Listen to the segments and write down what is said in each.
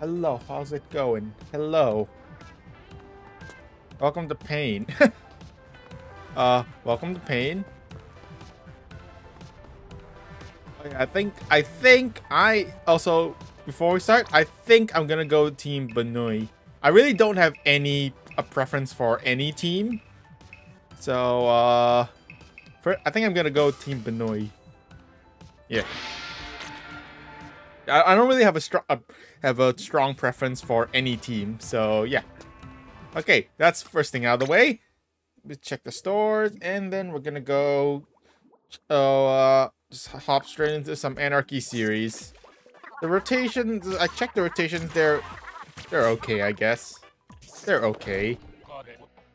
Hello, how's it going? Hello. Welcome to pain. uh, welcome to pain. I think, I think I also, before we start, I think I'm gonna go Team Banui. I really don't have any a preference for any team. So, uh, for, I think I'm gonna go Team Banui. Yeah. I, I don't really have a strong have a strong preference for any team. So yeah. Okay, that's first thing out of the way. Let's check the stores, and then we're gonna go. Oh, uh, just hop straight into some Anarchy series. The rotations, I checked the rotations. They're they're okay, I guess. They're okay.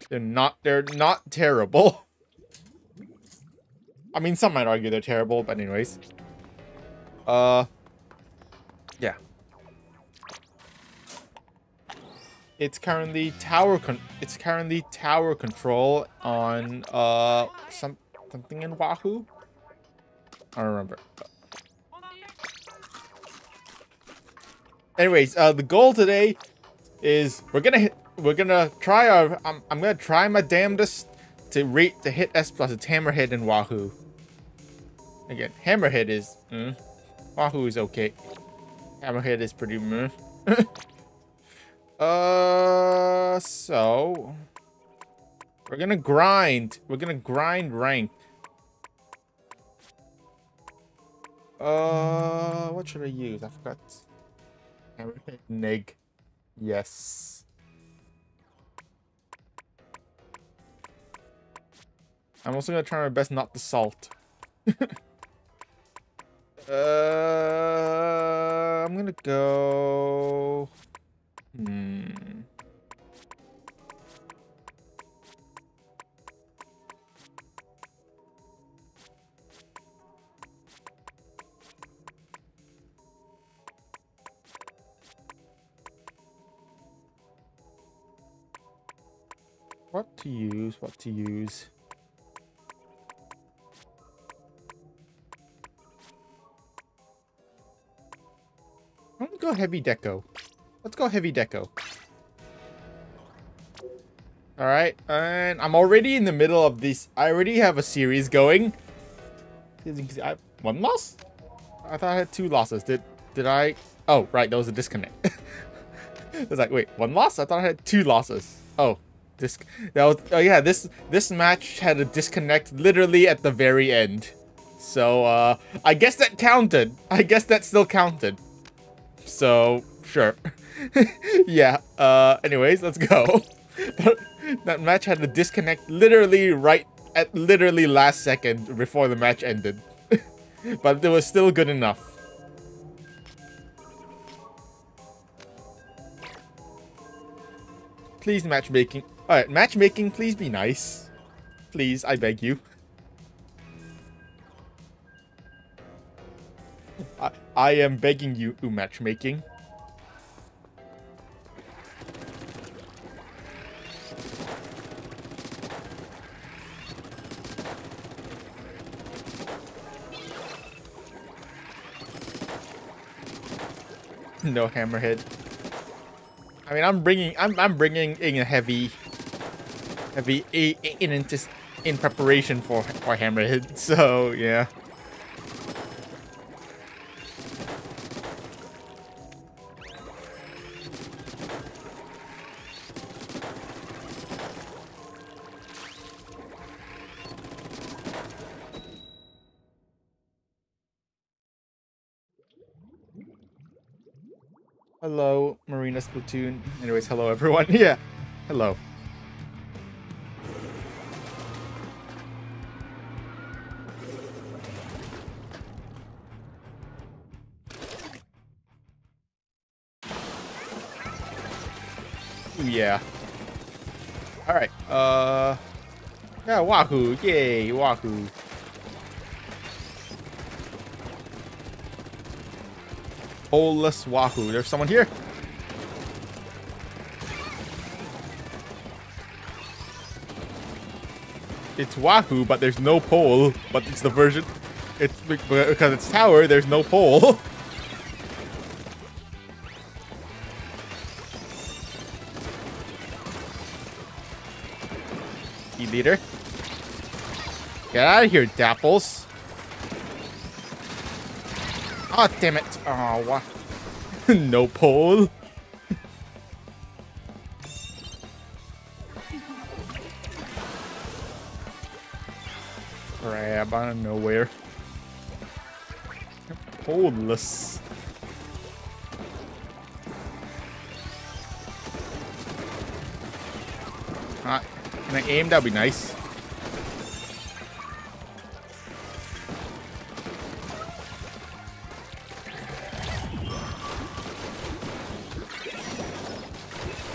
They're not. They're not terrible. I mean, some might argue they're terrible, but anyways. Uh, It's currently tower con it's currently tower control on uh some something in Wahoo. I don't remember. Anyways, uh the goal today is we're gonna hit we're gonna try our I'm I'm gonna try my damnedest to rate to hit S plus. It's Hammerhead and Wahoo. Again, Hammerhead is mm, Wahoo is okay. Hammerhead is pretty meh. uh, so we're gonna grind. We're gonna grind rank. Uh, what should I use? I forgot. Nig. Yes. I'm also gonna try my best not to salt. Uh, I'm gonna go. Hmm. What to use? What to use? Let's go heavy deco. Let's go heavy deco. Alright, and I'm already in the middle of this. I already have a series going. I, one loss? I thought I had two losses. Did did I? Oh, right, there was a disconnect. I was like, wait, one loss? I thought I had two losses. Oh, this that was oh yeah, this this match had a disconnect literally at the very end. So uh I guess that counted. I guess that still counted. So, sure. yeah, uh, anyways, let's go. that match had to disconnect literally right at literally last second before the match ended. but it was still good enough. Please matchmaking. Alright, matchmaking, please be nice. Please, I beg you. I, I am begging you, matchmaking. no hammerhead. I mean, I'm bringing, I'm, I'm bringing in a heavy, heavy in in, in preparation for for hammerhead. So yeah. Marina Splatoon. Anyways, hello everyone. yeah, hello. Yeah. Alright, uh... Yeah, Wahoo! Yay, Wahoo! Holeless Wahoo. There's someone here. it's Wahoo, but there's no pole. But it's the version. It's because it's tower. There's no pole. leader. Get out of here, Dapples. Oh, damn it. Oh, no pole. Out of nowhere. Poleless. Ah, can I aim? That'd be nice.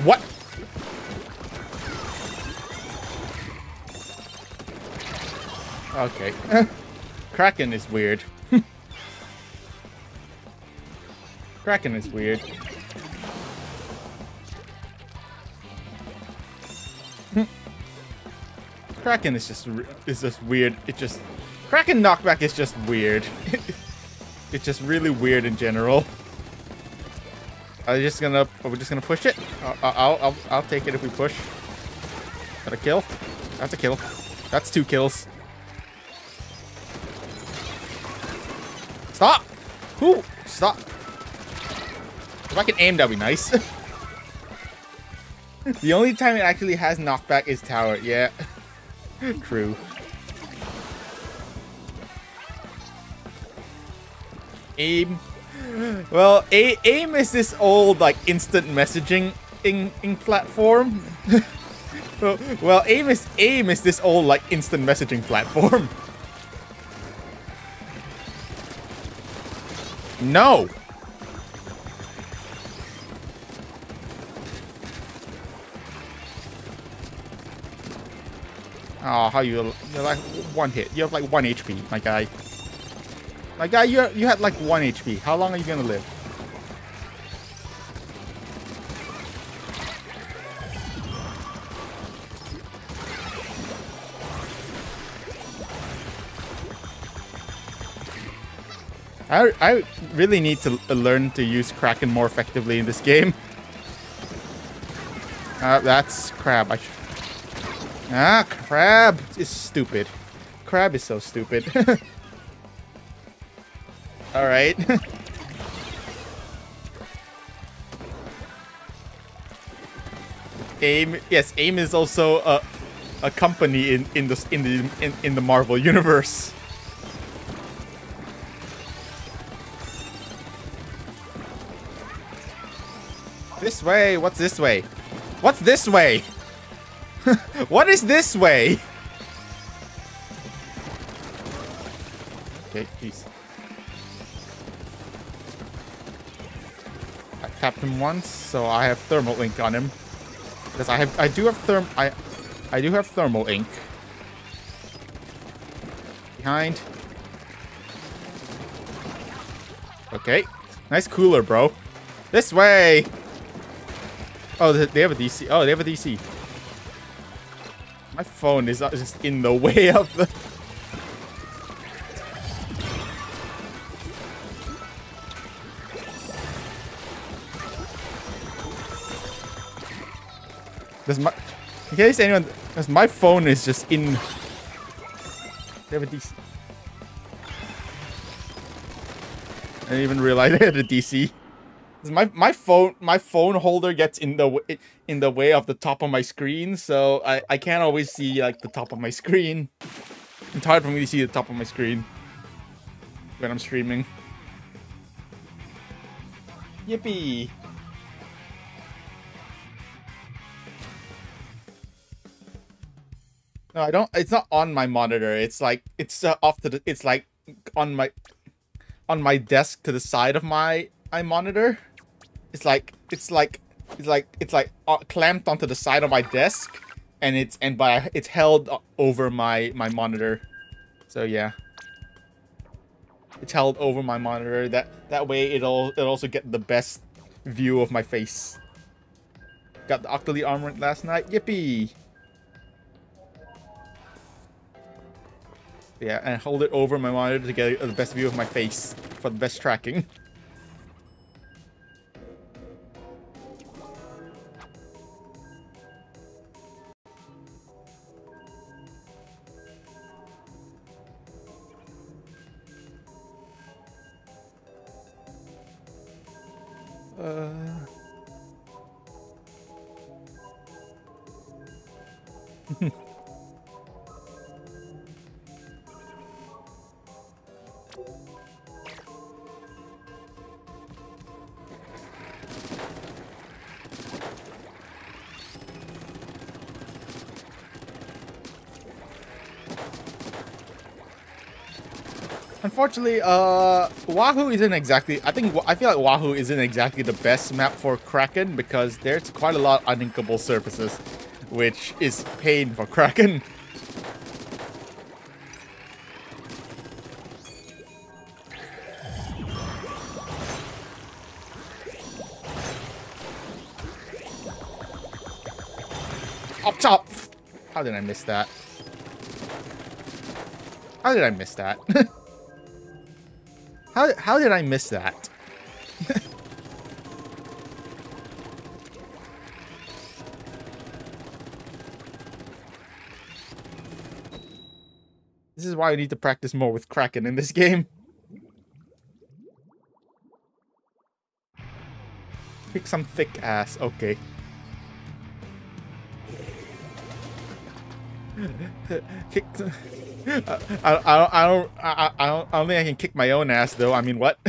What? Okay. Kraken is weird. Kraken is weird. Kraken is just is just weird. It just Kraken knockback is just weird. it's just really weird in general. Are just gonna are we just gonna push it? I'll, I'll I'll I'll take it if we push. Got a kill? That's a kill. That's two kills. Who? Stop. If I can aim, that'd be nice. the only time it actually has knockback is tower. Yeah. True. Aim. Well, A AIM is this old, like, instant messaging in, in platform. well, AIM is, AIM is this old, like, instant messaging platform. No! Oh, how you you're like one hit. You have like one HP, my guy. My guy, you you had like one HP. How long are you gonna live? I, I really need to learn to use Kraken more effectively in this game. Uh, that's crab. I Ah, crab is stupid. Crab is so stupid. Alright. AIM, yes, AIM is also a, a company in in the in the in, in the Marvel universe. Way. What's this way? What's this way? what is this way? Okay, peace. I tapped him once, so I have thermal ink on him. Because I have I do have therm I I do have thermal ink. Behind. Okay. Nice cooler, bro. This way! Oh, oh, they have a DC. Oh, they have a DC. My phone is uh, just in the way of the... Does my... In case anyone... Because my phone is just in... They have a DC. I didn't even realize they had a DC. My my phone my phone holder gets in the in the way of the top of my screen, so I I can't always see like the top of my screen. It's hard for me to see the top of my screen when I'm streaming. Yippee! No, I don't. It's not on my monitor. It's like it's uh, off to the. It's like on my on my desk to the side of my my monitor. It's like it's like it's like it's like uh, clamped onto the side of my desk, and it's and by it's held over my my monitor. So yeah, it's held over my monitor. That that way it'll it'll also get the best view of my face. Got the Octoly armor last night. Yippee! Yeah, and hold it over my monitor to get the best view of my face for the best tracking. Uh... Unfortunately, uh, Wahoo isn't exactly. I think I feel like Wahoo isn't exactly the best map for Kraken because there's quite a lot of uninkable surfaces, which is pain for Kraken. Up top! How did I miss that? How did I miss that? How, how did I miss that? this is why I need to practice more with Kraken in this game. Pick some thick ass. Okay. Kick. I, I, I, don't, I, I, don't, I don't think I can kick my own ass, though. I mean, what?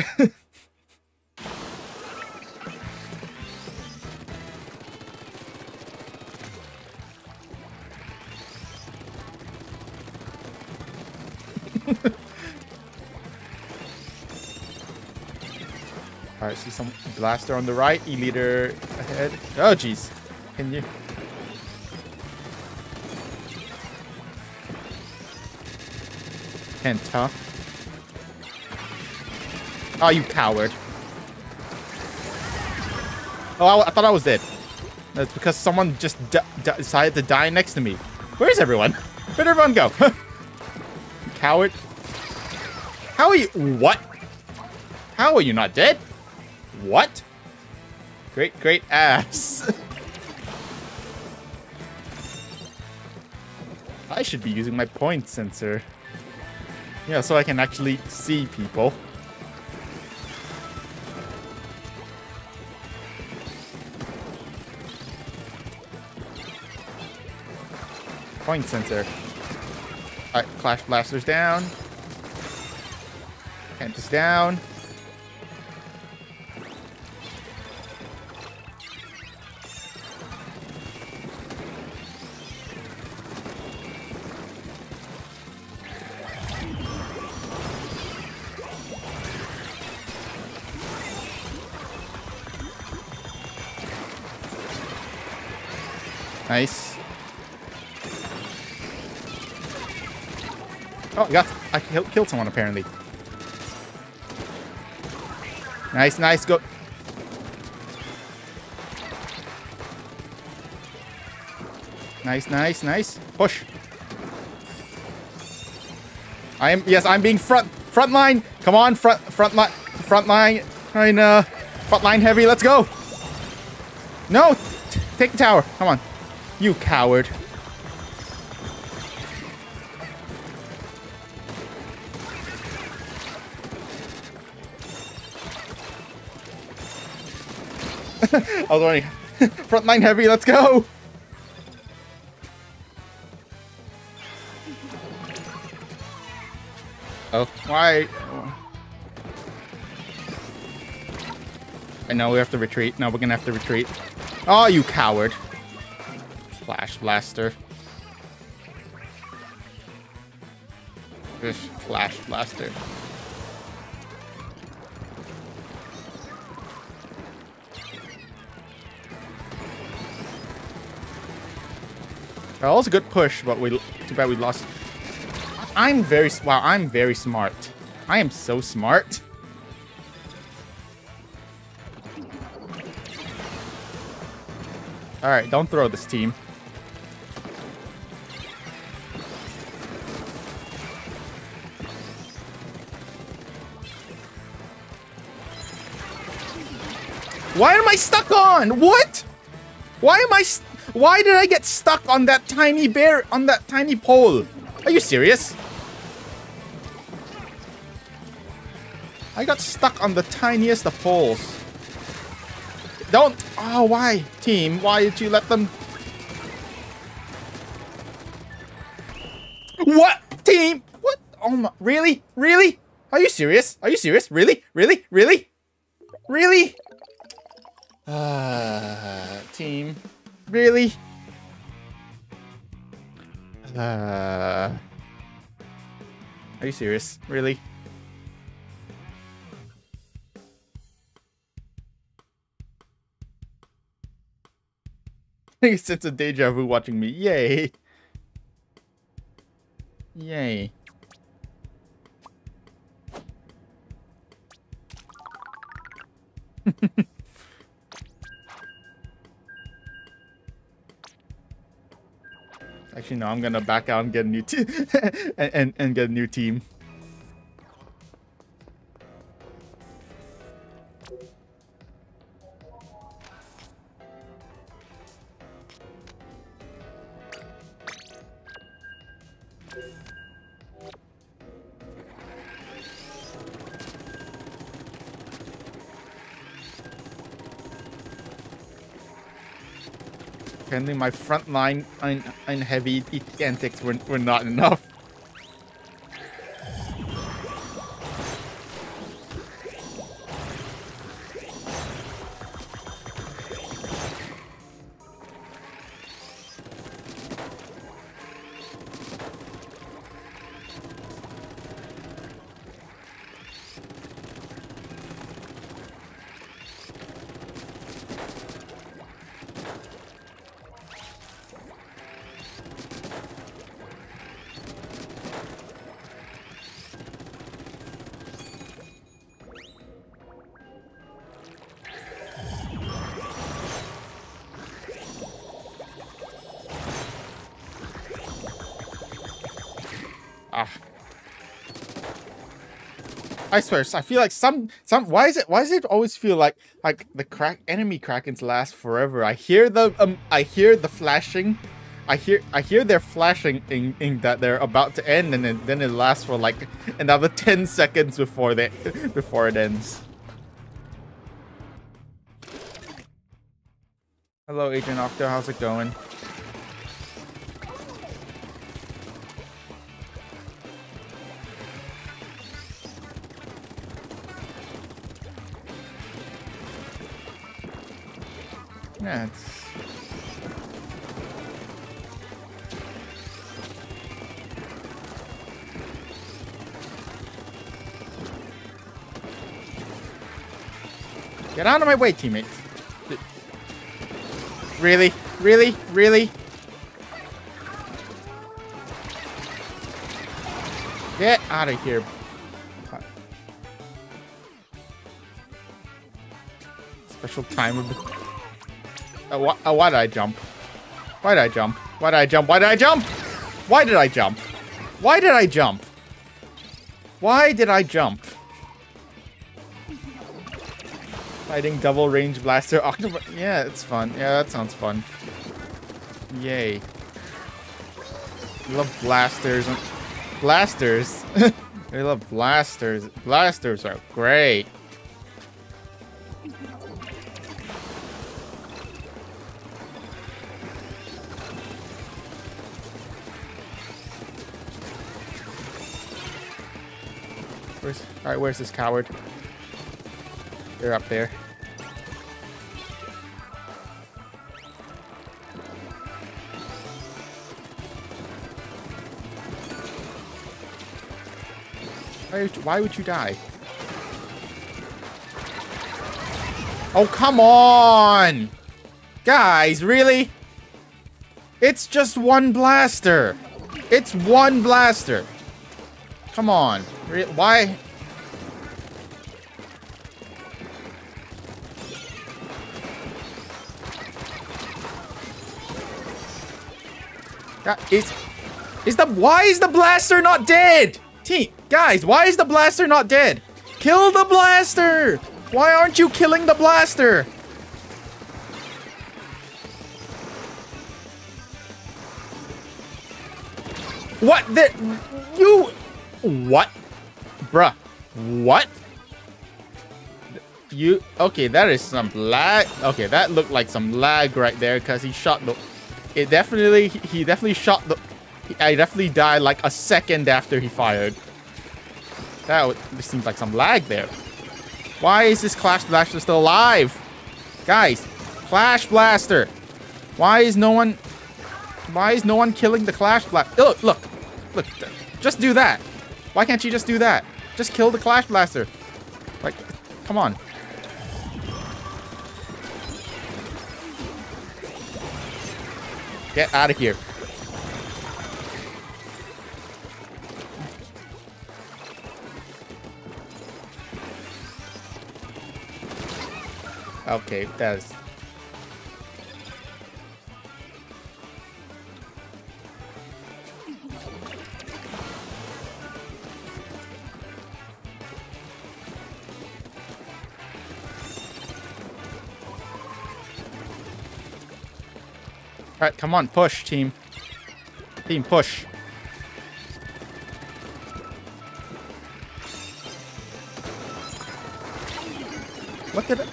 Alright, see some blaster on the right, E-liter ahead. Oh, jeez. Can you... huh? Oh, ah, you coward. Oh, I, I thought I was dead. That's because someone just decided to die next to me. Where's everyone? Where'd everyone go? coward. How are you? What? How are you not dead? What? Great, great ass. I should be using my point sensor. Yeah, so I can actually see people. Point sensor. Alright, Clash Blaster's down. Kent down. Got I killed someone apparently. Nice, nice. Go. Nice, nice, nice. Push. I am yes, I'm being front front line. Come on, front front line front line. Trying uh front line heavy. Let's go. No, take the tower. Come on. You coward. I was frontline heavy, let's go! Oh, why? I know we have to retreat. No, we're gonna have to retreat. Oh, you coward. Flash Blaster. Fish Flash Blaster. That was a good push, but we too bad we lost. I'm very wow. I'm very smart. I am so smart. All right, don't throw this team. Why am I stuck on? What? Why am I... Why did I get stuck on that tiny bear... On that tiny pole? Are you serious? I got stuck on the tiniest of poles. don't. Oh, why? Team, why did you let them? What? Team? What? Oh my, really? Really? Are you serious? Are you serious? Really? Really? Really? Really? Uh, team. Really? Uh, are you serious? Really? I sense a deja vu watching me. Yay. Yay. Actually, no, I'm gonna back out and get a new team and, and, and get a new team. Apparently my front line and, and heavy antics were, were not enough. I swear, I feel like some some why is it why does it always feel like like the crack enemy krakens last forever? I hear the um I hear the flashing, I hear I hear they're flashing in, in that they're about to end and then, then it lasts for like another ten seconds before they before it ends. Hello, Agent Octo, how's it going? Get out of my way, teammates. Really? Really? Really? Get out of here. Special time of the... Uh, wh uh, why did I jump? Why did I jump? Why did I jump? Why did I jump? Why did I jump? Why did I jump? Why did I jump? Fighting double range blaster octopus. Yeah, it's fun. Yeah, that sounds fun. Yay. love blasters. Blasters? I love blasters. Blasters are great. Alright, where's this coward? They're up there. Why, why would you die? Oh, come on! Guys, really? It's just one blaster. It's one blaster. Come on. Why? Is is the why is the blaster not dead? Team guys, why is the blaster not dead? Kill the blaster! Why aren't you killing the blaster? What the you what? Bruh. What? you okay? That is some lag. Okay, that looked like some lag right there because he shot the. It definitely he definitely shot the. I definitely died like a second after he fired. That seems like some lag there. Why is this Clash Blaster still alive? Guys, Clash Blaster. Why is no one... Why is no one killing the Clash Blaster? Oh, look, look, look. Just do that. Why can't you just do that? Just kill the Clash Blaster. Like, come on. Get out of here. Okay, that's... Alright, come on, push, team. Team, push. Look at it.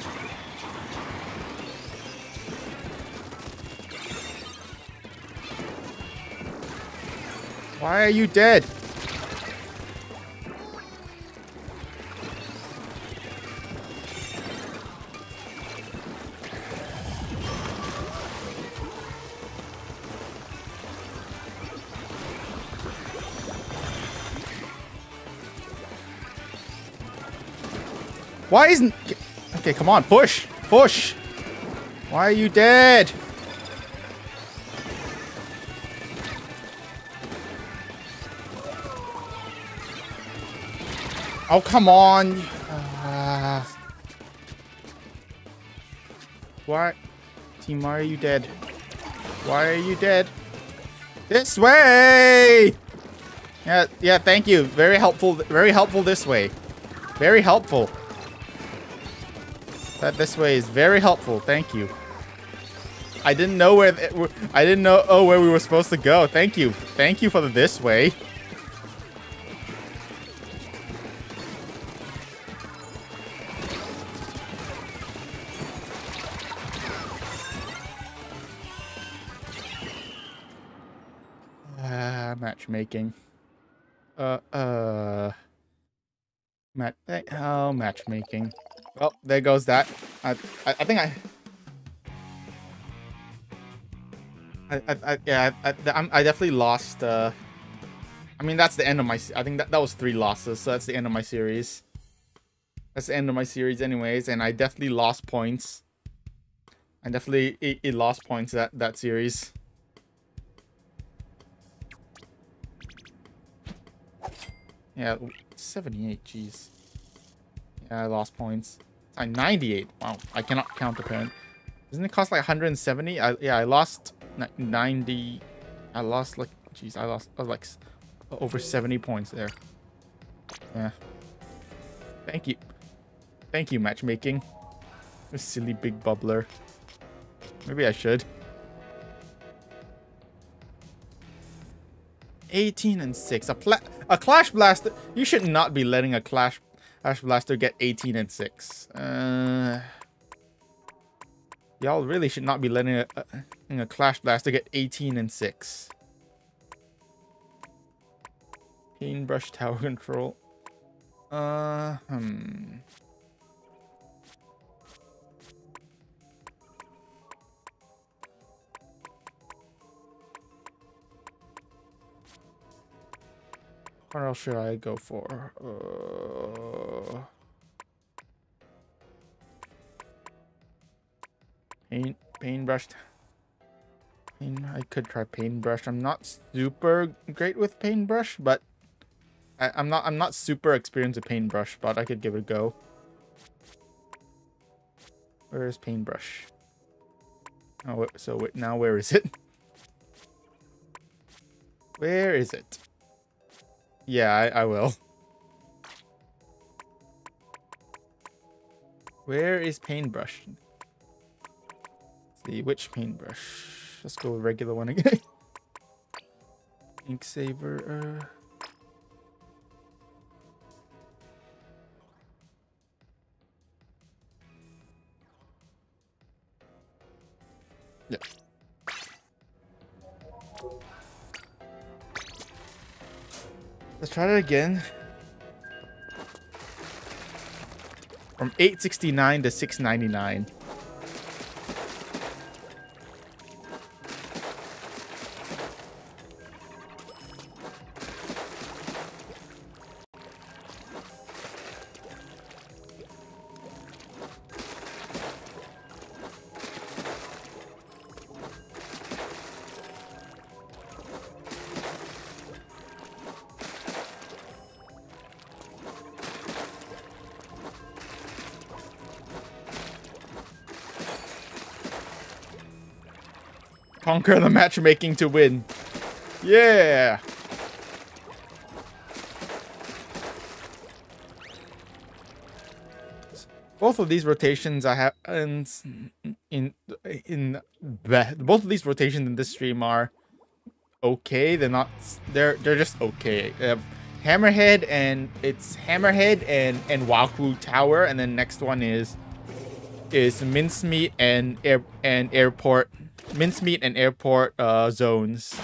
Why are you dead? Why isn't... Okay, come on, push! Push! Why are you dead? Oh, come on. Uh, why? Team, why are you dead? Why are you dead? This way! Yeah, yeah, thank you. Very helpful, very helpful this way. Very helpful. That this way is very helpful. Thank you. I didn't know where I didn't know oh where we were supposed to go. Thank you. Thank you for the this way. Ah, matchmaking. Uh, uh... Mat oh, matchmaking. Well, there goes that. I, I, I think I... I, I, I yeah, I, I, I definitely lost, uh... I mean, that's the end of my... I think that, that was three losses, so that's the end of my series. That's the end of my series anyways, and I definitely lost points. I definitely it, it lost points that, that series. Yeah, 78, jeez. Yeah, I lost points. I 98. Wow, I cannot count the parent. Doesn't it cost like 170? I, yeah, I lost 90. I lost like, jeez, I lost I like over 70 points there. Yeah. Thank you. Thank you, matchmaking. A silly big bubbler. Maybe I should. 18 and 6. A, a Clash Blaster. You should not be letting a Clash, Clash Blaster get 18 and 6. Uh, Y'all really should not be letting a, a, a Clash Blaster get 18 and 6. Paintbrush Tower Control. Uh, hmm. What else should I go for? Uh, paint, paintbrush. Paint, I could try paintbrush. I'm not super great with paintbrush, but I, I'm not. I'm not super experienced with paintbrush, but I could give it a go. Where is paintbrush? Oh, so now where is it? Where is it? Yeah, I, I will. Where is paintbrush? Let's see, which paintbrush? Let's go with regular one again. Ink saver. Uh... Yeah. Let's try that again. From 869 to 699. Conquer the matchmaking to win. Yeah! Both of these rotations I have in in in both of these rotations in this stream are okay. They're not they're they're just okay. Hammerhead and it's Hammerhead and and Wahoo Tower, and then next one is is Mincemeat and air and Airport mincemeat and airport uh, zones.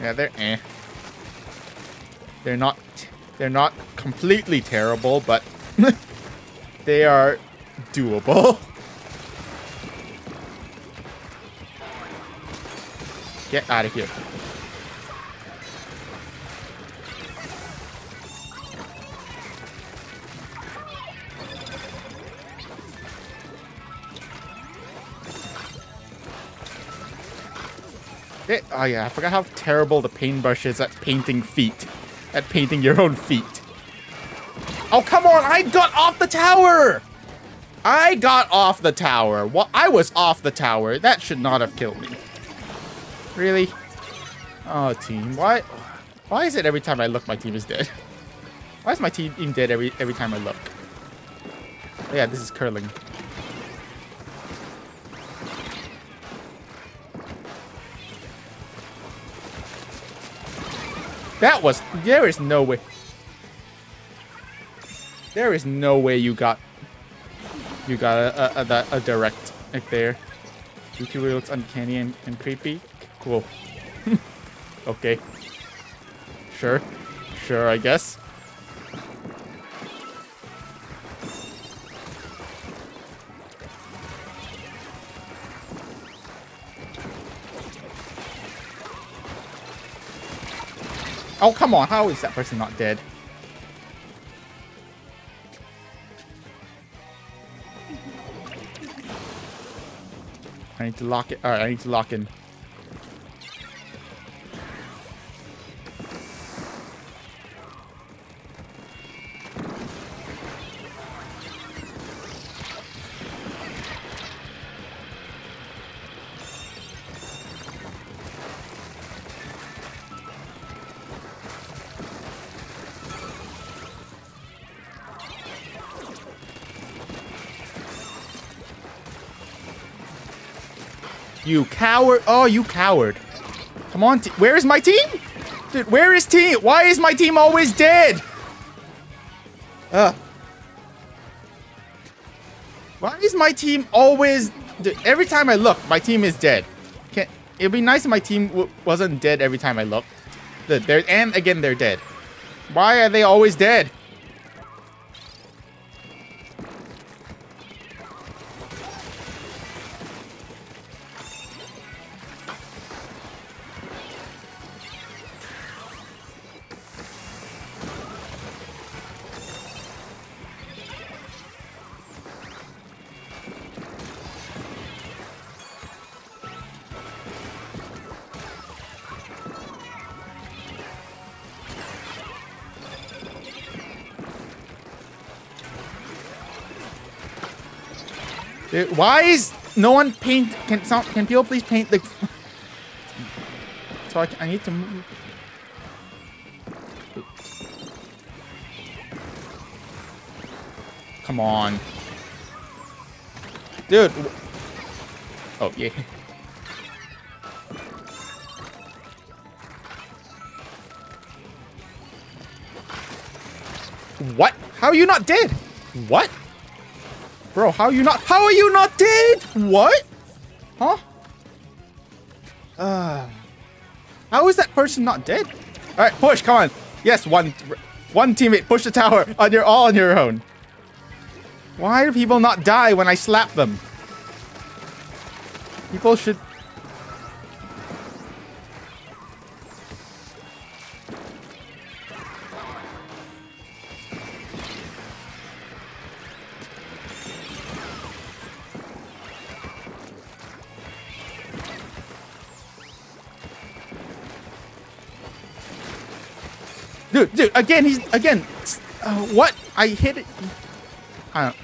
Yeah, they're eh. They're not they're not completely terrible, but they are doable. Get out of here. Oh yeah, I forgot how terrible the paintbrush is at painting feet. At painting your own feet. Oh, come on! I got off the tower! I got off the tower. Well, I was off the tower. That should not have killed me. Really? Oh, team. Why? Why is it every time I look, my team is dead? Why is my team dead every every time I look? Yeah, this is curling. That was... There is no way... There is no way you got... You got a, a, a, a direct like there. YouTuber looks uncanny and, and creepy. Cool. okay. Sure. Sure, I guess. Oh, come on. How is that person not dead? I need to lock it. Alright, I need to lock in. You coward. Oh, you coward. Come on. Where is my team? Dude, where is team? Why is my team always dead? Uh. Why is my team always... Every time I look, my team is dead. Can It'd be nice if my team wasn't dead every time I look. And again, they're dead. Why are they always dead? Why is no one paint? Can some, can people please paint the? So I, I need to move. Come on, dude. Oh yeah. What? How are you not dead? What? Bro, how are you not- How are you not dead? What? Huh? Uh, how is that person not dead? All right, push, come on. Yes, one, one teammate, push the tower on your all on your own. Why do people not die when I slap them? People should Dude, again, he's, again, uh, what? I hit it. I don't.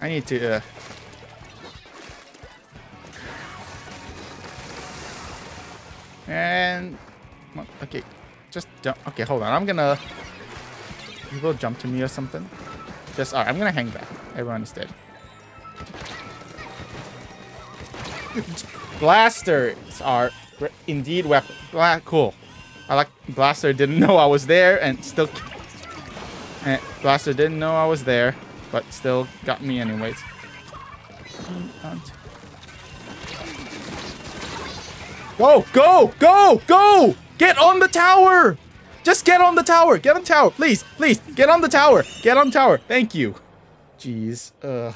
I need to, uh... And... Okay, just jump. Okay, hold on. I'm gonna... You will jump to me or something. Just, alright, I'm gonna hang back. Everyone is dead. Blasters are indeed weapon. Cool. I like Blaster didn't know I was there and still... And eh, Blaster didn't know I was there, but still got me anyways. Go, go, go, go! Get on the tower! Just get on the tower. Get on the tower. Please, please, get on the tower. Get on the tower. Thank you. Jeez. Ugh.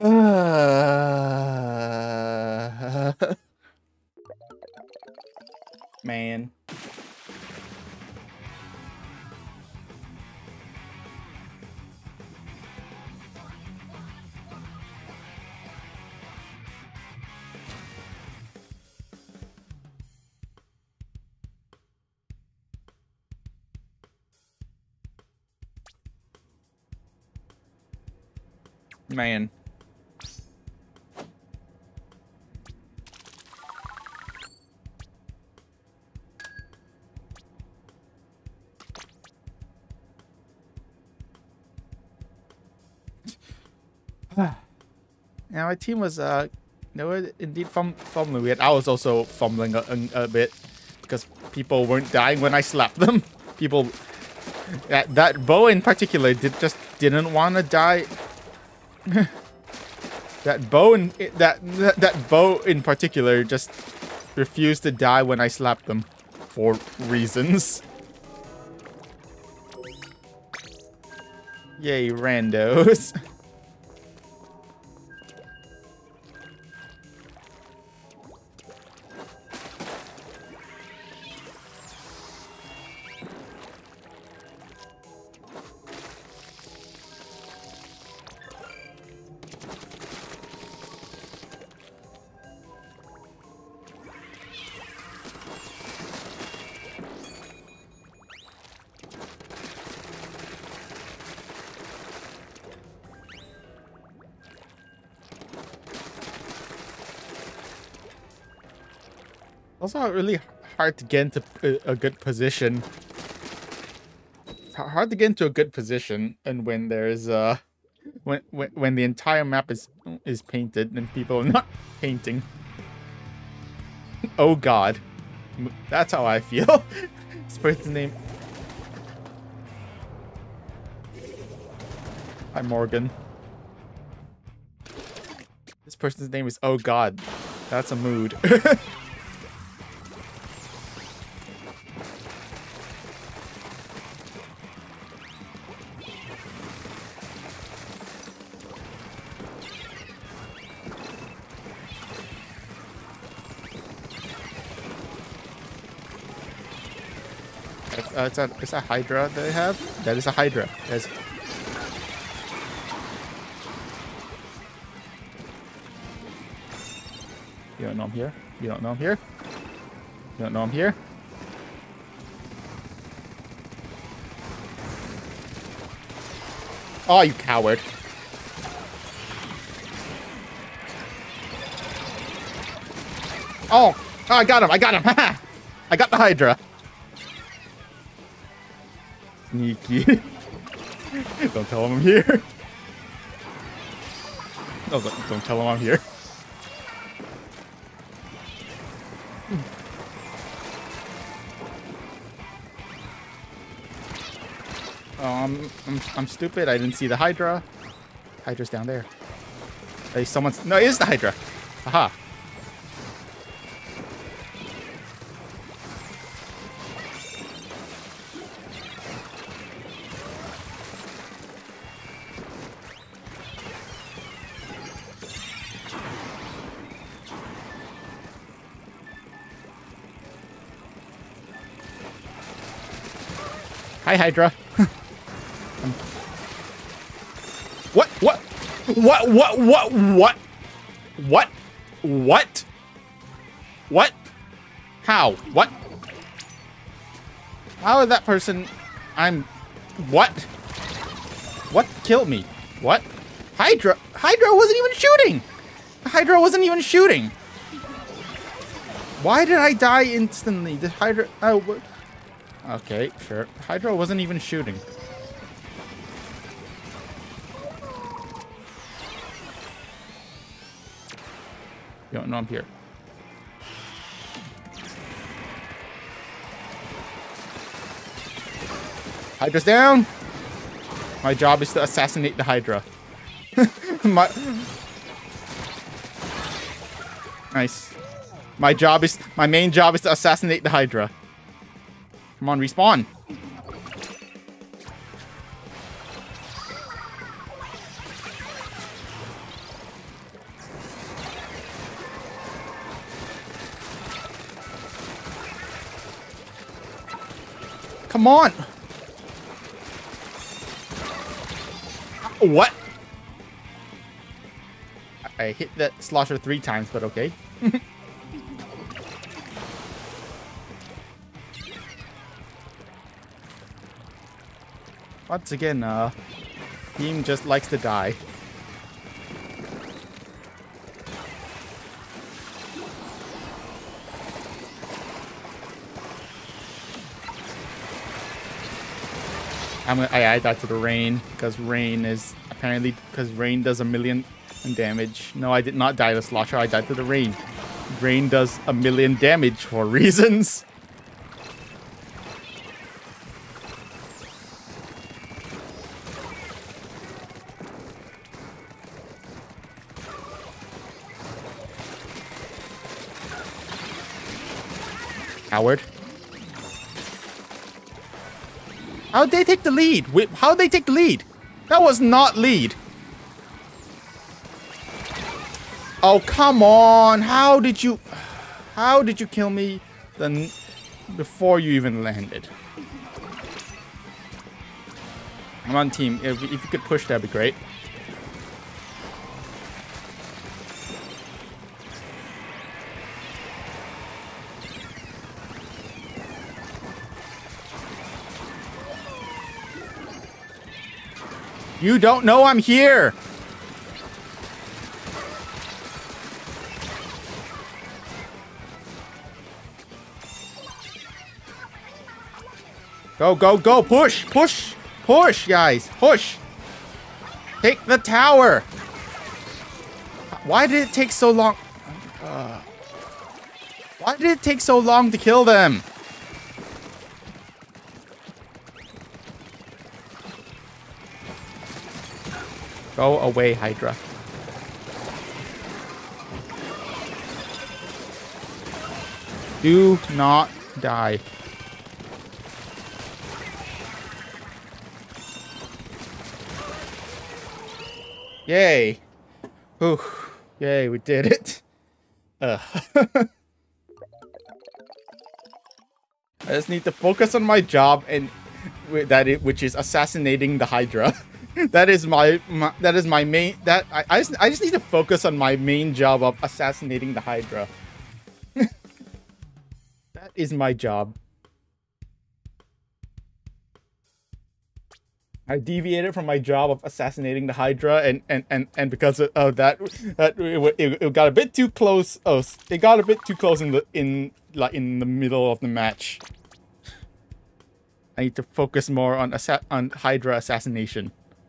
Uh, man. Man. yeah, my team was uh, they were indeed fum fumbling weird. I was also fumbling a, a, a, bit because people weren't dying when I slapped them. People, that that bow in particular did just didn't want to die that bow in, that, that that bow in particular just refused to die when I slapped them for reasons. Yay, randos. really hard to get into a, good position. Hard to get into a good position, and when there's uh, when when when the entire map is is painted and people are not painting. oh God, that's how I feel. this person's name. Hi Morgan. This person's name is Oh God. That's a mood. Uh, it's a it's a Hydra they have. That is a Hydra. That's You don't know I'm here. You don't know I'm here. You don't know I'm here. Oh, you coward. Oh, oh I got him. I got him. I got the Hydra. Sneaky. don't tell him I'm here. Oh, no, don't, don't tell him I'm here. Oh, I'm, I'm, I'm stupid. I didn't see the Hydra. Hydra's down there. Hey, someone's... No, it is the Hydra. Aha. Hi, Hydra. what? What? What? What? What? What? What? What? What? How? What? How is that person... I'm... What? What killed me? What? Hydra... Hydra wasn't even shooting! Hydra wasn't even shooting! Why did I die instantly? Did Hydra... Oh, what? Okay, sure. Hydra wasn't even shooting. Don't know I'm here. Hydra's down! My job is to assassinate the Hydra. My... Nice. My job is... My main job is to assassinate the Hydra. Come on, respawn. Come on. What? I hit that slosher three times, but okay. Once again, uh, Beam just likes to die. I'm gonna, I add that to the rain because rain is apparently because rain does a million damage. No, I did not die to Slosher. I died to the rain. Rain does a million damage for reasons. Howard. How'd they take the lead? How'd they take the lead? That was not lead. Oh, come on. How did you... How did you kill me then before you even landed? Come on, team. If, if you could push, that'd be great. You don't know I'm here! Go, go, go! Push! Push! Push, guys! Push! Take the tower! Why did it take so long? Uh, why did it take so long to kill them? Go away, Hydra. Do not die. Yay. Whew. Yay, we did it. I just need to focus on my job and that it, which is assassinating the Hydra. that is my, my, that is my main that I, I just I just need to focus on my main job of assassinating the Hydra. that is my job. I deviated from my job of assassinating the Hydra, and and and and because of, that, that it, it, got a bit too close. Oh, it got a bit too close in the in like in the middle of the match. I need to focus more on assa on Hydra assassination.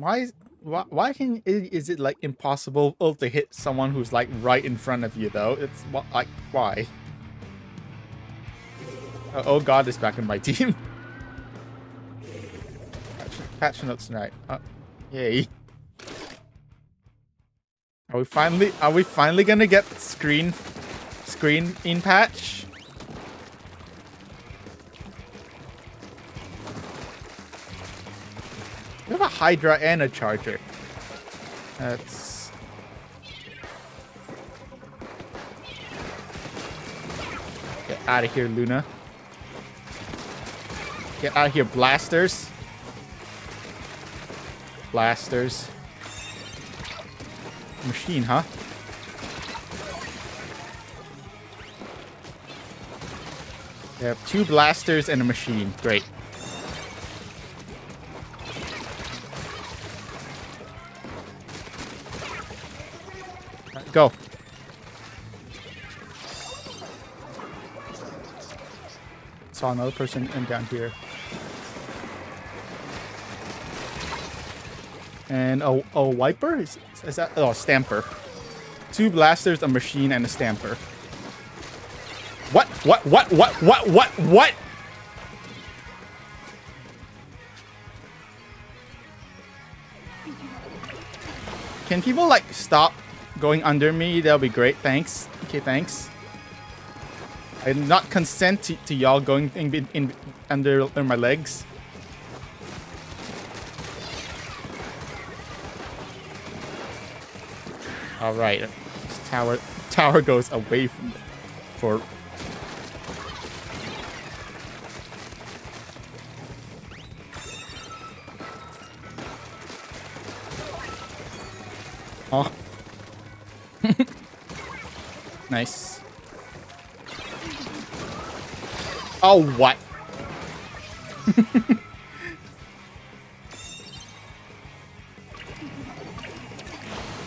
Why is why? Why can is it like impossible to hit someone who's like right in front of you though? It's like why? Oh, God is back in my team. patch notes tonight. Uh, yay. Are we finally? Are we finally gonna get screen screen in patch? Hydra and a Charger. That's... Get out of here, Luna. Get out of here, Blasters. Blasters. Machine, huh? Have two blasters and a machine. Great. Saw another person in down here. And a, a wiper? Is, is that? Oh, stamper. Two blasters, a machine, and a stamper. What? What? What? What? What? What? What? Can people like stop going under me? That'll be great. Thanks. Okay, thanks. I did not consent to, to y'all going in, in, in under, under my legs. All right, this tower tower goes away from for. Oh. nice. Oh, what?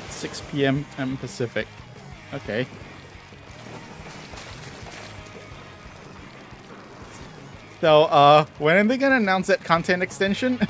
Six p.m. M Pacific. Okay. So, uh, when are they gonna announce that content extension?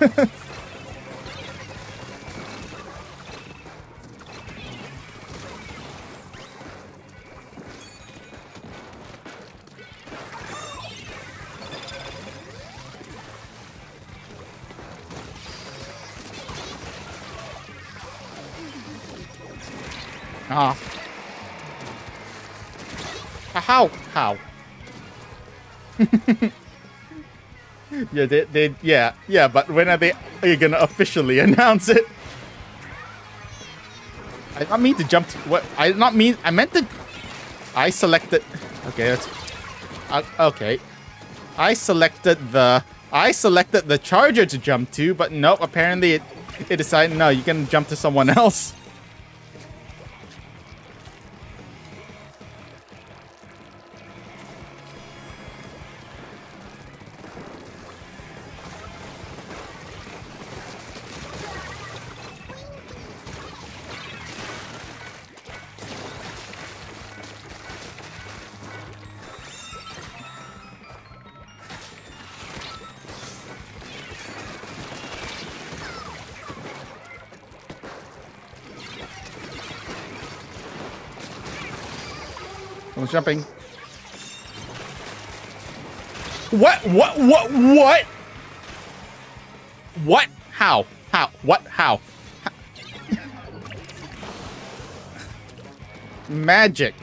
yeah, they, they, yeah, yeah, but when are they are you gonna officially announce it? I not mean to jump. To, what? I not mean. I meant to. I selected. Okay, that's. Uh, okay. I selected the. I selected the charger to jump to, but nope. Apparently, it it decided no. You can jump to someone else. Jumping. What? What? What? What? What? How? How? What? How? How? Magic.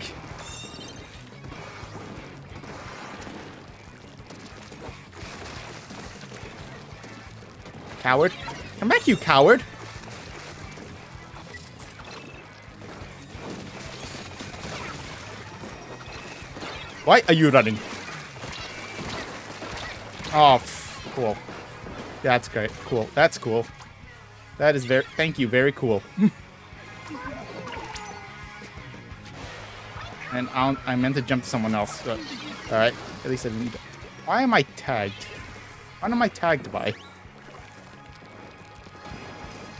Coward. Come back, you coward. Why are you running? Oh, cool. That's great. Cool. That's cool. That is very... Thank you. Very cool. and I, I meant to jump to someone else. But, all right. At least I didn't... Why am I tagged? What am I tagged by?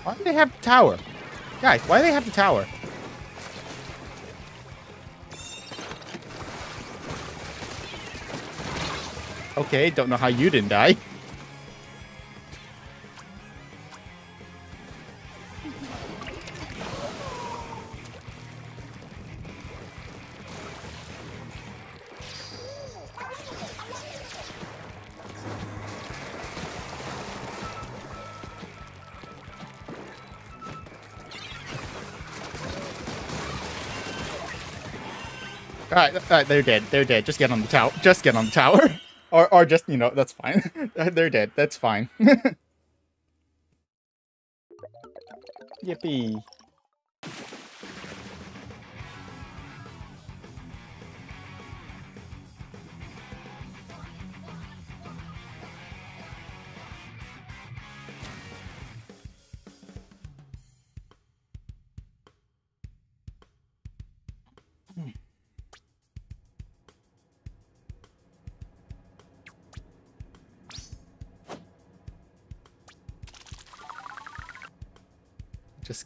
Why do they have the tower? Guys, why do they have the tower? Okay, don't know how you didn't die. Alright, alright, they're dead. They're dead. Just get on the tower. Just get on the tower. or, or just, you know, that's fine. they're dead. That's fine. Yippee.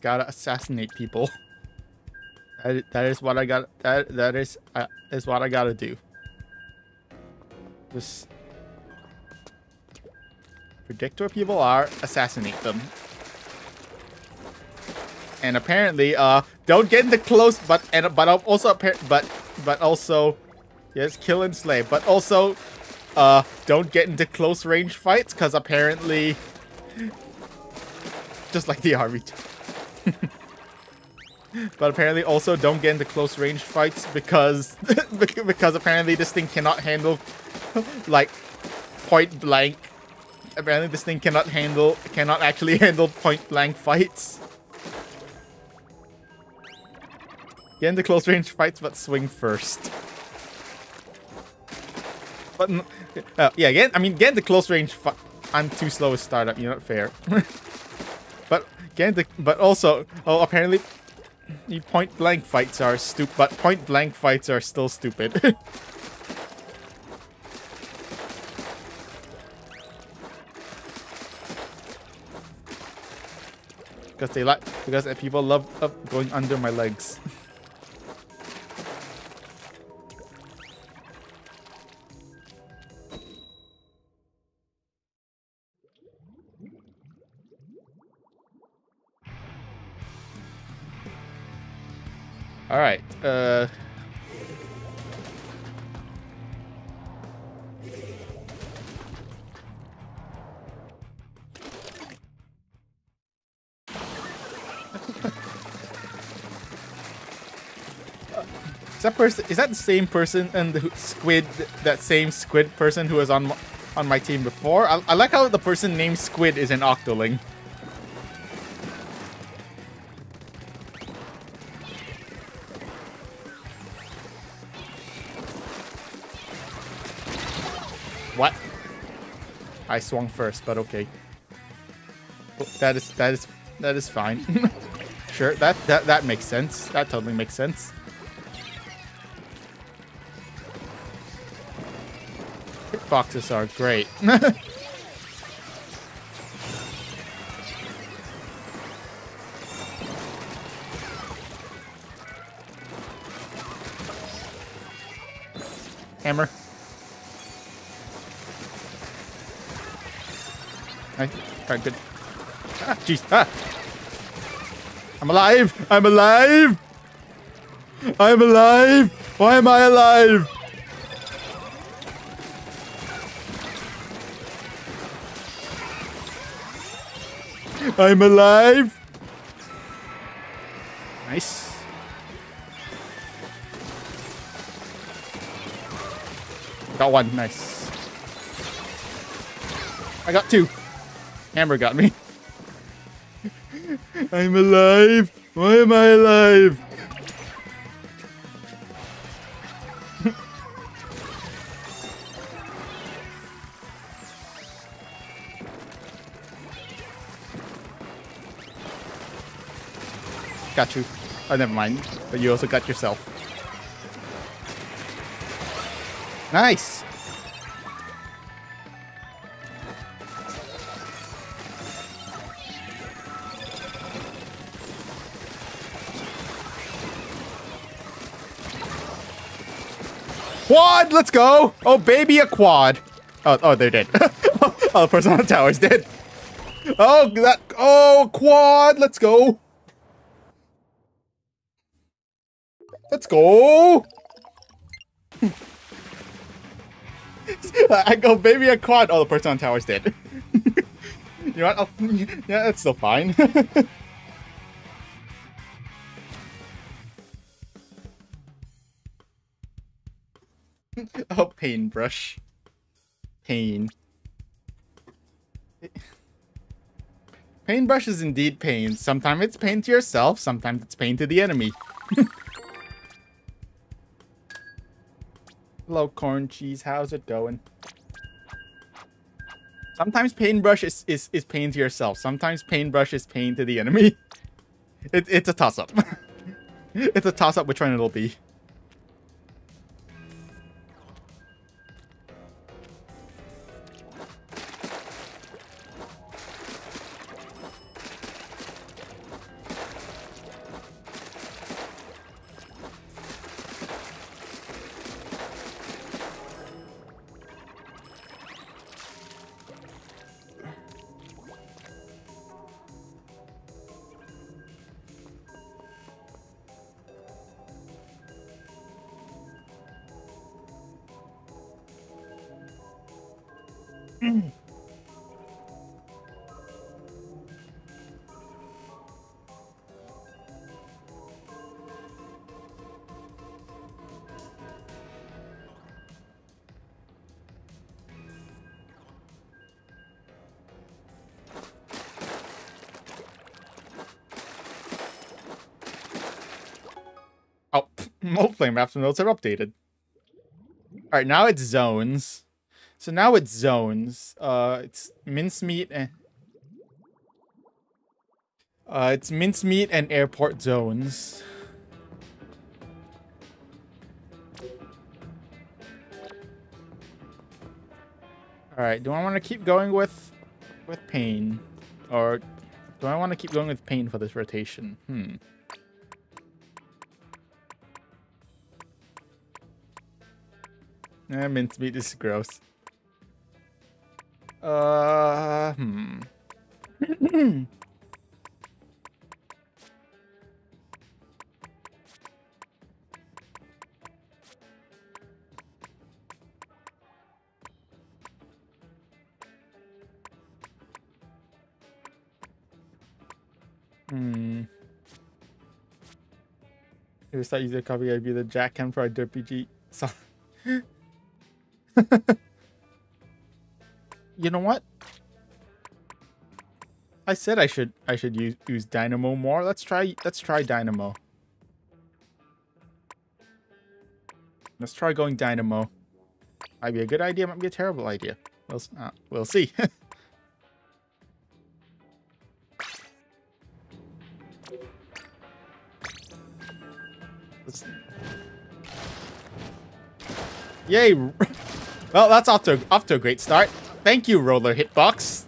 Gotta assassinate people. That, that is what I got. That that is uh, is what I gotta do. Just predict where people are, assassinate them. And apparently, uh, don't get into close, but and but also but but also, yes, kill and slay. But also, uh, don't get into close range fights, cause apparently, just like the army. But apparently also don't get into close range fights because because apparently this thing cannot handle like point blank. Apparently this thing cannot handle cannot actually handle point blank fights. Get into close range fights, but swing first. But uh, yeah, again, I mean, get into close range. I'm too slow to startup. You're not fair. But get the, but also, oh, apparently, point blank fights are stupid. But point blank fights are still stupid. because they like because people love, love going under my legs. All right. Uh. Is that person? Is that the same person and the squid? That same squid person who was on on my team before? I, I like how the person named Squid is an Octoling. I swung first, but okay. That is that is that is fine. sure, that that that makes sense. That totally makes sense. Hitboxes are great. Alright, good. Ah, jeez. Ah! I'm alive! I'm alive! I'm alive! Why am I alive? I'm alive! Nice. Got one, nice. I got two. Hammer got me. I'm alive. Why am I alive? got you. Oh, never mind. But you also got yourself. Nice. Quad, let's go. Oh, baby, a quad. Oh, oh, they're dead. oh, the person on the tower is dead. Oh, that. Oh, quad, let's go. Let's go. I go, baby, a quad. Oh, the person on the tower is dead. you know what? Oh, yeah, that's still fine. Paintbrush. Pain. Paintbrush is indeed pain. Sometimes it's pain to yourself, sometimes it's pain to the enemy. Hello, corn cheese. How's it going? Sometimes paintbrush is, is, is pain to yourself. Sometimes paintbrush is pain to the enemy. It, it's a toss-up. it's a toss-up which one it'll be. Multiplayer maps and notes are updated. All right, now it's zones. So now it's zones. Uh, it's mincemeat and uh, it's mincemeat and airport zones. All right, do I want to keep going with with pain, or do I want to keep going with pain for this rotation? Hmm. Eh, mincemeat is gross. Uh, hmm. hmm. It was that to copy. I'd be the Jack Cam for a RPG. So you know what? I said I should I should use use Dynamo more. Let's try let's try Dynamo. Let's try going Dynamo. Might be a good idea, might be a terrible idea. We'll uh, we'll see. Yay! Well, that's off to off to a great start. Thank you, Roller Hitbox.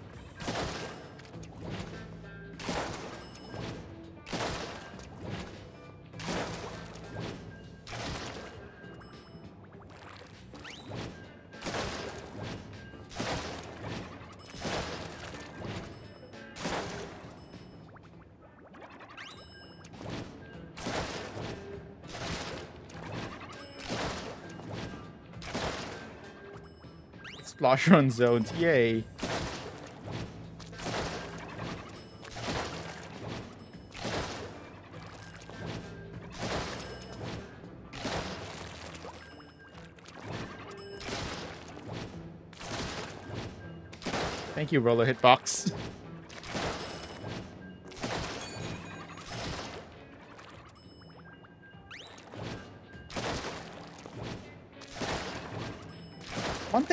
Run zones, yay. Thank you, roller hitbox.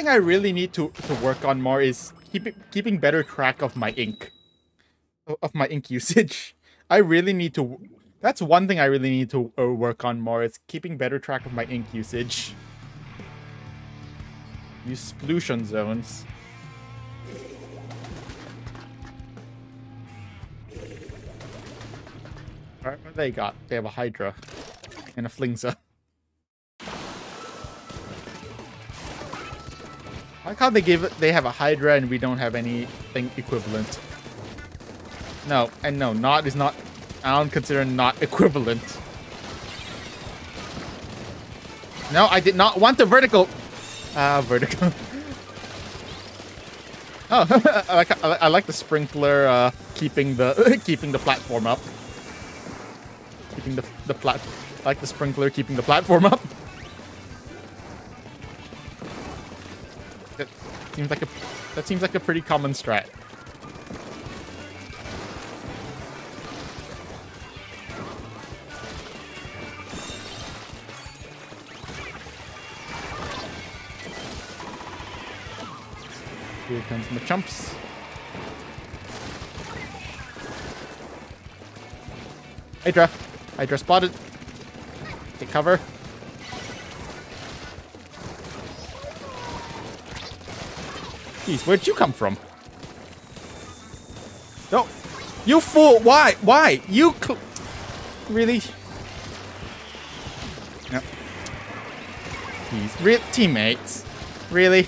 thing I really need to, to work on more is keep, keeping better track of my ink. Of my ink usage. I really need to... That's one thing I really need to uh, work on more, is keeping better track of my ink usage. Use splusion zones. Alright, what they got? They have a Hydra. And a Flingza. I like how they give it, they have a Hydra and we don't have anything equivalent. No, and no, not is not, I don't consider not equivalent. No, I did not want the vertical. Ah, uh, vertical. oh, I like, I like the sprinkler uh, keeping the keeping the platform up. Keeping the the plat, like the sprinkler keeping the platform up. Seems like a that seems like a pretty common strat. Here comes my chumps. Hydra. Hydra spotted. Take cover. Jeez, where'd you come from? No. You fool! Why? Why? You Really? No. Jeez. Re teammates. Really?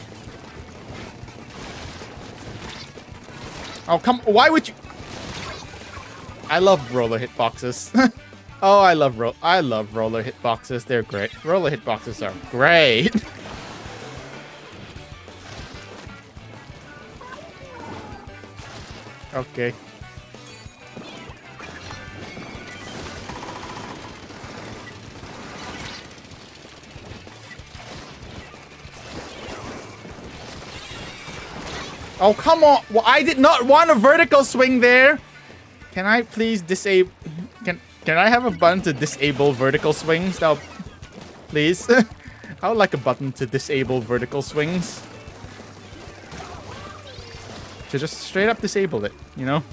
Oh, come- why would you- I love roller hitboxes. oh, I love ro- I love roller hitboxes. They're great. Roller hitboxes are great. Okay. Oh, come on. Well, I did not want a vertical swing there. Can I please disable... Can, can I have a button to disable vertical swings? Now, please. I would like a button to disable vertical swings to just straight up disable it, you know?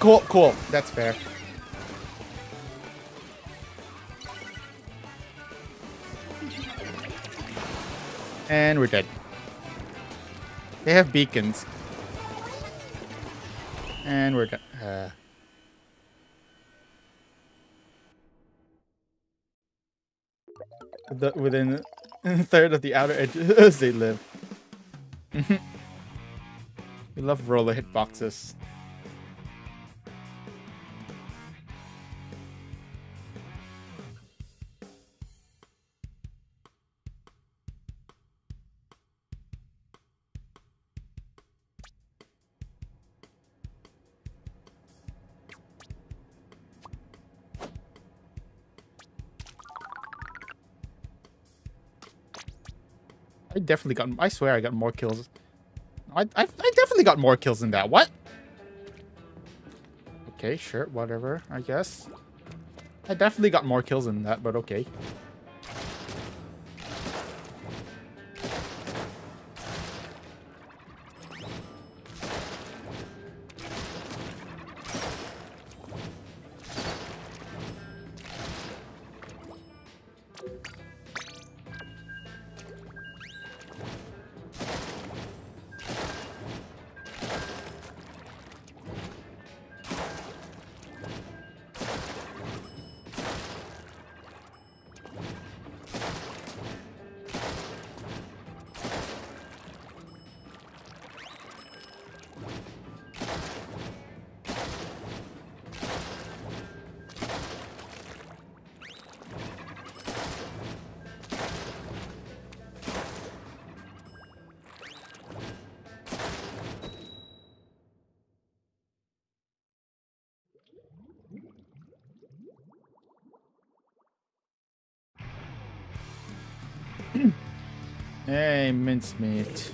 Cool, cool. That's fair. And we're dead. They have beacons. And we're done. Uh, the, within a third of the outer edges they live. we love roller hitboxes. Definitely got... I swear I got more kills. I, I, I definitely got more kills than that. What? Okay, sure, whatever, I guess. I definitely got more kills than that, but okay. Hey, mincemeat.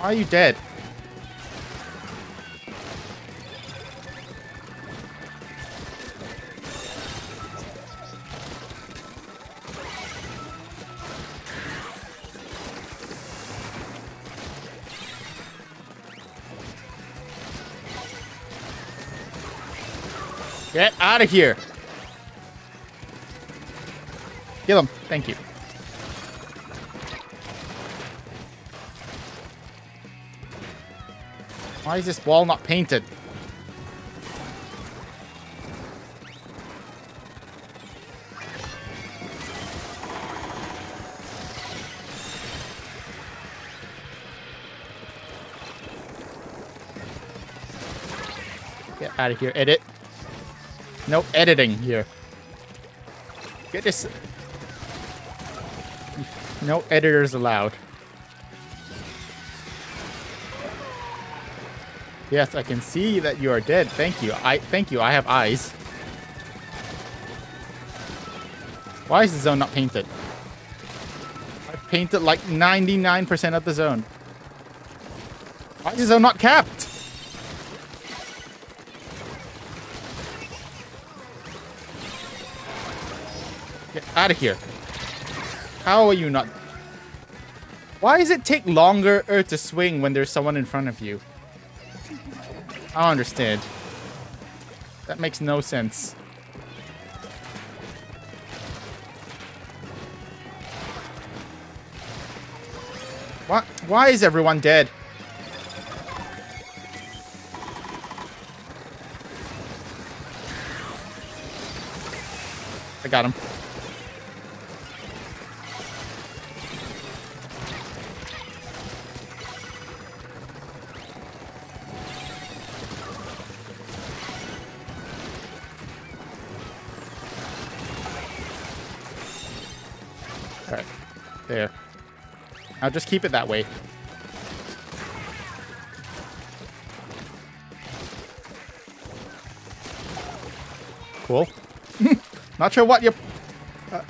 Why are you dead? Get out of here. Kill him. Thank you. Why is this wall not painted? Get out of here, edit. No editing here. Get this. No editors allowed. Yes, I can see that you are dead. Thank you. I thank you. I have eyes. Why is the zone not painted? I painted like 99% of the zone. Why is the zone not capped? Out of here. How are you not... Why does it take longer er, to swing when there's someone in front of you? I don't understand. That makes no sense. Why, why is everyone dead? Just keep it that way. Cool. Not sure what your... Uh,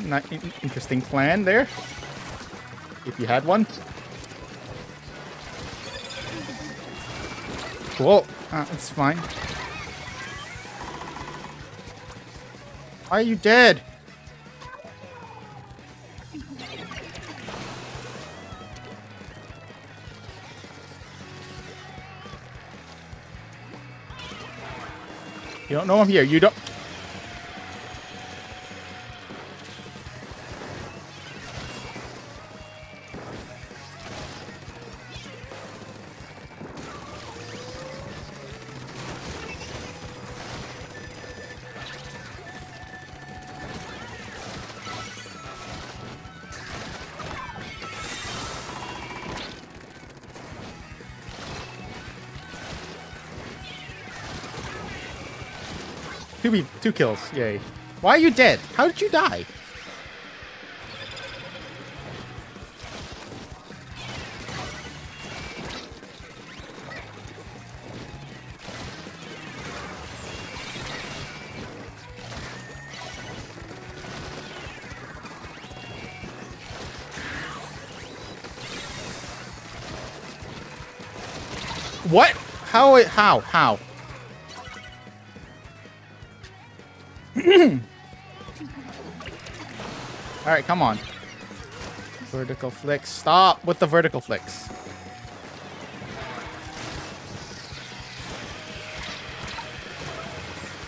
not interesting plan there. If you had one. Cool. Uh, it's fine. Why are you dead? You don't know I'm here. You don't... Two, kills. Yay. Why are you dead? How did you die? What? How? How? How? Alright, come on. Vertical flicks. Stop with the vertical flicks.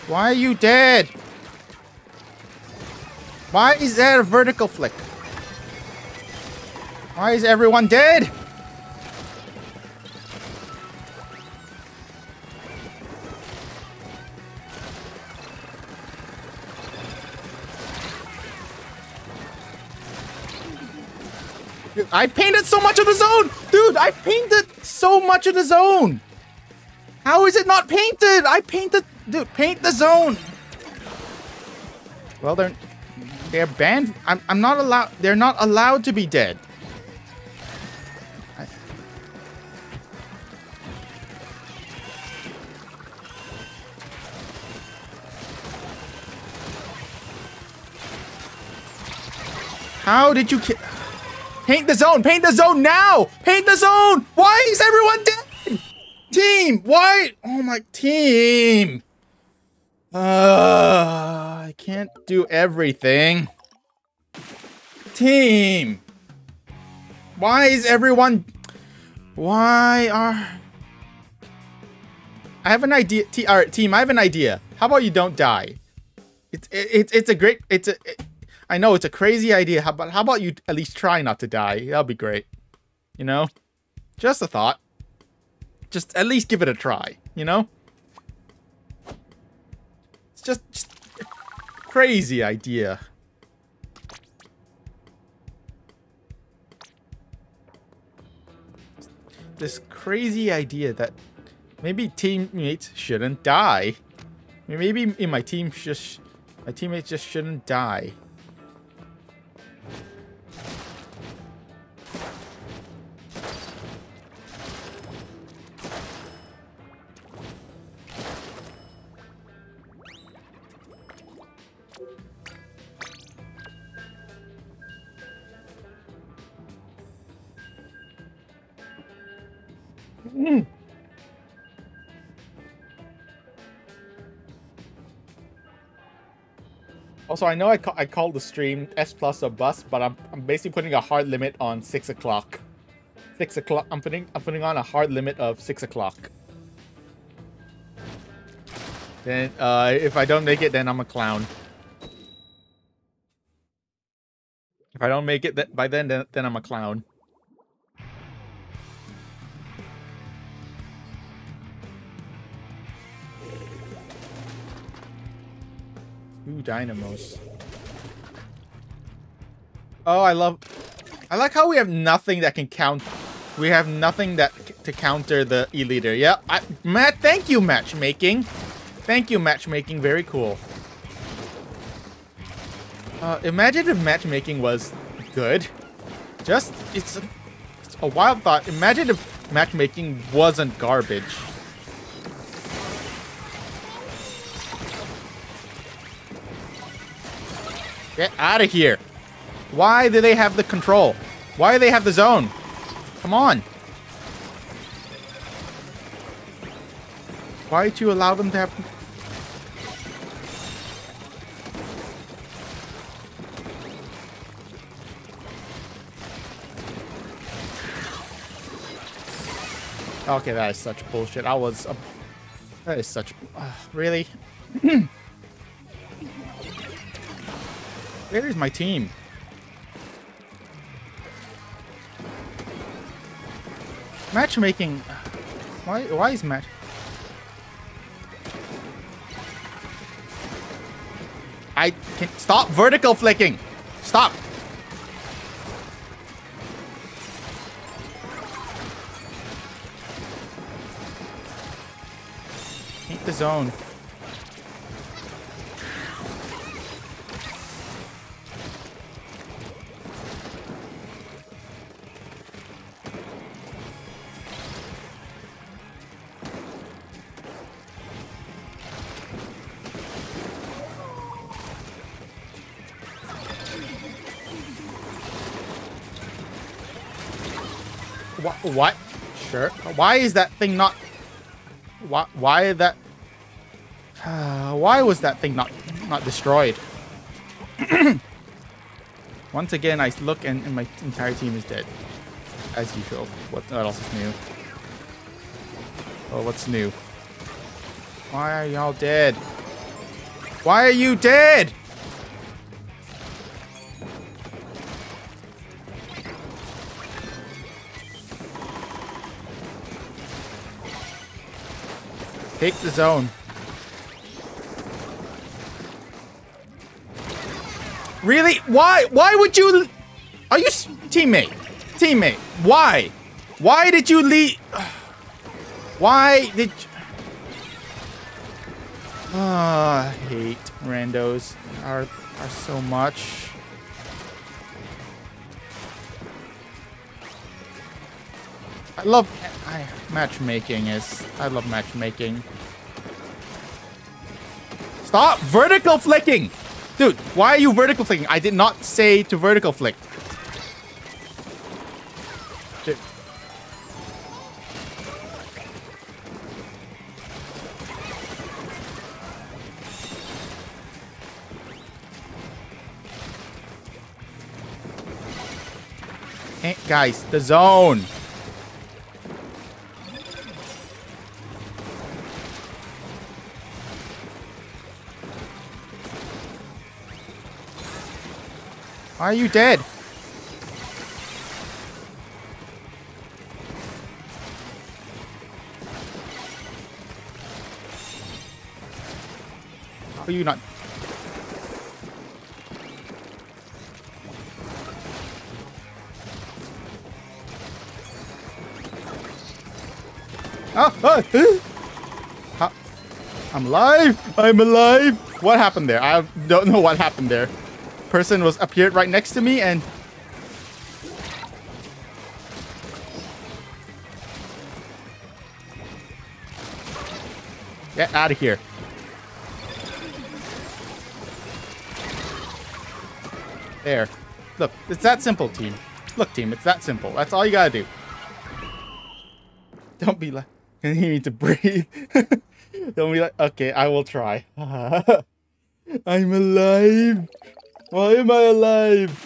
Why are you dead? Why is there a vertical flick? Why is everyone dead? I painted so much of the zone! Dude, I painted so much of the zone! How is it not painted? I painted... Dude, paint the zone! Well, they're... They're banned... I'm, I'm not allowed... They're not allowed to be dead. How did you kill... Paint the zone! Paint the zone now! Paint the zone! Why is everyone dead? Team! Why? Oh my team! Uh, I can't do everything. Team! Why is everyone... Why are... I have an idea. T all right, team, I have an idea. How about you don't die? It's it's it's a great it's a it, I know it's a crazy idea, but how about you at least try not to die? That'll be great. You know? Just a thought. Just at least give it a try, you know? It's just, just crazy idea. This crazy idea that maybe teammates shouldn't die. Maybe in my team just my teammates just shouldn't die. Also, I know I, ca I called the stream S plus a bus, but I'm, I'm basically putting a hard limit on 6 o'clock. 6 o'clock. I'm putting, I'm putting on a hard limit of 6 o'clock. Then, uh, if I don't make it, then I'm a clown. If I don't make it th by then, then, then I'm a clown. Two dynamos. Oh, I love... I like how we have nothing that can count... We have nothing that to counter the E-liter. Yeah, I, Matt, thank you, matchmaking. Thank you, matchmaking. Very cool. Uh, imagine if matchmaking was good. Just, it's a, it's a wild thought. Imagine if matchmaking wasn't garbage. Get out of here. Why do they have the control? Why do they have the zone? Come on. Why did you allow them to have... Okay, that is such bullshit. I was... Uh, that is such... Uh, really? Where is my team? Matchmaking. Why? Why is match? I can stop vertical flicking. Stop. Keep the zone. What? Sure. Why is that thing not... Why, why that... Uh, why was that thing not not destroyed? Once again, I look and, and, my entire team is dead. As usual. What, what else is new? Oh, what's new? Why are y'all dead? Why are you dead? Take the zone. Really? Why? Why would you... Are you... Teammate. Teammate. Why? Why did you leave... Why did... Oh, I hate randos. Are, are so much. I love I, matchmaking is I love matchmaking. Stop vertical flicking! Dude, why are you vertical flicking? I did not say to vertical flick. Hey, guys, the zone! Are you dead? Are you not? Oh, oh? I'm alive! I'm alive! What happened there? I don't know what happened there. Person was appeared right next to me and... Get out of here. There. Look, it's that simple, team. Look, team, it's that simple. That's all you gotta do. Don't be like... You need to breathe. Don't be like... Okay, I will try. I'm alive. Why am I alive?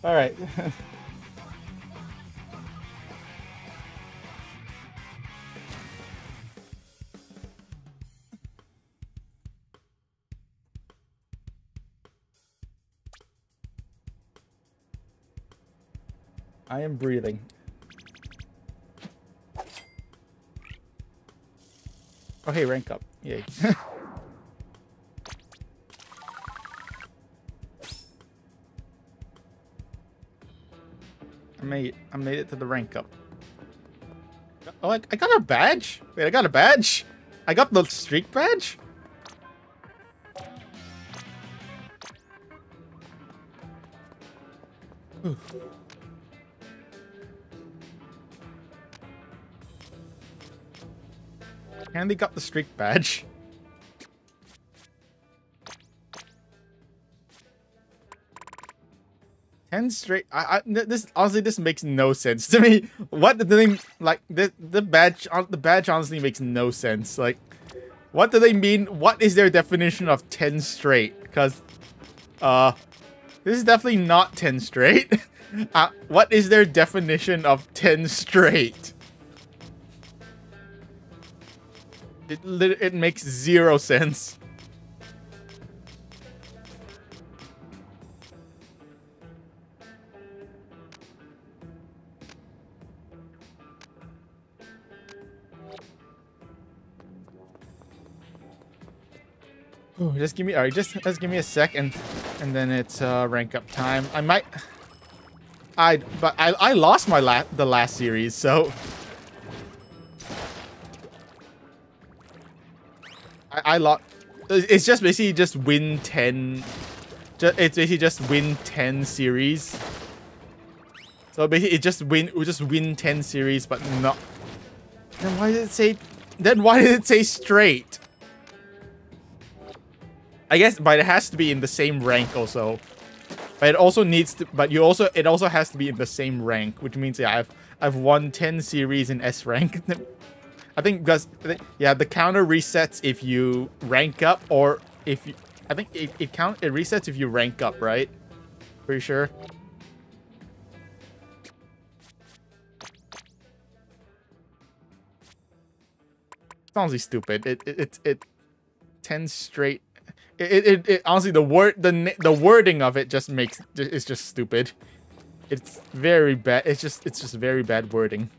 All right. I am breathing. Oh, hey, rank up. Yay. I made I made it to the rank up. Oh, I, I got a badge? Wait, I got a badge? I got the streak badge? Andy got the streak badge. Ten straight. I, I this honestly this makes no sense to me. What the thing like the the badge the badge honestly makes no sense. Like, what do they mean? What is their definition of ten straight? Because, uh, this is definitely not ten straight. uh, what is their definition of ten straight? It, it makes zero sense. Ooh, just give me, alright, just, just give me a sec and, and then it's uh, rank up time. I might, I, but I, I lost my la the last series, so I, I. It's just basically just win 10. Just, it's basically just win 10 series. So basically it just win we just win 10 series but not Then why did it say then why did it say straight? I guess but it has to be in the same rank also. But it also needs to but you also it also has to be in the same rank, which means yeah, I've I've won 10 series in S rank. I think because yeah, the counter resets if you rank up or if you. I think it, it count it resets if you rank up, right? Pretty sure. It's honestly stupid. It it it, it ten straight. It, it it honestly the word the the wording of it just makes it's just stupid. It's very bad. It's just it's just very bad wording.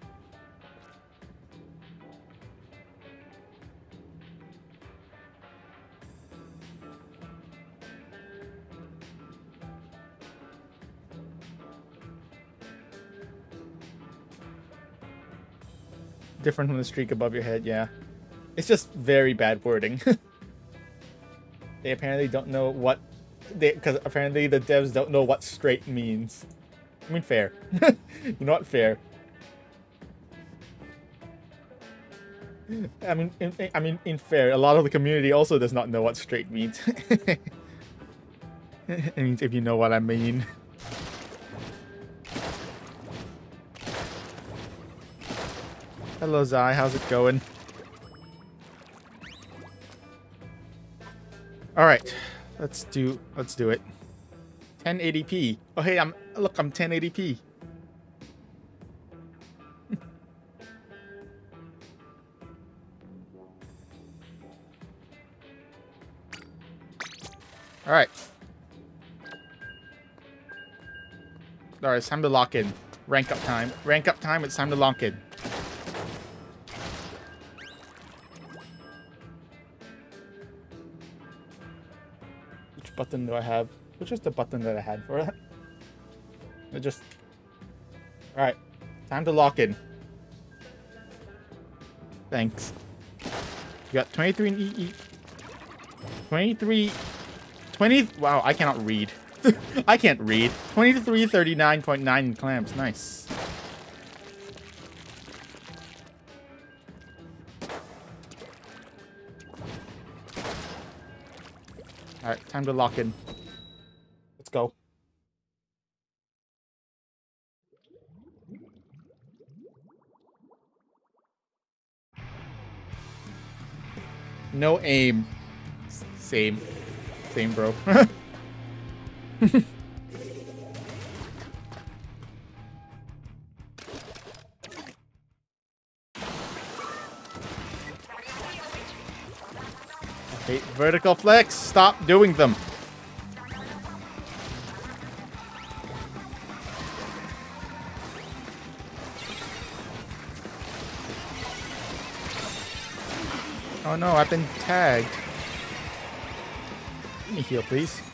Different from the streak above your head, yeah. It's just very bad wording. they apparently don't know what... they Because apparently the devs don't know what straight means. I mean, fair. what? Fair. I mean, in, I mean, in fair, a lot of the community also does not know what straight means. it means if you know what I mean. Hello, Zai. How's it going? All right. Let's do let's do it. 1080p. Oh hey, I'm look, I'm 1080p. All right. All right, it's time to lock in. Rank up time. Rank up time. It's time to lock in. Button do I have? Which is the button that I had for that? I just... Alright. Time to lock in. Thanks. You got 23 in EE. 23... 20... Wow, I cannot read. I can't read. 2339.9 clamps. Nice. Time to lock in. Let's go. No aim. Same. Same, bro. okay, vertical flicks. Stop doing them. Oh no, I've been tagged. Let me heal, please.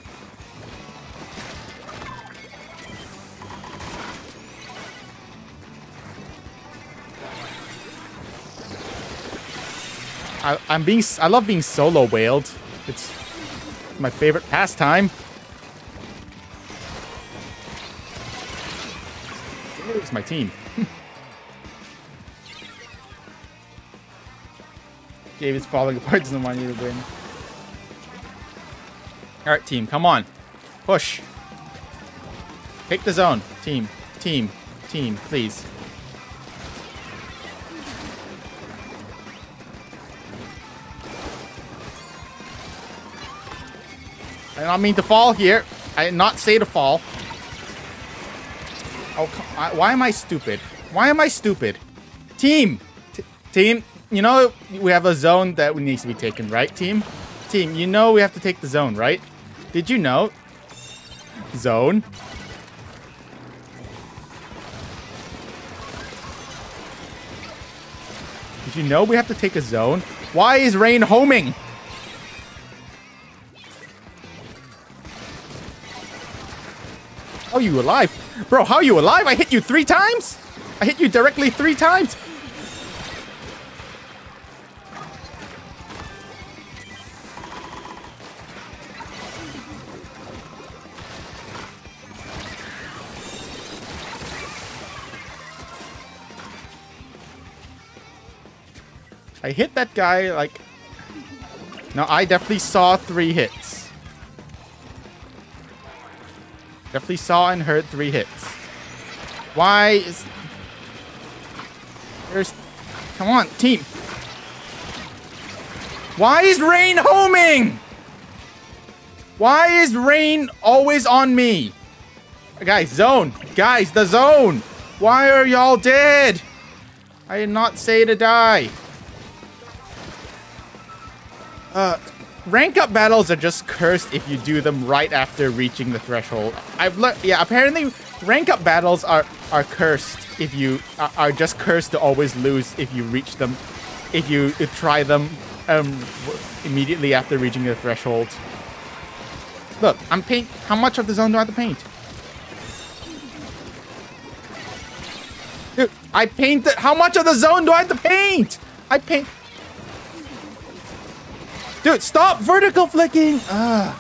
I, I'm being, I love being solo whaled. It's my favorite pastime. It's my team. Game is falling apart, doesn't want you to win. Alright, team, come on. Push. Take the zone. Team, team, team, please. I don't mean to fall here. I did not say to fall. Oh, why am I stupid? Why am I stupid? Team! T team, you know we have a zone that we needs to be taken, right, team? Team, you know we have to take the zone, right? Did you know? Zone. Did you know we have to take a zone? Why is Rain homing? Are you alive? Bro, how are you alive? I hit you three times? I hit you directly three times? I hit that guy like... No, I definitely saw three hits. Definitely saw and heard three hits. Why is... There's... Come on, team. Why is Rain homing? Why is Rain always on me? Guys, zone. Guys, the zone. Why are y'all dead? I did not say to die. Uh, rank up battles are just cursed if you do them right after reaching the threshold. I've learned, yeah, apparently rank up battles are, are cursed if you, are, are just cursed to always lose if you reach them, if you try them um, immediately after reaching the threshold. Look, I'm paint, how much of the zone do I have to paint? Dude, I painted, how much of the zone do I have to paint? I paint, Dude, stop vertical flicking! Ah.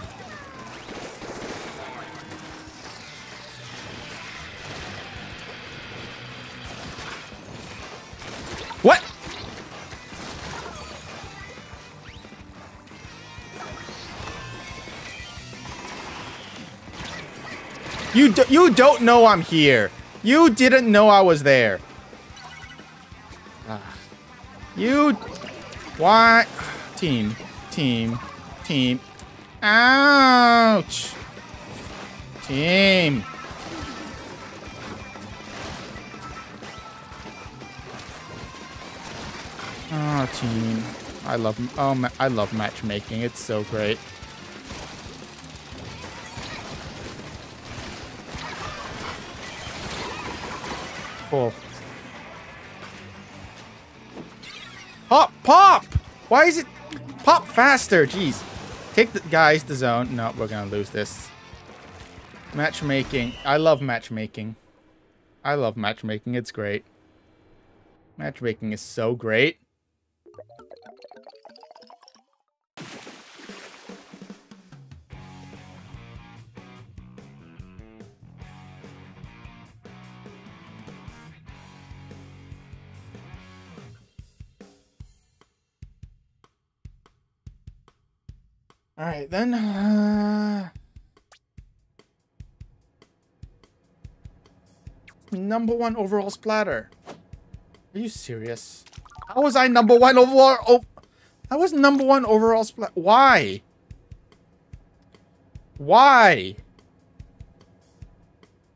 What? You do you don't know I'm here. You didn't know I was there. Ah. You... Why? Team team, team. Ouch! Team! Oh, team. I love oh I love matchmaking. It's so great. Oh. Cool. Pop, pop! Why is it pop faster? Jeez. Take the guys the zone. No, we're gonna lose this. Matchmaking. I love matchmaking. I love matchmaking. It's great. Matchmaking is so great. All right, then. Uh... Number one overall splatter. Are you serious? How was I number one overall? Oh, I was number one overall splatter. Why? Why?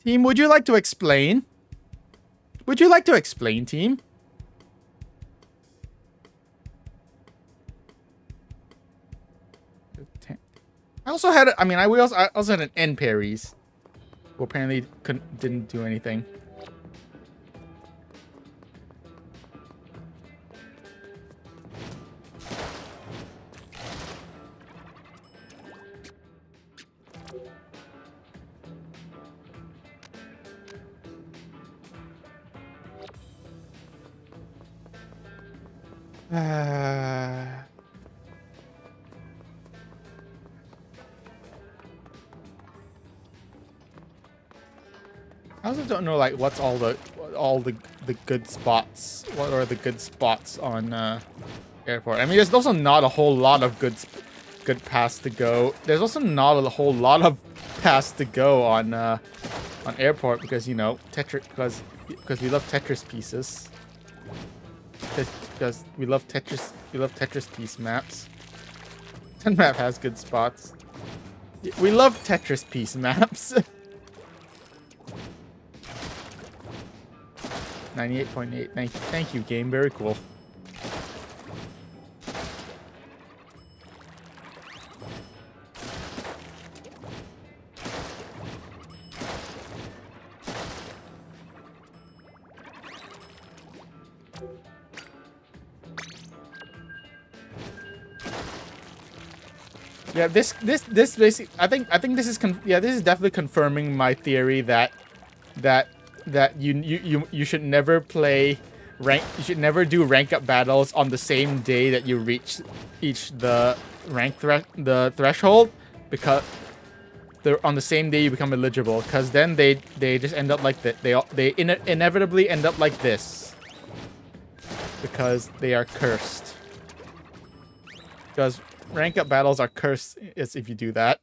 Team, would you like to explain? Would you like to explain, team? I also had, I mean, I we also, I also had an N parries. Who apparently couldn't, didn't do anything. Uh... I also don't know like what's all the all the the good spots. What are the good spots on uh, airport? I mean, there's also not a whole lot of good good paths to go. There's also not a whole lot of paths to go on uh, on airport because you know Tetris because because we love Tetris pieces. Because we love Tetris we love Tetris piece maps. Ten map has good spots. We love Tetris piece maps. 98.8. Thank, thank you, game. Very cool. Yeah, this this this basically I think I think this is yeah, this is definitely confirming my theory that that that you you you, you should never play rank you should never do rank up battles on the same day that you reach each the rank thre the threshold because they're on the same day you become eligible because then they they just end up like that they they in inevitably end up like this because they are cursed. Because rank up battles are cursed is if you do that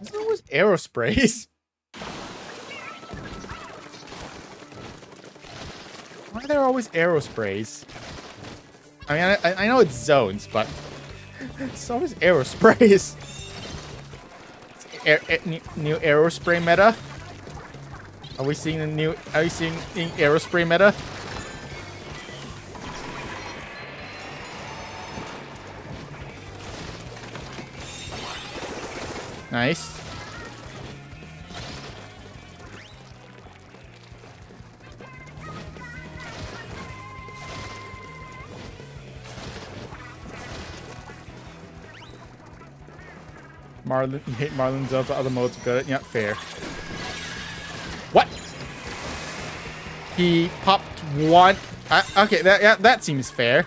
There's always aerosprays. Why are there always aerosprays? I mean, I, I know it's zones, but it's always aerosprays. Air, new, new aerospray meta? Are we seeing the new? Are we seeing the aerospray meta? Nice. Marlin, hate Marlin Zelda, other modes good. Yeah, fair. What? He popped one. Uh, okay, that yeah, that seems fair.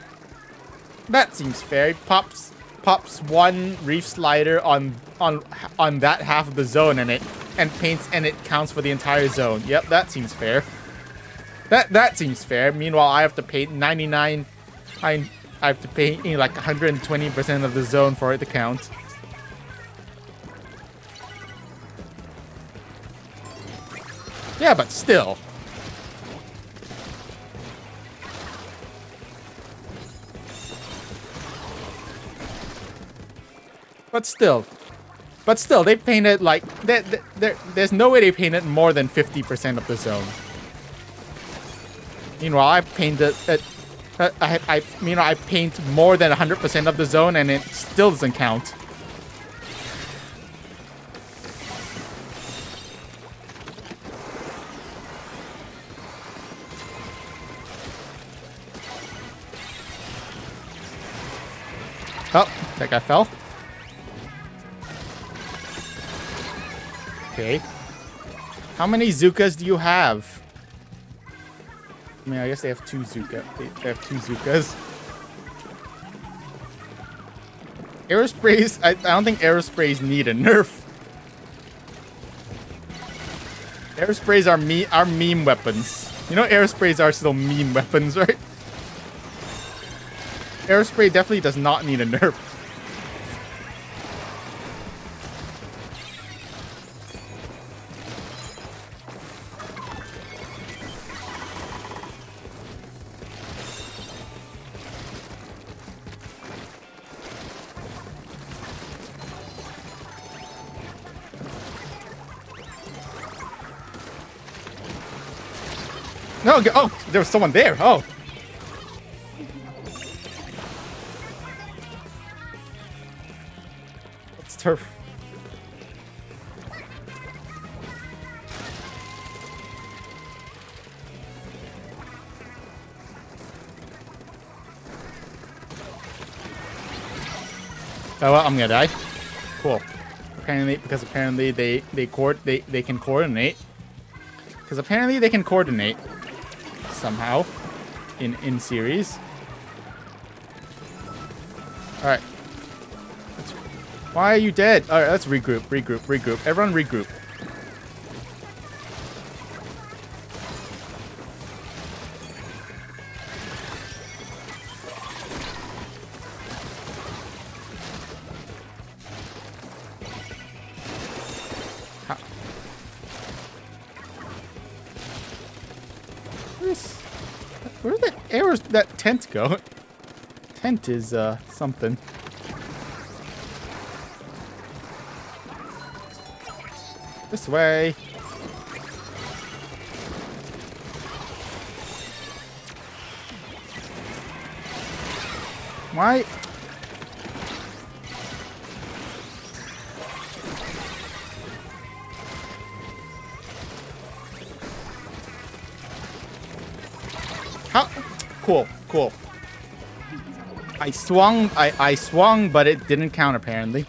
That seems fair. He pops pops one reef slider on on on that half of the zone and it and paints and it counts for the entire zone. Yep, that seems fair. That that seems fair. Meanwhile, I have to paint 99 I I have to paint you know, like 120% of the zone for it to count. Yeah, but still. But still. But still, they painted like... They, they, there's no way they painted more than 50% of the zone. Meanwhile, I painted... Uh, I, I, you know, I paint more than 100% of the zone and it still doesn't count. Oh, that guy fell. Okay. How many Zookas do you have? I mean, I guess they have two Zooka. They have two Zookas. Aerosprays, I, I don't think aerosprays need a nerf. Aerosprays are me are meme weapons. You know aerosprays are still meme weapons, right? Aerospray definitely does not need a nerf. Oh, no, oh, there was someone there. Oh. It's turf. Oh well, I'm gonna die. Cool. Apparently, because apparently they they coord they they can coordinate. Because apparently they can coordinate somehow in in series. All right. Why are you dead? All right, let's regroup, regroup, regroup. Everyone regroup. That tent go? Tent is uh something. This way. Why? Cool, cool. I swung, I, I swung, but it didn't count apparently.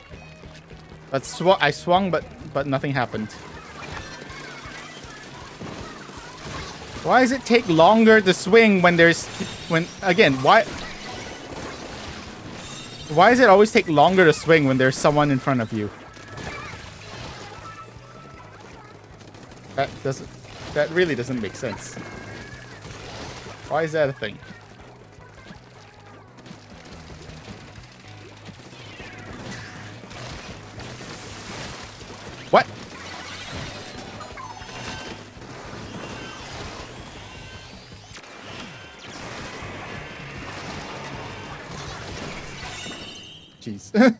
But sw I swung, but but nothing happened. Why does it take longer to swing when there's, when again? Why? Why does it always take longer to swing when there's someone in front of you? That doesn't. That really doesn't make sense. Why is that a thing? What? Jeez.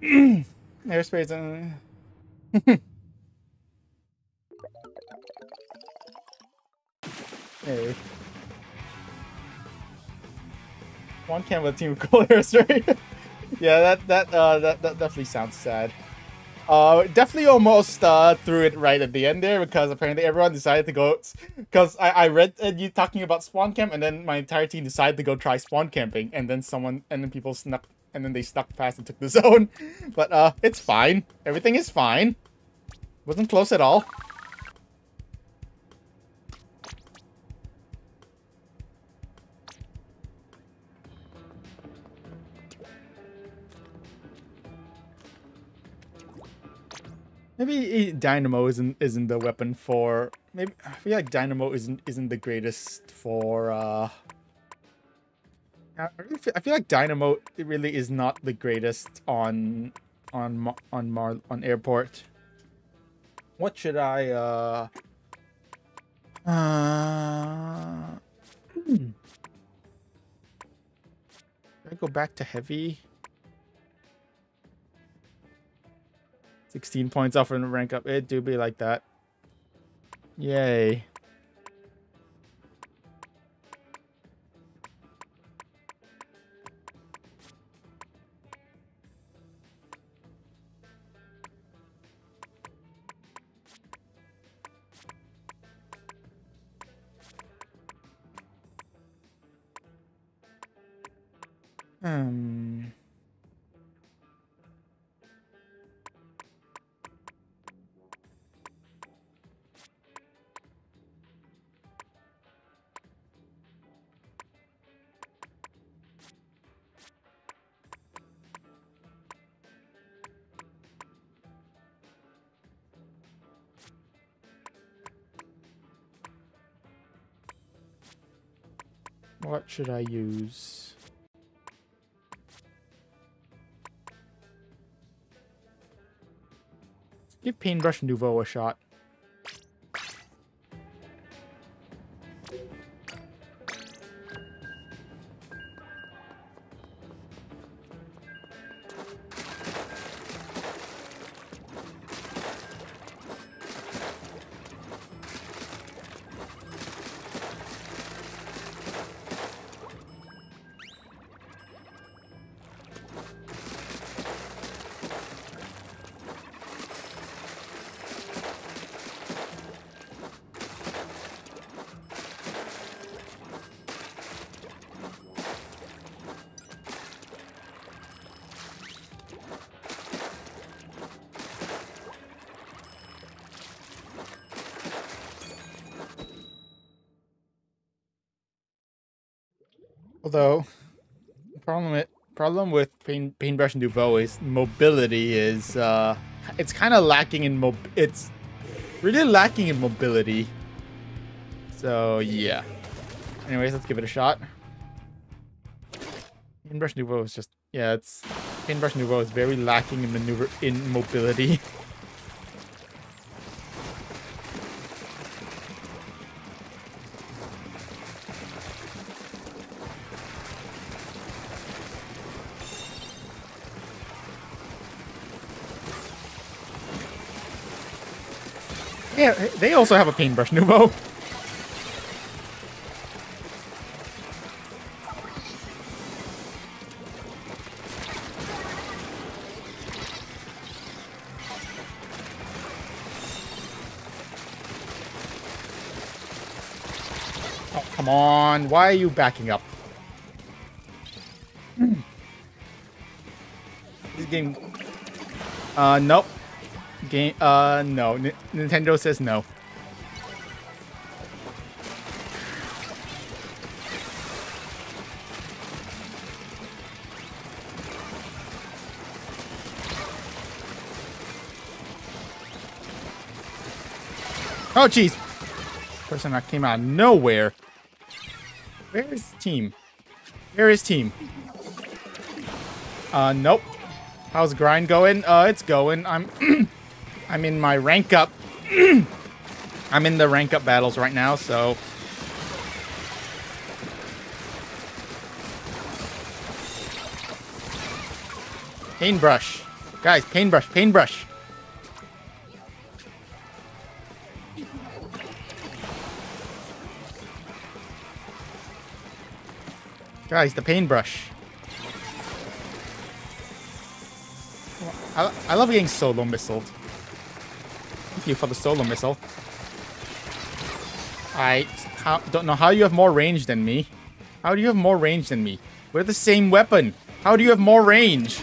Airspace. Uh... Can with Team of Colors, right? yeah, that that uh that, that definitely sounds sad. Uh, definitely almost uh, threw it right at the end there because apparently everyone decided to go. Because I, I read uh, you talking about spawn camp and then my entire team decided to go try spawn camping and then someone and then people snuck and then they stuck past and took the zone. But uh, it's fine. Everything is fine. Wasn't close at all. Maybe dynamo isn't isn't the weapon for. Maybe I feel like dynamo isn't isn't the greatest for. uh I, really feel, I feel like dynamo it really is not the greatest on on on Mar on airport. What should I, uh... Uh... Hmm. Should I go back to heavy? 16 points off in the rank up. It do be like that. Yay. Hmm. Should I use? Give Paintbrush Nouveau a shot. Paint, paintbrush nouveau is mobility is uh, it's kind of lacking in mob. It's really lacking in mobility. So yeah. Anyways, let's give it a shot. Paintbrush nouveau is just yeah, it's paintbrush nouveau is very lacking in maneuver in mobility. they also have a paintbrush nouveau. Oh, come on. Why are you backing up? This game... Uh, nope. Game, uh, no. N Nintendo says no. Oh, jeez. Person that came out of nowhere. Where is team? Where is team? Uh, nope. How's grind going? Uh, it's going. I'm I'm in my rank up. I'm in the rank up battles right now, so. Paintbrush. Guys, paintbrush, paintbrush. Guys, the paintbrush. I, I love getting solo missiled Thank you for the solar missile. I how, don't know how you have more range than me. How do you have more range than me? We're the same weapon. How do you have more range?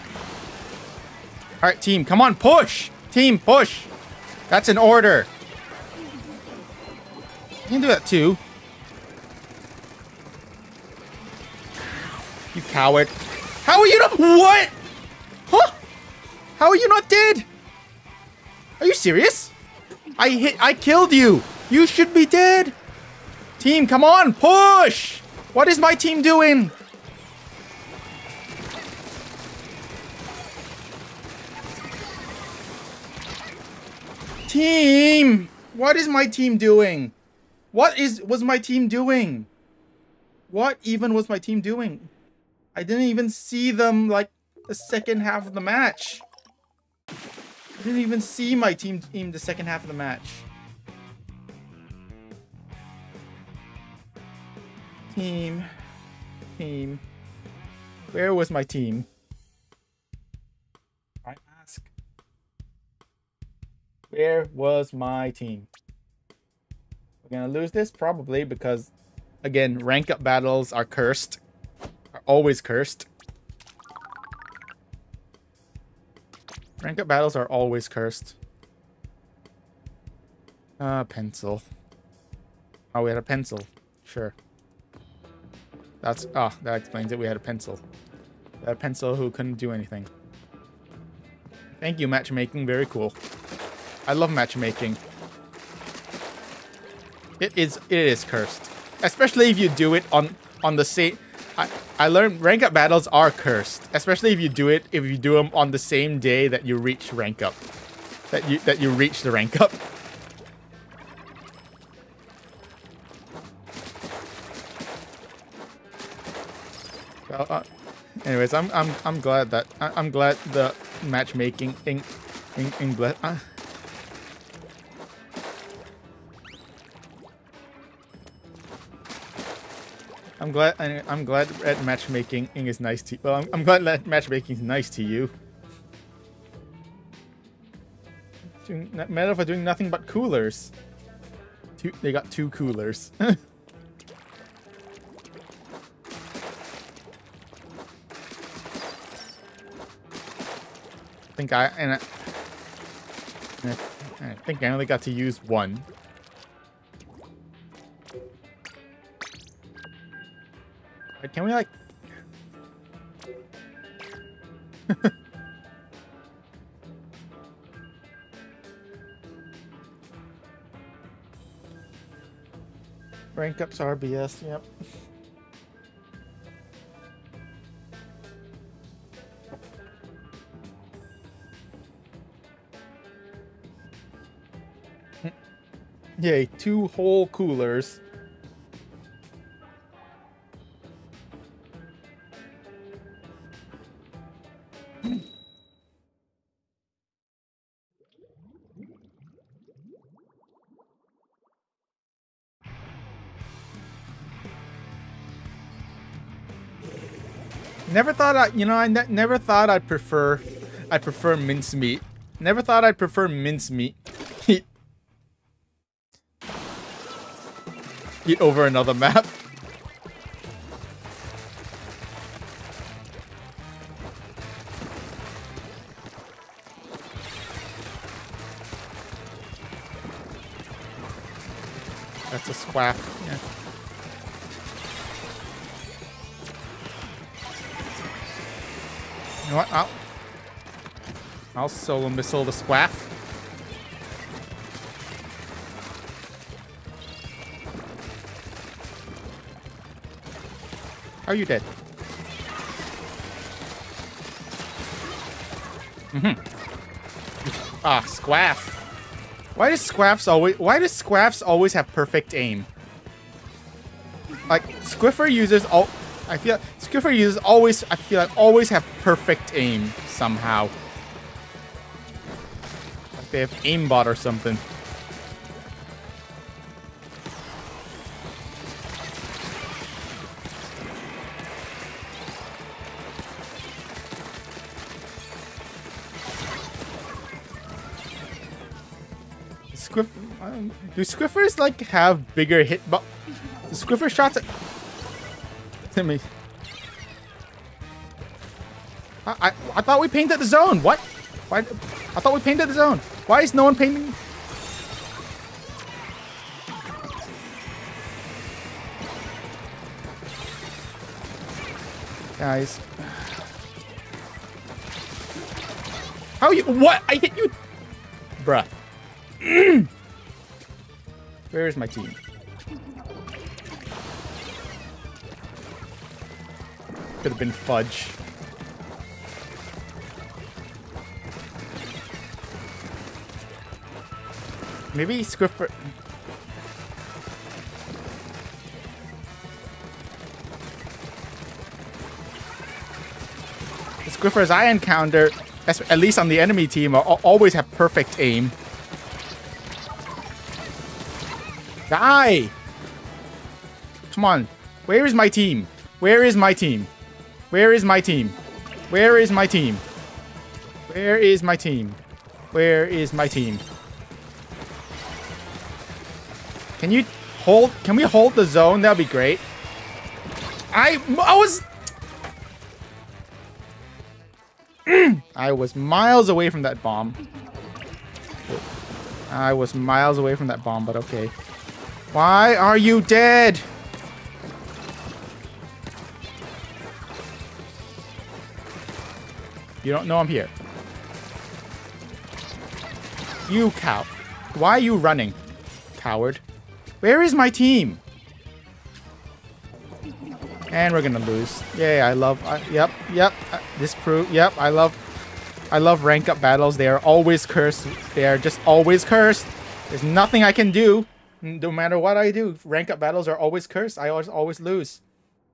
Alright, team, come on, push! Team, push! That's an order. You can do that too. You coward. How are you not- What? Huh? How are you not dead? Are you serious? I hit- I killed you! You should be dead! Team, come on, push! What is my team doing? Team! What is my team doing? What is was my team doing? What even was my team doing? I didn't even see them like the second half of the match. I didn't even see my team team the second half of the match. Team. Team. Where was my team? I ask. Where was my team? We're gonna lose this probably because again, rank up battles are cursed. Are always cursed. Rank up battles are always cursed. Uh, pencil. Oh, we had a pencil. Sure. That's, ah, that explains it. We had a pencil. A pencil who couldn't do anything. Thank you, matchmaking. Very cool. I love matchmaking. It is, it is cursed. Especially if you do it on, on the same, I, I learned rank up battles are cursed, especially if you do it if you do them on the same day that you reach rank up, that you that you reach the rank up. Uh, anyways, I'm I'm I'm glad that I, am glad the matchmaking in in in, in uh, I'm glad. I'm glad that matchmaking is nice to. Well, I'm, I'm glad that matchmaking is nice to you. Doing, Meta for doing nothing but coolers. Two, they got two coolers. I think I and I, I think I only got to use one. Uh, can we like... Rank ups RBS, yep. Yay, two whole coolers. Never thought I, you know, I ne never thought I'd prefer, I prefer mincemeat. Never thought I'd prefer mincemeat. Eat. Eat over another map. That's a squaff. Know what? I'll, I'll solo missile the squaff. Are you dead? Mm-hmm. Ah, squaff. Why does squaffs always why does squaffs always have perfect aim? Like Squiffer uses all I feel Squiffer users always, I feel like, always have perfect aim somehow. Like they have aimbot or something. Squiff, um, do Squiffers like have bigger hit? Squiffer shots. To me. I, I, I thought we painted the zone. What? Why? I thought we painted the zone. Why is no one painting? Guys. How you? What? I hit you. Bruh. Where is my team? Could have been fudge. Maybe Squiffer... The Squiffers I encounter, at least on the enemy team, always have perfect aim. Die! Come on. Where is my team? Where is my team? Where is my team? Where is my team? Where is my team? Where is my team? Can you hold? Can we hold the zone? That'd be great. I I was I was miles away from that bomb. I was miles away from that bomb, but okay. Why are you dead? You don't know I'm here. You cow. Why are you running? Coward. Where is my team? And we're gonna lose. Yay, I love... Yep, yep. Uh, this proof. Yep, I love... I love rank up battles. They are always cursed. They are just always cursed. There's nothing I can do. No matter what I do. Rank up battles are always cursed. I always, always lose.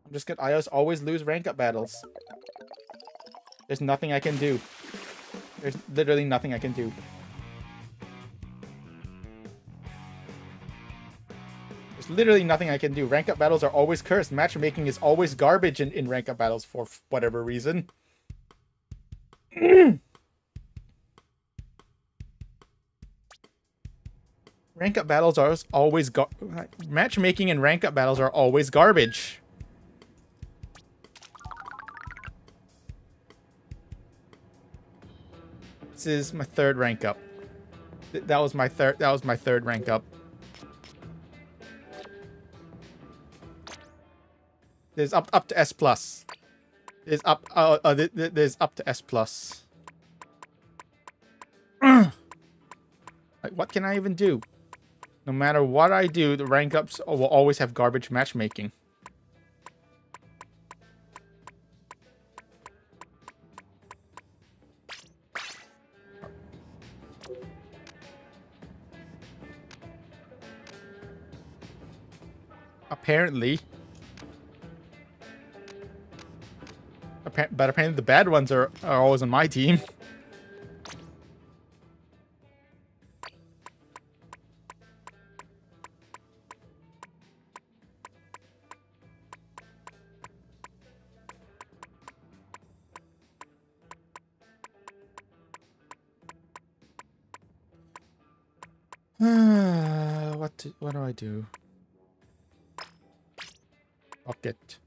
I'm just gonna... I always, always lose rank up battles. There's nothing I can do. There's literally nothing I can do. Literally nothing I can do. Rank up battles are always cursed. Matchmaking is always garbage in, in rank up battles for whatever reason. rank up battles are always garbage. matchmaking and rank up battles are always garbage. This is my third rank up. Th that was my third. That was my third rank up. There's up up to S plus. There's up. Uh, uh th th there's up to S plus. like, what can I even do? No matter what I do, the rank ups will always have garbage matchmaking. apparently. But apparently the bad ones are, are always on my team. what do, what do I do? pocket.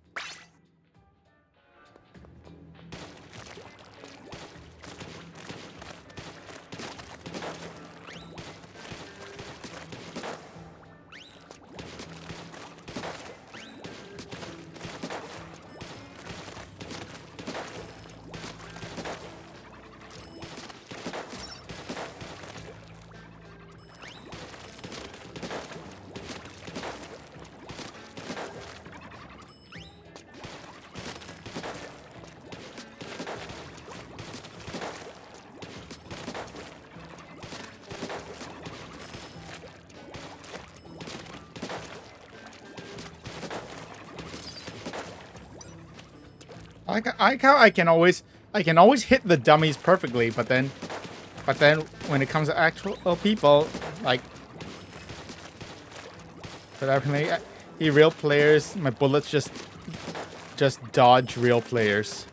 I like, I how I can always I can always hit the dummies perfectly, but then but then when it comes to actual people, like but apparently uh, real players, my bullets just just dodge real players.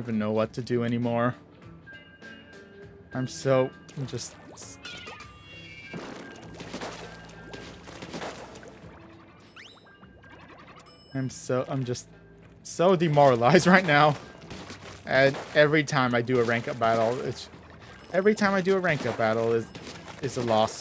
Even know what to do anymore. I'm so... I'm just... I'm so... I'm just so demoralized right now. And every time I do a rank up battle, it's... Every time I do a rank up battle is, is a loss.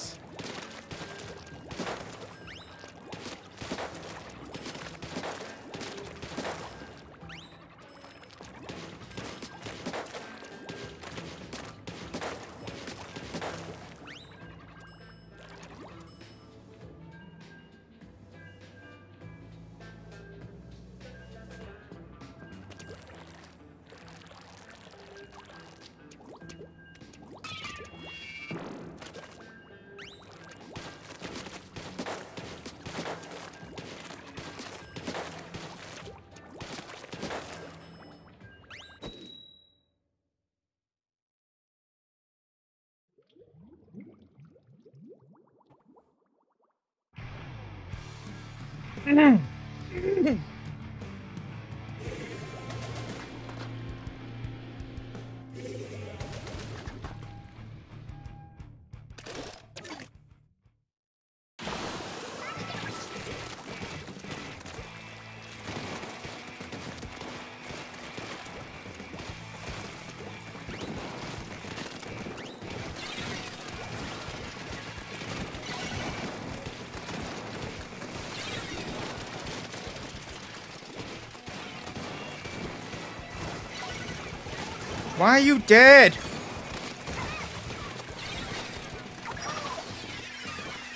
Why are you dead?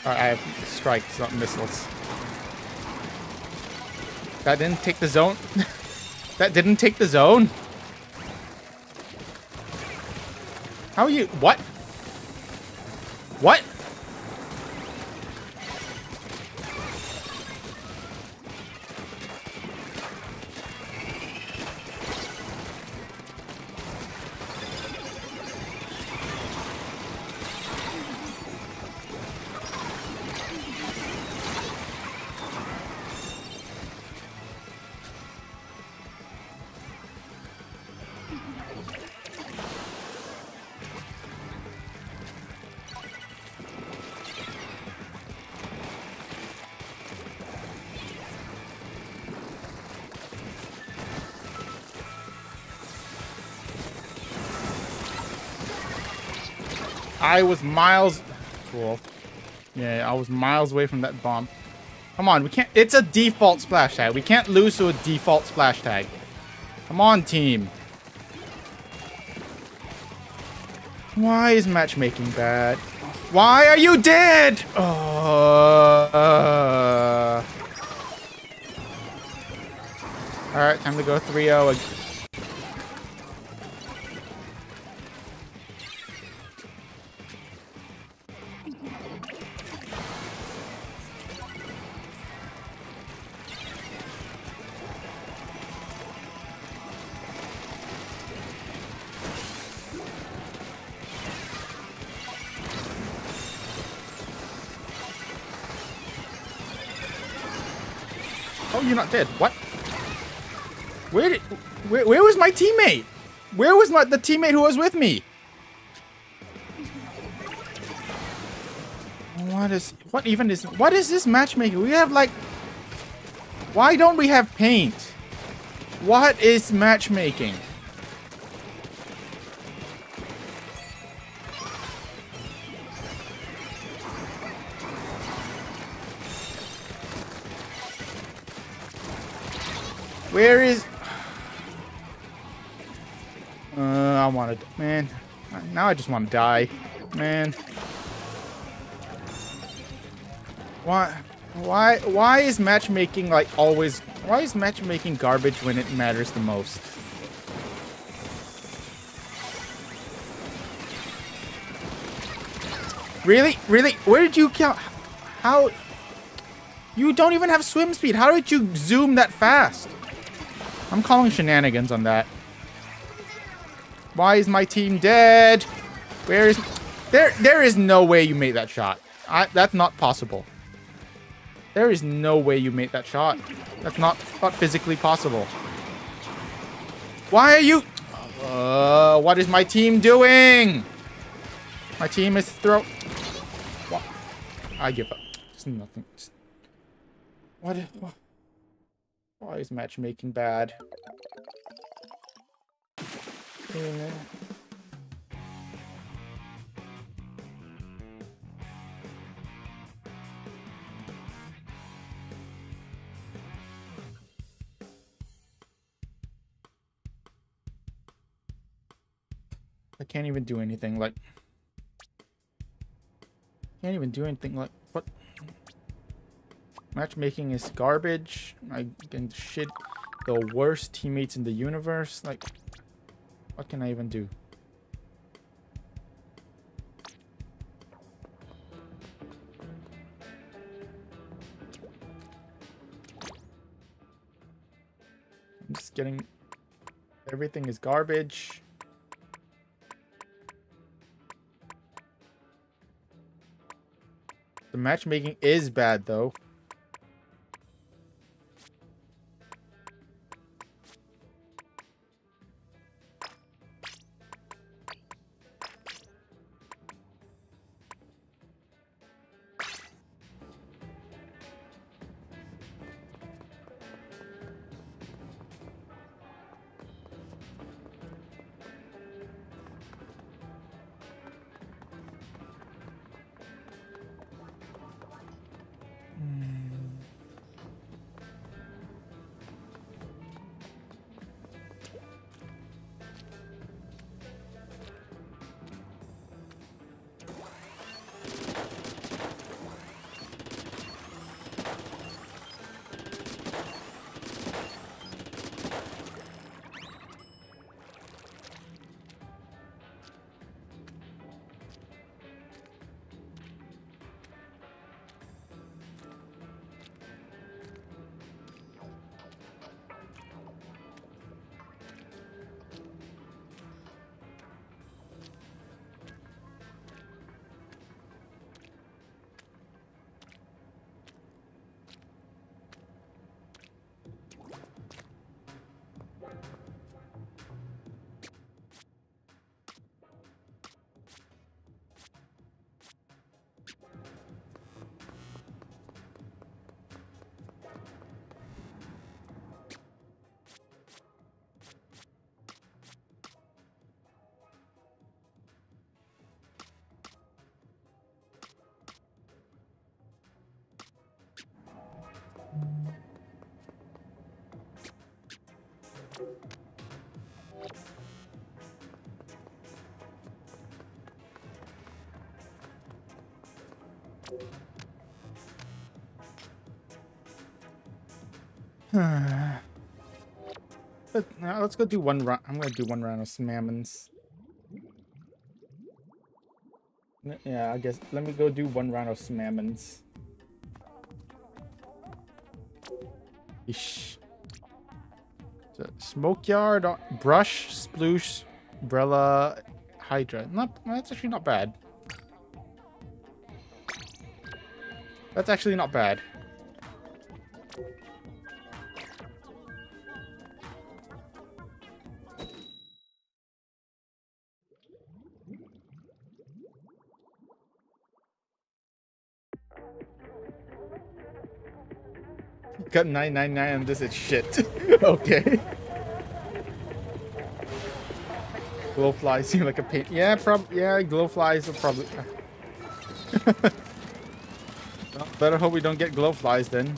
I have strikes, not missiles. That didn't take the zone. that didn't take the zone. How are you? What? I was miles... Cool. Yeah, I was miles away from that bomb. Come on, we can't... It's a default splash tag. We can't lose to a default splash tag. Come on, team. Why is matchmaking bad? Why are you dead? Uh, uh. Alright, time to go 3-0 dead. What? Where did... Where, where was my teammate? Where was my, the teammate who was with me? What is... What even is... What is this matchmaking? We have, like... Why don't we have paint? What is matchmaking? Where is... Uh, I want to... Man. Now I just want to die. Man. Why... Why... Why is matchmaking, like, always... Why is matchmaking garbage when it matters the most? Really? Really? Where did you count? How... You don't even have swim speed. How did you zoom that fast? I'm calling shenanigans on that. Why is my team dead? Where is... There, there is no way you made that shot. I, that's not possible. There is no way you made that shot. That's not, not physically possible. Why are you... Uh, what is my team doing? My team is throw... What? I give up. It's nothing. What? what? Oh, Why is matchmaking bad? Yeah. I can't even do anything like can't even do anything like what Matchmaking is garbage. I can shit the worst teammates in the universe. Like, what can I even do? I'm just getting... Everything is garbage. The matchmaking is bad, though. Hmm. Let, us go do one round. I'm going to do one round of mammons. Yeah, I guess let me go do one round of mammons. Smokeyard, Brush, Sploosh, Umbrella, Hydra. Not, that's actually not bad. That's actually not bad. Got 999 on this, it's shit. okay. Glowflies seem like a pain. Yeah, prob yeah, glowflies are probably. well, better hope we don't get glowflies then.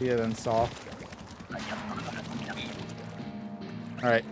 Yeah, then saw. Alright.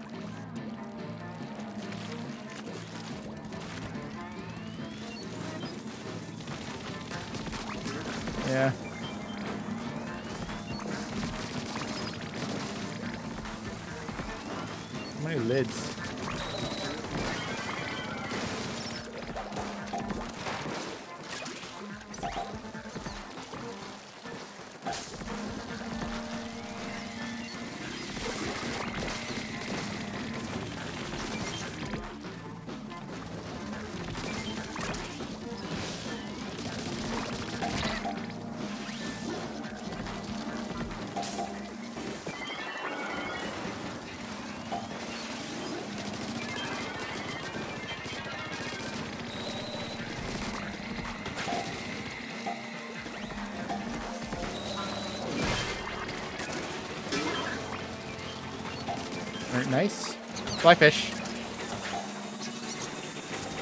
Fly fish.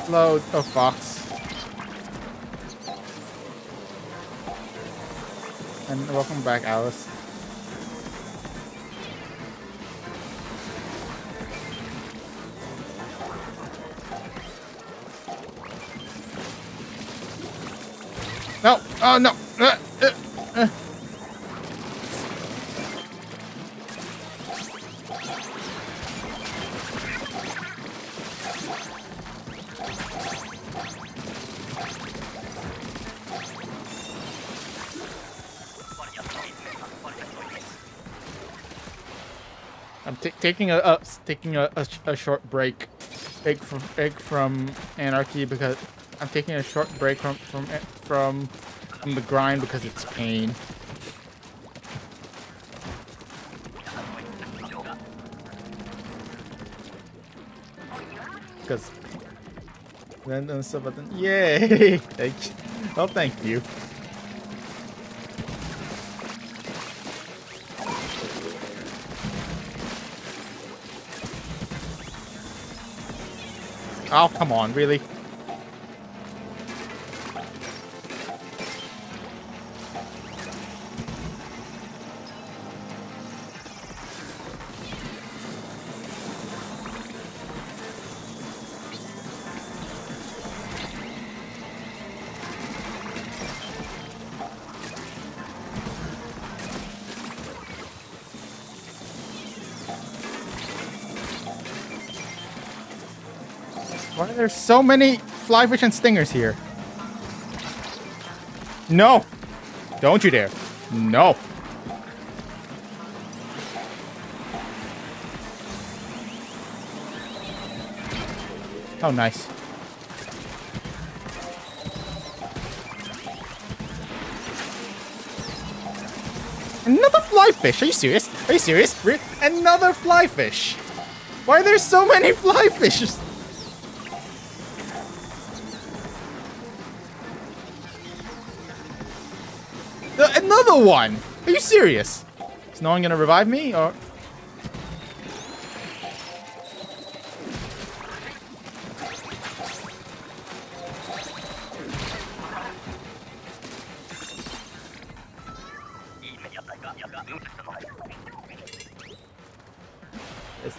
Load. Oh, fox. And welcome back, Alice. Taking a, a taking a, a, a, short break, egg from egg from anarchy because I'm taking a short break from from eh, from from the grind because it's pain. Because but then yay! thank you. Oh, thank you. Oh, come on, really? Why are there so many flyfish and stingers here? No! Don't you dare. No. Oh, nice. Another flyfish? Are you serious? Are you serious? Another flyfish? Why are there so many flyfish? Another one! Are you serious? Is no one gonna revive me, or...?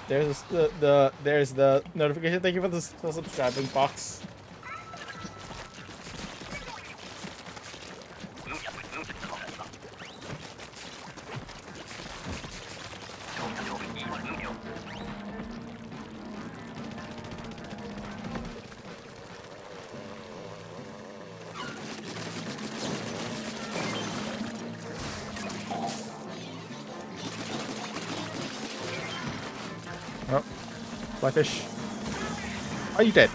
There's the, the there's the notification. Thank you for the for subscribing, Fox. Flyfish. Are you dead?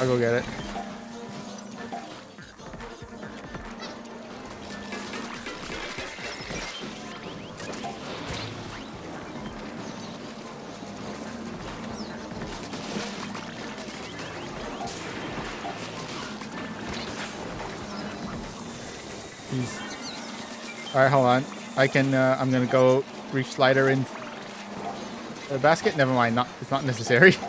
I'll go get it. All right, hold on. I can. Uh, I'm gonna go reef slider in the basket. Never mind. Not. It's not necessary.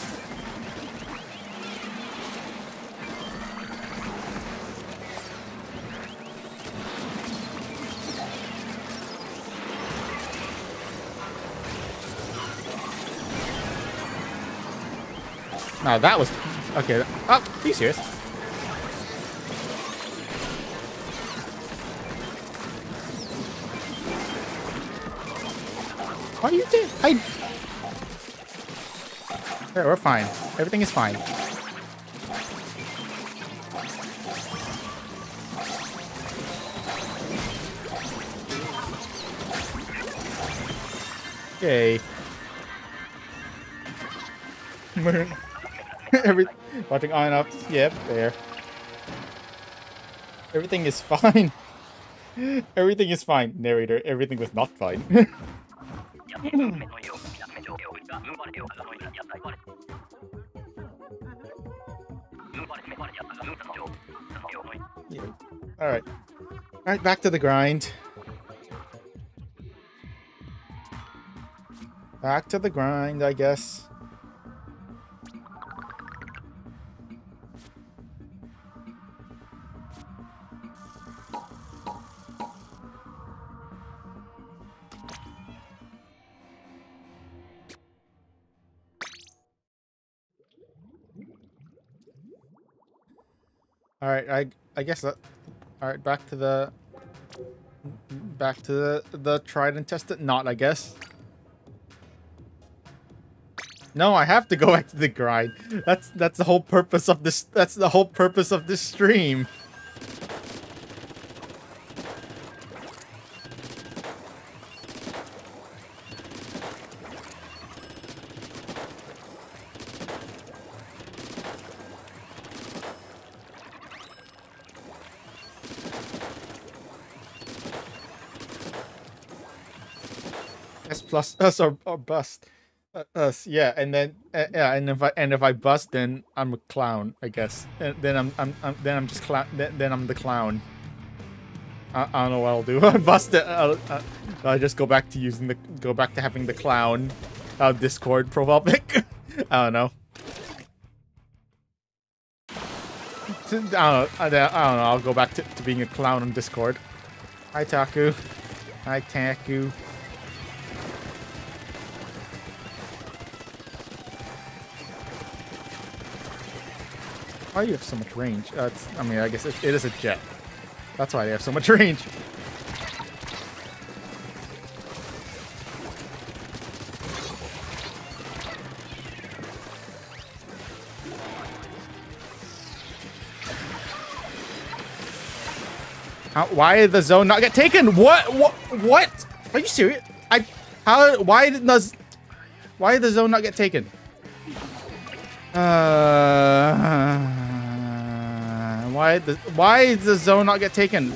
Now that was okay. Oh, are you serious. What are you doing? I. There, we're fine. Everything is fine. Okay. Every watching on up. Yep, there. Everything is fine. everything is fine. Narrator, everything was not fine. Alright, back to the grind. Back to the grind, I guess. All right, I I guess that. All right, back to the. Back to the the tried and tested knot, I guess. No, I have to go back to the grind. That's that's the whole purpose of this. That's the whole purpose of this stream. Plus us or, or bust. Uh, us, yeah, and then uh, yeah, and if I and if I bust, then I'm a clown, I guess. And then I'm I'm, I'm then I'm just clown. Then, then I'm the clown. I, I don't know what I'll do. I bust it. I'll, uh, I'll just go back to using the go back to having the clown uh, Discord profile pic. I don't know. I don't know. I, don't know. I'll go back to, to being a clown on Discord. Hi Taku. Hi Taku. Why do you have so much range? Uh, I mean, I guess it, it is a jet. That's why they have so much range. How, why did the zone not get taken? What? What? What? Are you serious? I. How? Why does? Why did the zone not get taken? Uh. Why the why does the zone not get taken?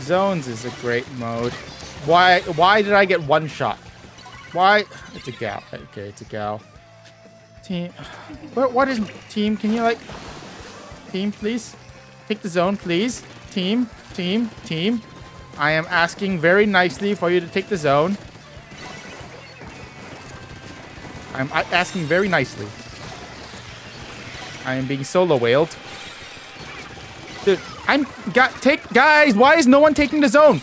Zones is a great mode. Why why did I get one shot? Why it's a gal. Okay, it's a gal. Team what what is team? Can you like team please? Take the zone, please. Team, team, team. I am asking very nicely for you to take the zone. I'm asking very nicely. I am being solo whaled. Dude, I'm got take guys. Why is no one taking the zone?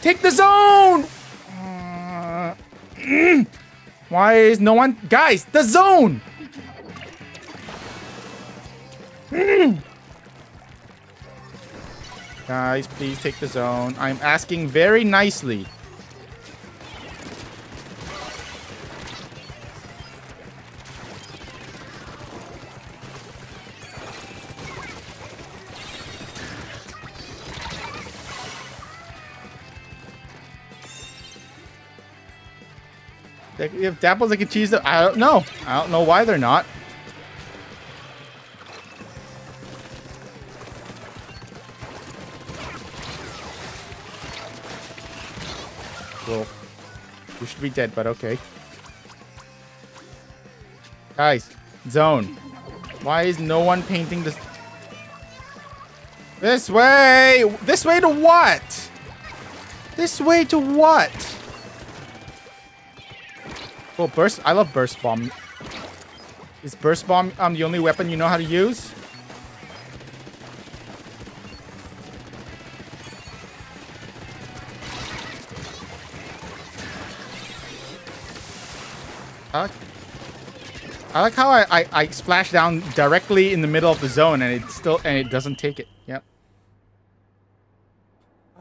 Take the zone. Uh, why is no one guys? The zone. Guys, please take the zone. I'm asking very nicely. If Dapples they can cheese them, I don't know. I don't know why they're not. Well, you should be dead, but okay. Guys, zone. Why is no one painting this? This way! This way to what? This way to what? Well, burst. I love burst bomb. Is burst bomb um the only weapon you know how to use? I like, I like how I, I, I splash down directly in the middle of the zone and it still and it doesn't take it. Yep.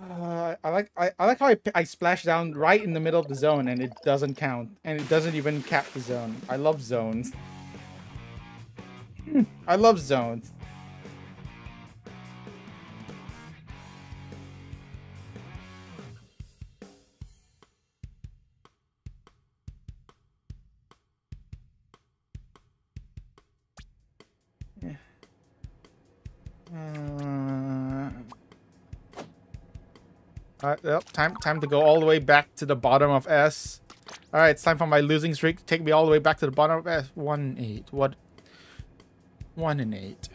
Uh, I like how I, I splash down right in the middle of the zone and it doesn't count and it doesn't even cap the zone. I love zones. Hmm. I love zones. Well, time time to go all the way back to the bottom of S. Alright, it's time for my losing streak to take me all the way back to the bottom of S. One eight. What? One and eight.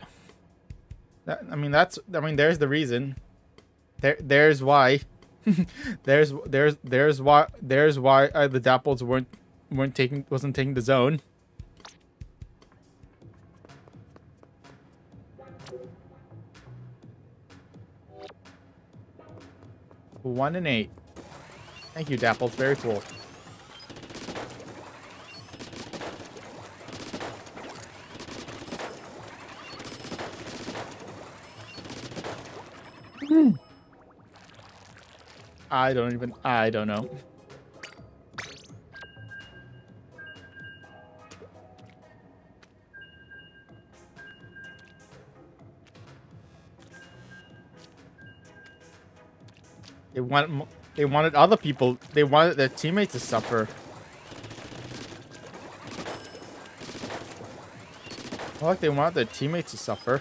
That, I mean, that's. I mean, there's the reason. There, there's why. there's, there's, there's why. There's why uh, the Dapples weren't weren't taking wasn't taking the zone. One and eight. Thank you, Dapples. Very cool. Hmm. I don't even, I don't know. Want, they wanted other people, they wanted their teammates to suffer. like they wanted their teammates to suffer.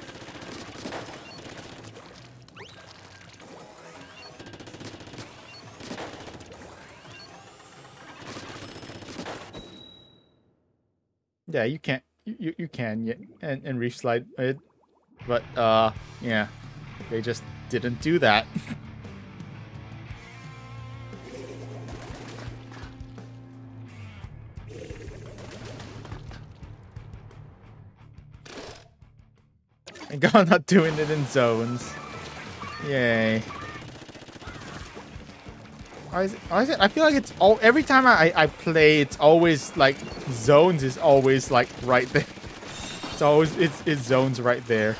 Yeah, you can't. You you can yeah, and and reef slide it, but uh yeah, they just didn't do that. and God not doing it in zones. Yay. Why is, it, why is it? I feel like it's all every time I, I play, it's always like zones is always like right there. It's always it's it's zones right there.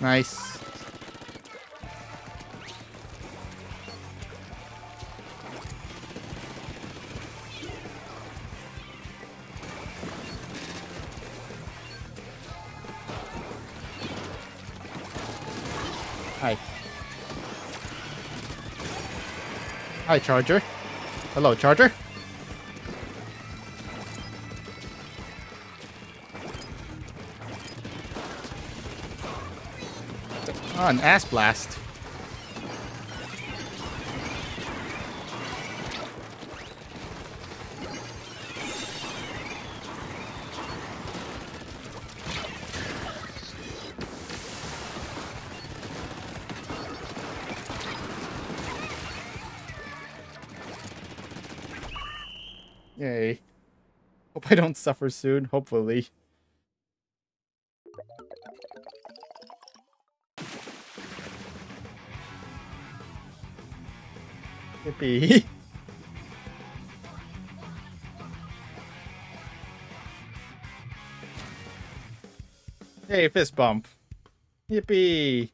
Nice. Hi, Charger. Hello, Charger. Oh, an S-BLAST. I don't suffer soon, hopefully. Yippee. hey, fist bump. Yippee.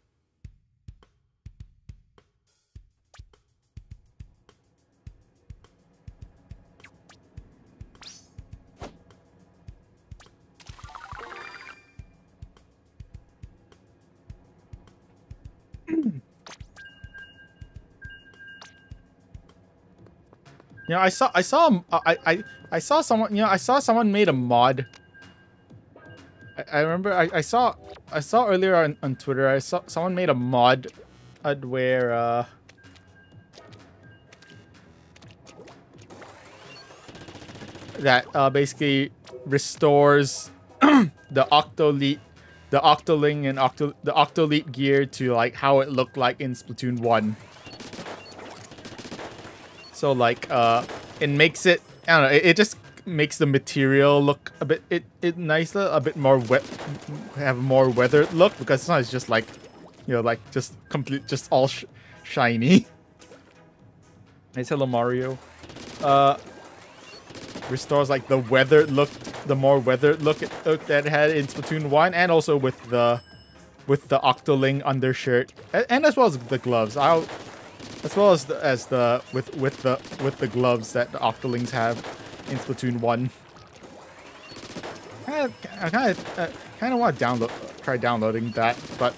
Know, I saw I saw I I I saw someone. You know, I saw someone made a mod. I, I remember I, I saw I saw earlier on, on Twitter. I saw someone made a mod, where uh. That uh, basically restores the Octolite, the Octoling and Octo the Octolite gear to like how it looked like in Splatoon 1. So like uh it makes it I don't know, it, it just makes the material look a bit it it nicer, a bit more wet have a more weathered look because it's not just like you know like just complete just all sh shiny. Nice hello Mario. Uh restores like the weathered look the more weathered look, look that it had in Splatoon 1 and also with the with the Octoling undershirt and, and as well as the gloves. I'll as well as the, as the with with the with the gloves that the Octolings have in Splatoon One. I kind of kind of want to download try downloading that, but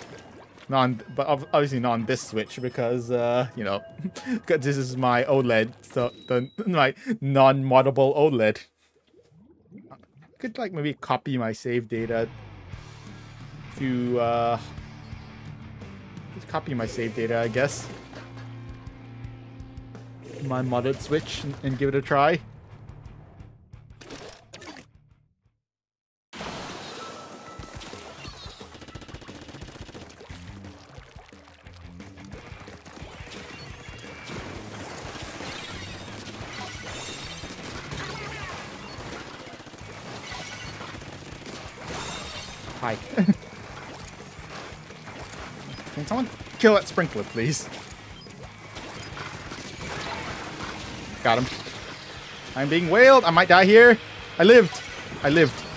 non but obviously not on this Switch because uh you know because this is my OLED, so the my non-moddable OLED. I could like maybe copy my save data to uh just copy my save data, I guess my modded Switch and, and give it a try. Hi. Can someone kill that sprinkler, please? Got him. I'm being whaled. I might die here. I lived. I lived.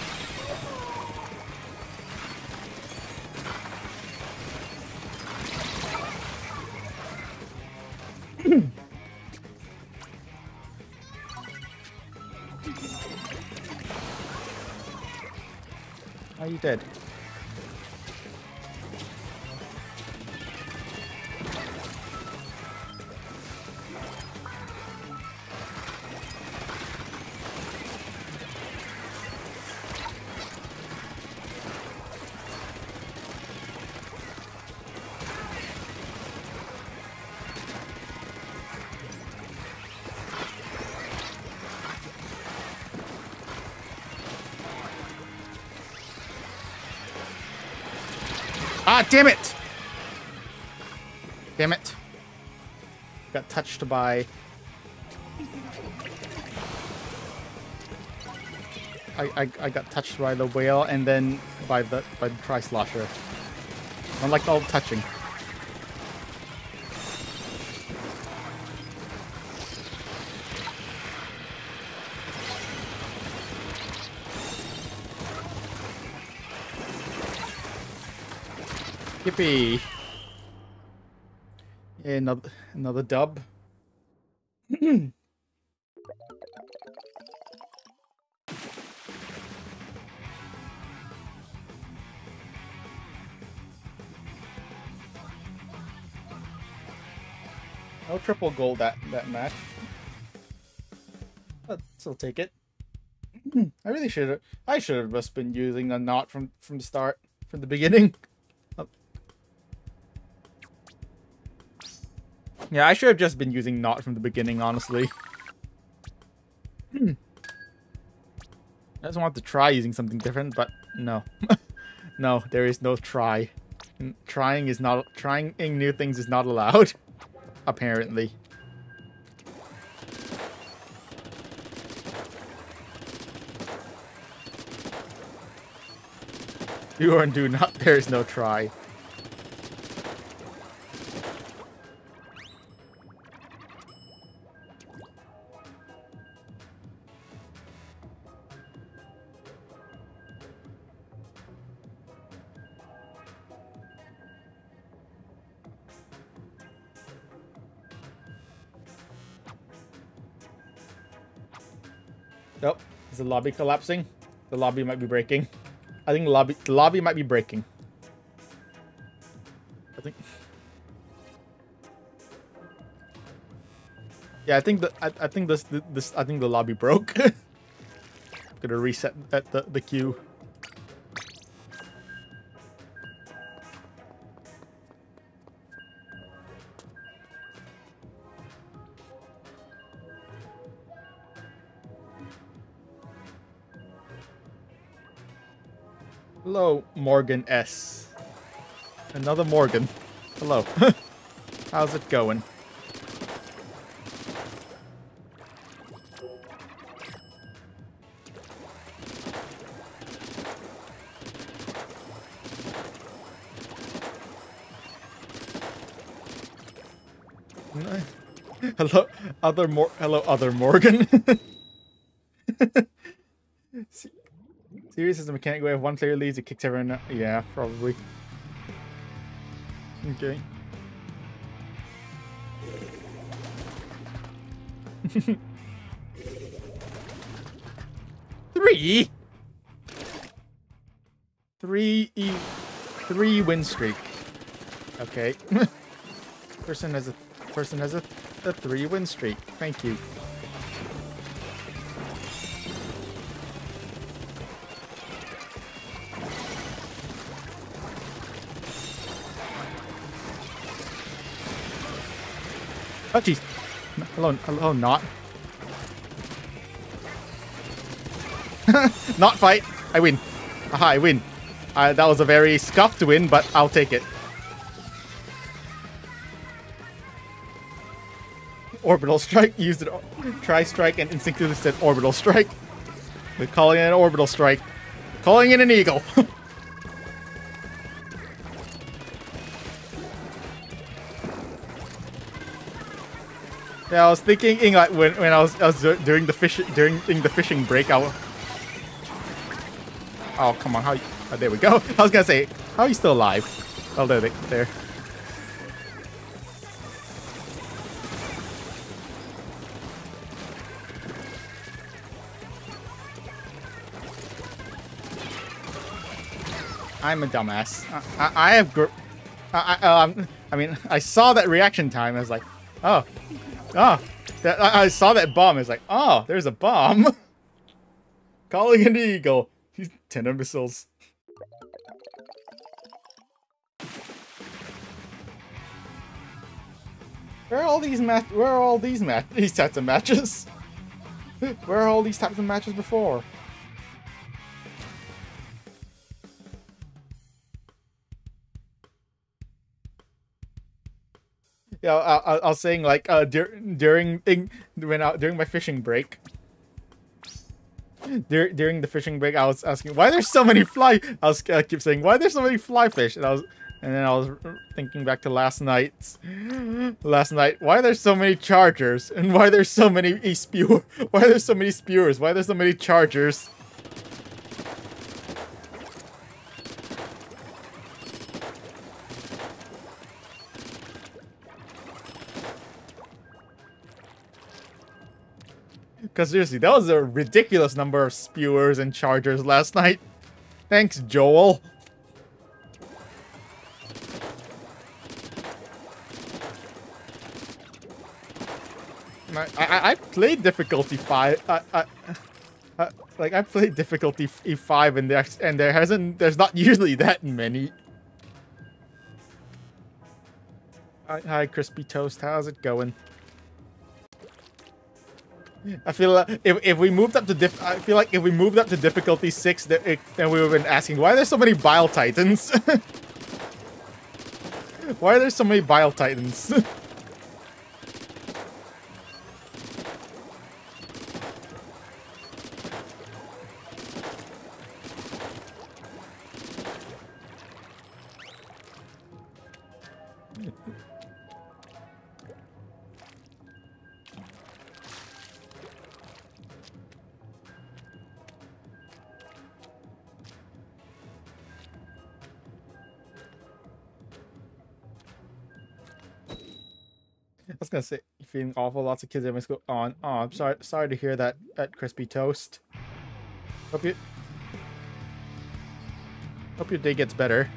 Damn it! Damn it. Got touched by... I, I, I got touched by the whale and then by the by the tri-slosher. Like all the touching. Yippee! Another another dub. No triple gold that that match. But still take it. I really should have. I should have just been using the knot from from the start, from the beginning. Yeah, I should have just been using not from the beginning, honestly. Hmm. I just want to try using something different, but no. no, there is no try. Trying is not trying new things is not allowed. Apparently. Do or do not, there is no try. Lobby collapsing? The lobby might be breaking. I think lobby the lobby might be breaking. I think Yeah, I think the I, I think this this I think the lobby broke. Gonna reset at the the queue. Morgan S. Another Morgan. Hello. How's it going? hello, other Mor. Hello, other Morgan. Serious as a mechanic way if one player leaves, it kicks everyone out. Yeah, probably. Okay. Three? Three e three win streak. Okay. person has a person has a, a three win streak. Thank you. Oh, jeez. Hello, hello, not. not fight. I win. Aha, I win. Uh, that was a very scuffed win, but I'll take it. Orbital strike. Used it. Tri-strike and instinctively said orbital strike. We're calling it an orbital strike. Calling it an eagle. Yeah, I was thinking in like when when I was I was during the fish during the fishing break. Oh come on, how? Oh, there we go. I was gonna say, how are you still alive? Oh, there, there. I'm a dumbass. I, I, I have. I, I, um, I mean, I saw that reaction time. I was like, oh, Ah, that, I, I saw that bomb. It's like, oh, there's a bomb. Calling an eagle. These Tenta Missiles. Where are all these match? Where are all these match? These types of matches? Where are all these types of matches before? Yeah, I, I, was saying like uh dur during when I, during my fishing break. Dur during the fishing break, I was asking why there's so many fly. I was I keep saying why there's so many fly fish, and I was and then I was thinking back to last night. Last night, why there's so many chargers and why there's so many spew why there's so many spewers, why there's so many chargers. Because seriously, that was a ridiculous number of spewers and chargers last night. Thanks, Joel. I, I, I played difficulty five. I, I, I, like I played difficulty E five, and there and there hasn't. There's not usually that many. Hi, hi, crispy toast. How's it going? I feel like if, if we moved up to I feel like if we moved up to difficulty six, then, it, then we would have been asking why are there so many Bile Titans. why are there so many Bile Titans? was gonna say feeling awful. Lots of kids at my school. On. Oh, I'm mm. sorry. Sorry to hear that. At crispy toast. Hope you. Hope your day gets better.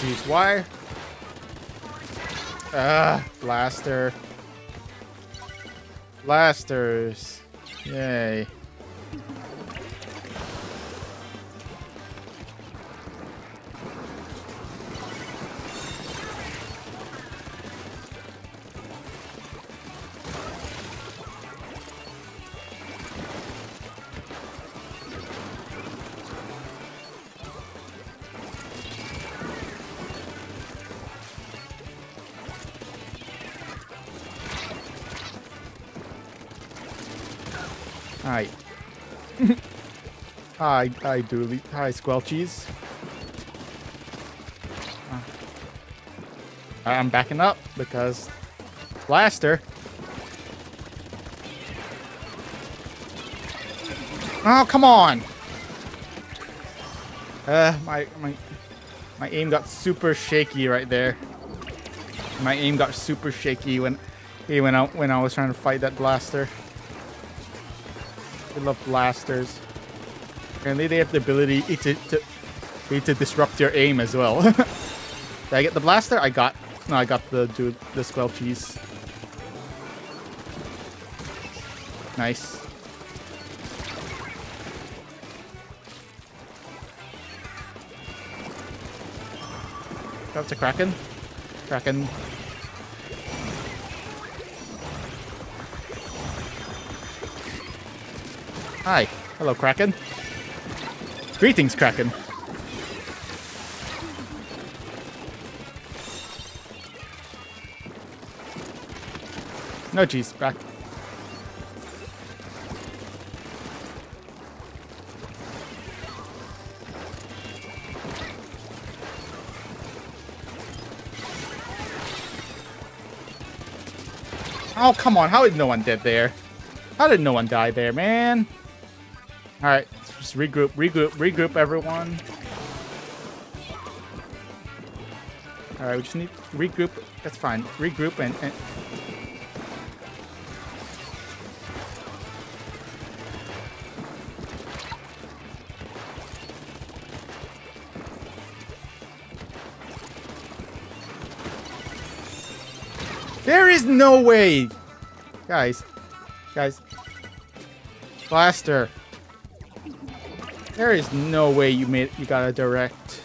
Jeez, why? Ah, blaster. Blasters. Yay. Hi, hi, Dooley. Hi, Squelchies. Uh, I'm backing up because Blaster. Oh, come on! Uh, my, my, my aim got super shaky right there. My aim got super shaky when, when I, when I was trying to fight that blaster. I love blasters. Apparently they have the ability to, to, to disrupt your aim as well. Did I get the blaster? I got... No, I got the dude, the Squelchies. Nice. Up to Kraken. Kraken. Hi. Hello, Kraken. Greetings, Kraken. No, jeez, back. Oh, come on. How did no one dead there? How did no one die there, man? Just regroup, regroup, regroup everyone. Alright, we just need regroup. That's fine. Regroup and, and There is no way! Guys. Guys. Blaster. There is no way you made you got a direct.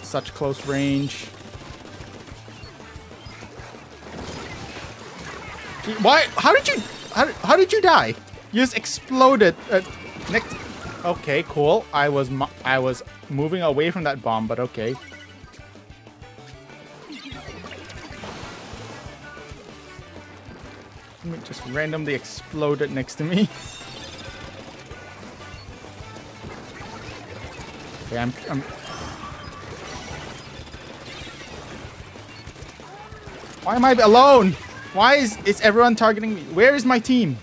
Such close range. Why? How did you? How, how did you die? You just exploded. Uh, next. Okay, cool. I was I was moving away from that bomb, but okay. Just randomly exploded next to me. okay, I'm, I'm... Why am I alone? Why is, is everyone targeting me? Where is my team?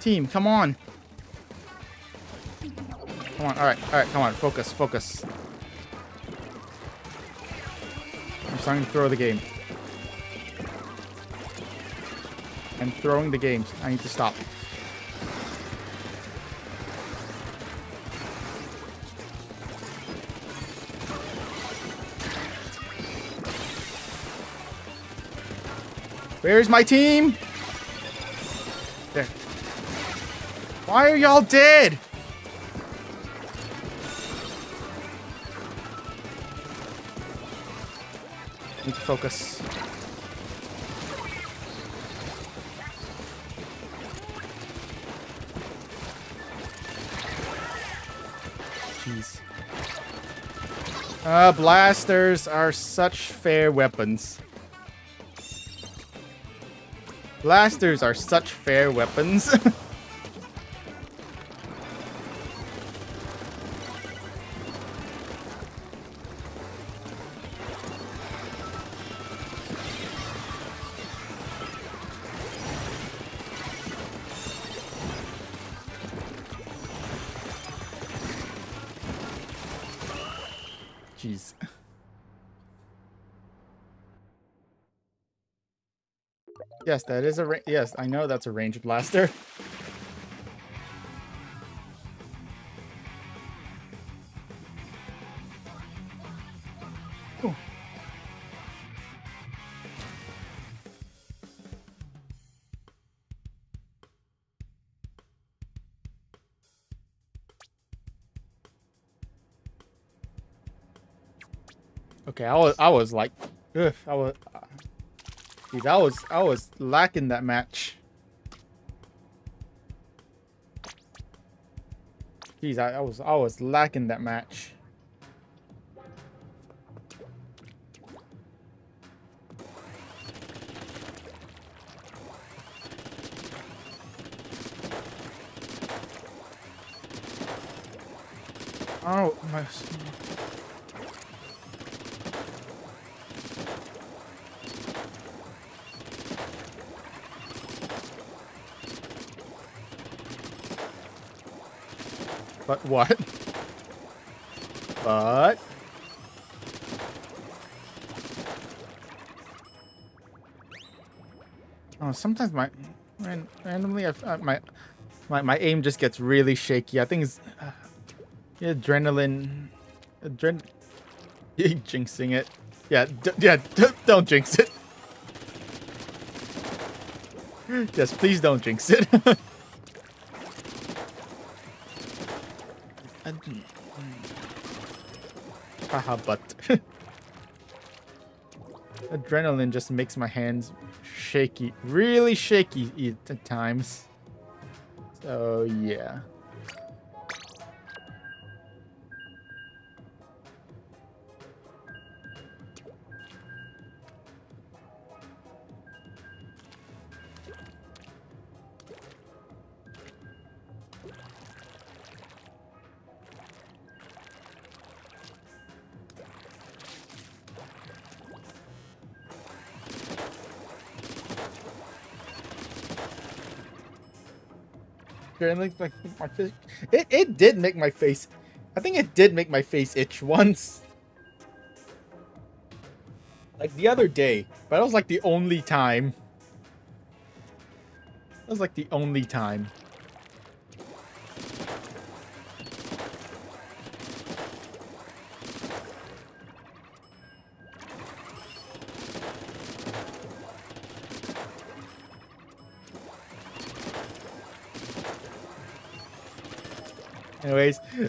Team, come on. Come on, alright, alright, come on, focus, focus. I'm starting to throw the game. I'm throwing the games. I need to stop. Where's my team? There. Why are y'all dead? Need to focus. Uh, blasters are such fair weapons. Blasters are such fair weapons. Yes, that is a yes. I know that's a ranged blaster. Okay, I was I was like, ugh, I was geez, I was I was lacking that match. Jeez, I, I was I was lacking that match. What? But... Oh, sometimes my... Randomly, I, uh, my, my, my aim just gets really shaky. I think it's... Uh, adrenaline... Adren... jinxing it. Yeah, yeah, don't jinx it. yes, please don't jinx it. Haha, but adrenaline just makes my hands shaky, really shaky at times. So yeah. And like my, my. It it did make my face. I think it did make my face itch once. Like the other day, but that was like the only time. That was like the only time.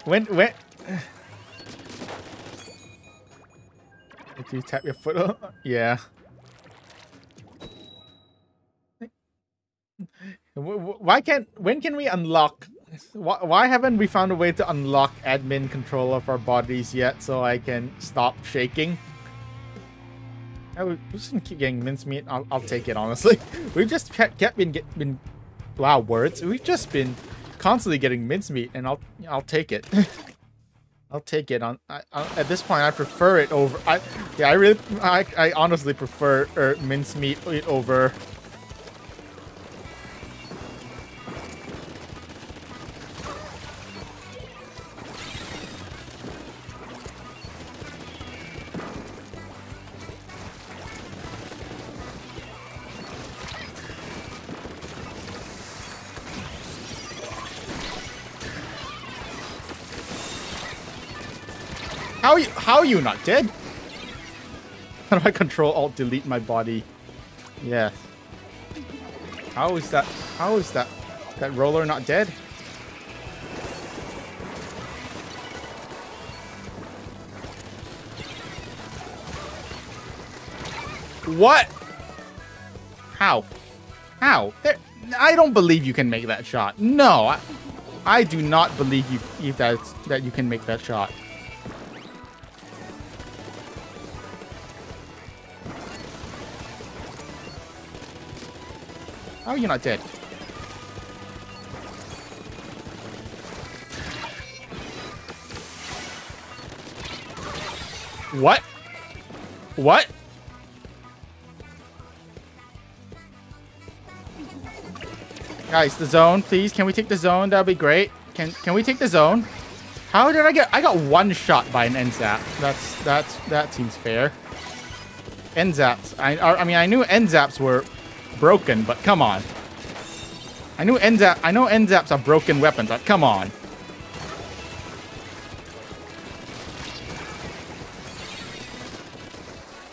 When when if you tap your foot up, yeah. Why can't when can we unlock? Why, why haven't we found a way to unlock admin control of our bodies yet so I can stop shaking? I would just keep getting mincemeat. I'll, I'll take it honestly. We've just kept, kept been get, been wow words. We've just been constantly getting mincemeat, and I'll I'll take it. I'll take it. On I, I, at this point, I prefer it over. I yeah, I really, I, I honestly prefer er, mincemeat over How you, how are you not dead? How do I control alt delete my body? Yeah. How is that how is that that roller not dead? What? How? How? There, I don't believe you can make that shot. No, I, I do not believe you that that you can make that shot. Oh, How are you not dead? What? What? Guys, the zone, please. Can we take the zone? That'd be great. Can can we take the zone? How did I get? I got one shot by an NZAP. That's that's that seems fair. NZAPs. I I mean I knew NZAPs were broken, but come on. I knew NZAP, I know NZAPs are broken weapons, but come on.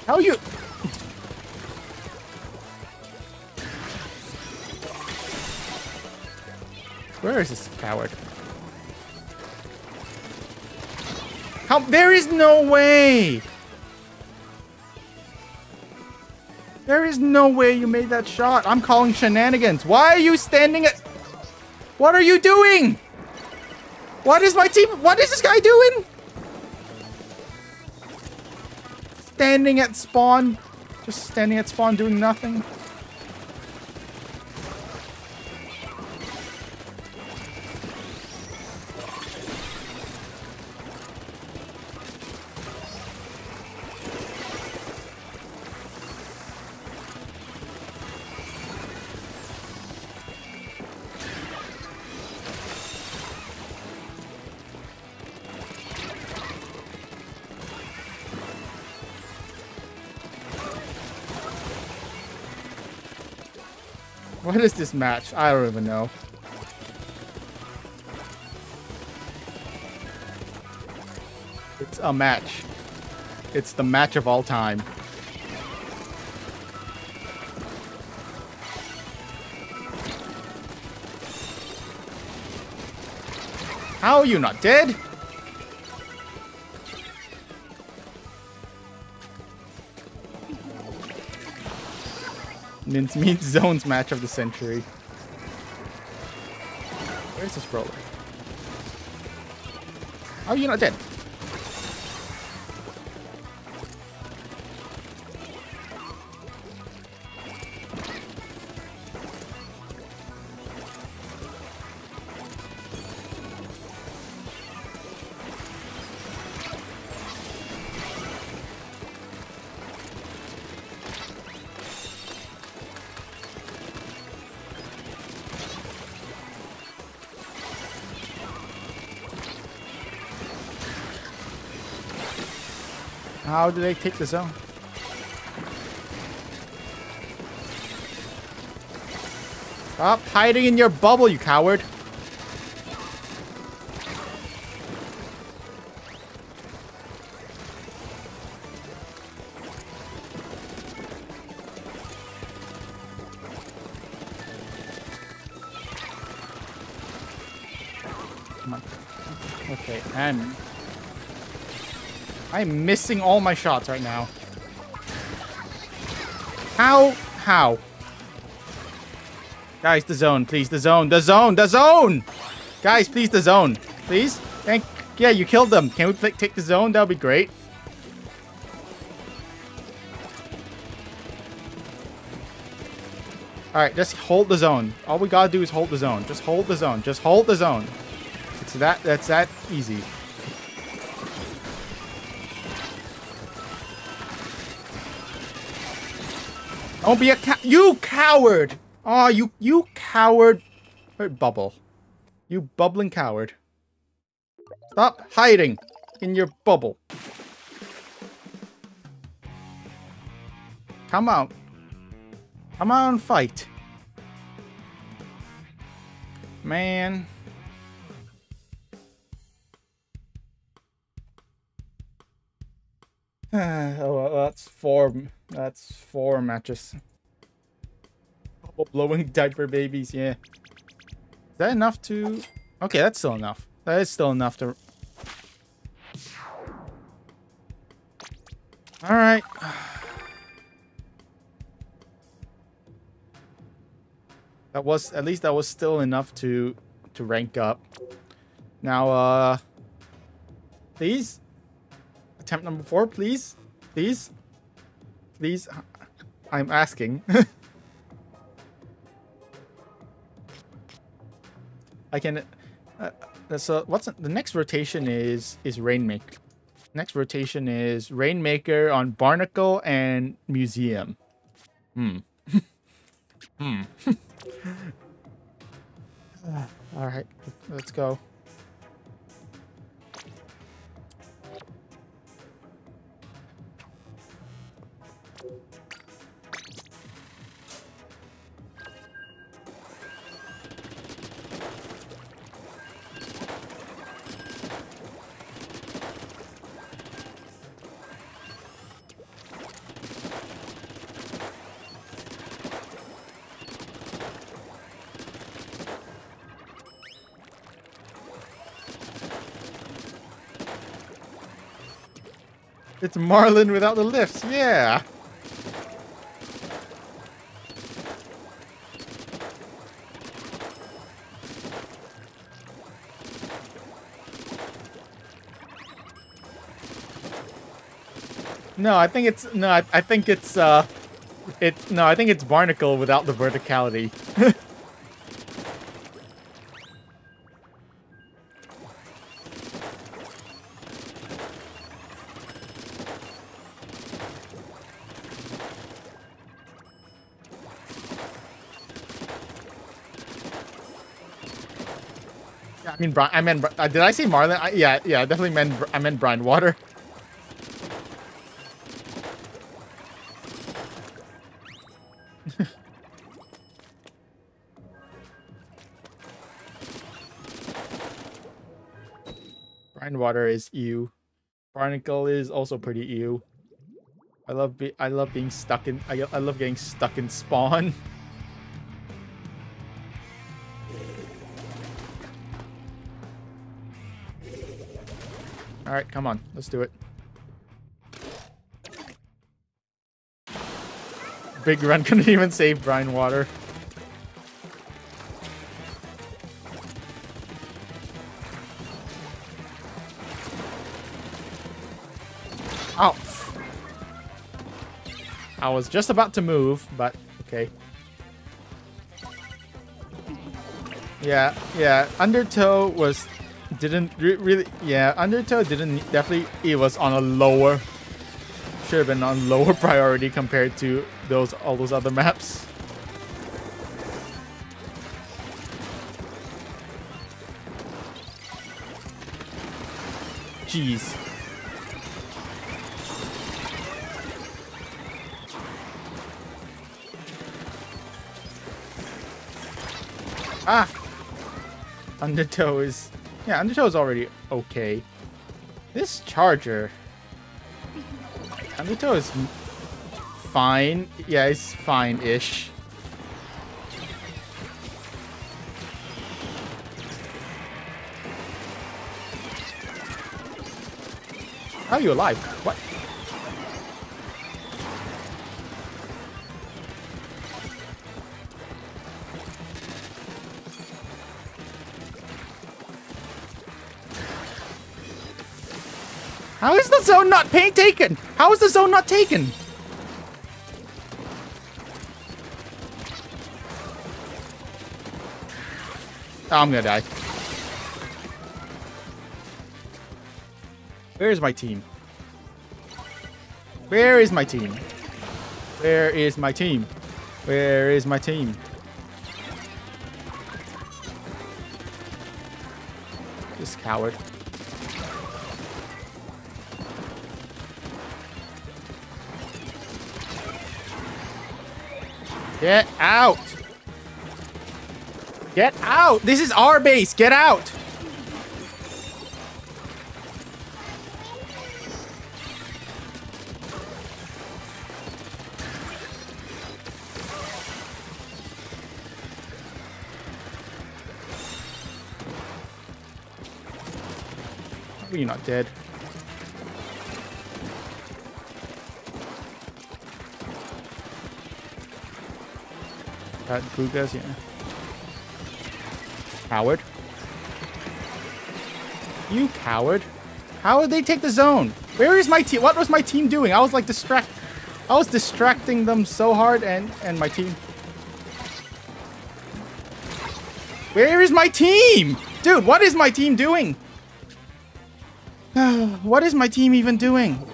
How you... Where is this coward? How- There is no way! There is no way you made that shot. I'm calling shenanigans. Why are you standing at... What are you doing? What is my team... What is this guy doing? Standing at spawn. Just standing at spawn doing nothing. Is this match? I don't even know. It's a match. It's the match of all time. How are you not dead? Mincemeat Zones match of the century. Where's this roller? How oh, are you not dead? How do they take the zone? Stop hiding in your bubble, you coward. I'm missing all my shots right now. How? How? Guys, the zone, please. The zone. The zone. The zone! Guys, please, the zone. Please? Thank... Yeah, you killed them. Can we take the zone? That would be great. Alright, just hold the zone. All we gotta do is hold the zone. Just hold the zone. Just hold the zone. It's that... That's that easy. Don't be a cow- You coward! Oh, you- you coward. Bubble. You bubbling coward. Stop hiding in your bubble. Come out. Come and fight. Man. oh, well, that's four. That's four matches. blowing diaper babies, yeah. Is that enough to... Okay, that's still enough. That is still enough to... Alright. That was... At least that was still enough to... To rank up. Now, uh... Please? Attempt number four, please? Please? Please? I'm asking. I can... Uh, so what's the next rotation is is Rainmaker. Next rotation is Rainmaker on Barnacle and Museum. Hmm. hmm. All right, let's go. Marlin without the lifts, yeah! No, I think it's no. I, I think it's uh, it's no. I think it's barnacle without the verticality. Mean. I meant. Uh, did I say Marlin? I, yeah, yeah. I definitely meant. I meant Brinewater. Brinewater is ew. Barnacle is also pretty ew. I love be I love being stuck in I, I love getting stuck in spawn. Alright, come on, let's do it. Big run couldn't even save Brinewater. Oh. I was just about to move, but okay. Yeah, yeah. Undertow was didn't re really. Yeah, Undertow didn't definitely. It was on a lower. Should have been on lower priority compared to those all those other maps. Jeez. Ah! Undertow is... Yeah, Undertow is already okay. This Charger... Undertow is fine. Yeah, it's fine-ish. How are you alive? What? Zone not paint taken? How is the zone not taken? Oh, I'm gonna die. Where is my team? Where is my team? Where is my team? Where is my team? This coward. Get out! Get out! This is our base! Get out! How are you not dead? That Gugas, yeah. Coward. You coward. How would they take the zone? Where is my team? What was my team doing? I was like distract. I was distracting them so hard and and my team. Where is my team? Dude, what is my team doing? what is my team even doing?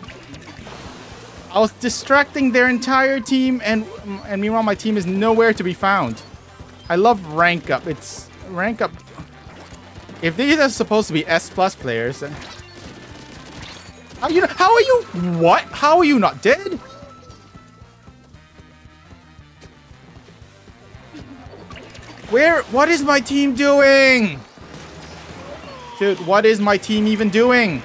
I was distracting their entire team, and and meanwhile my team is nowhere to be found. I love rank up. It's rank up. If these are supposed to be S plus players, how you? How are you? What? How are you not dead? Where? What is my team doing? Dude, what is my team even doing?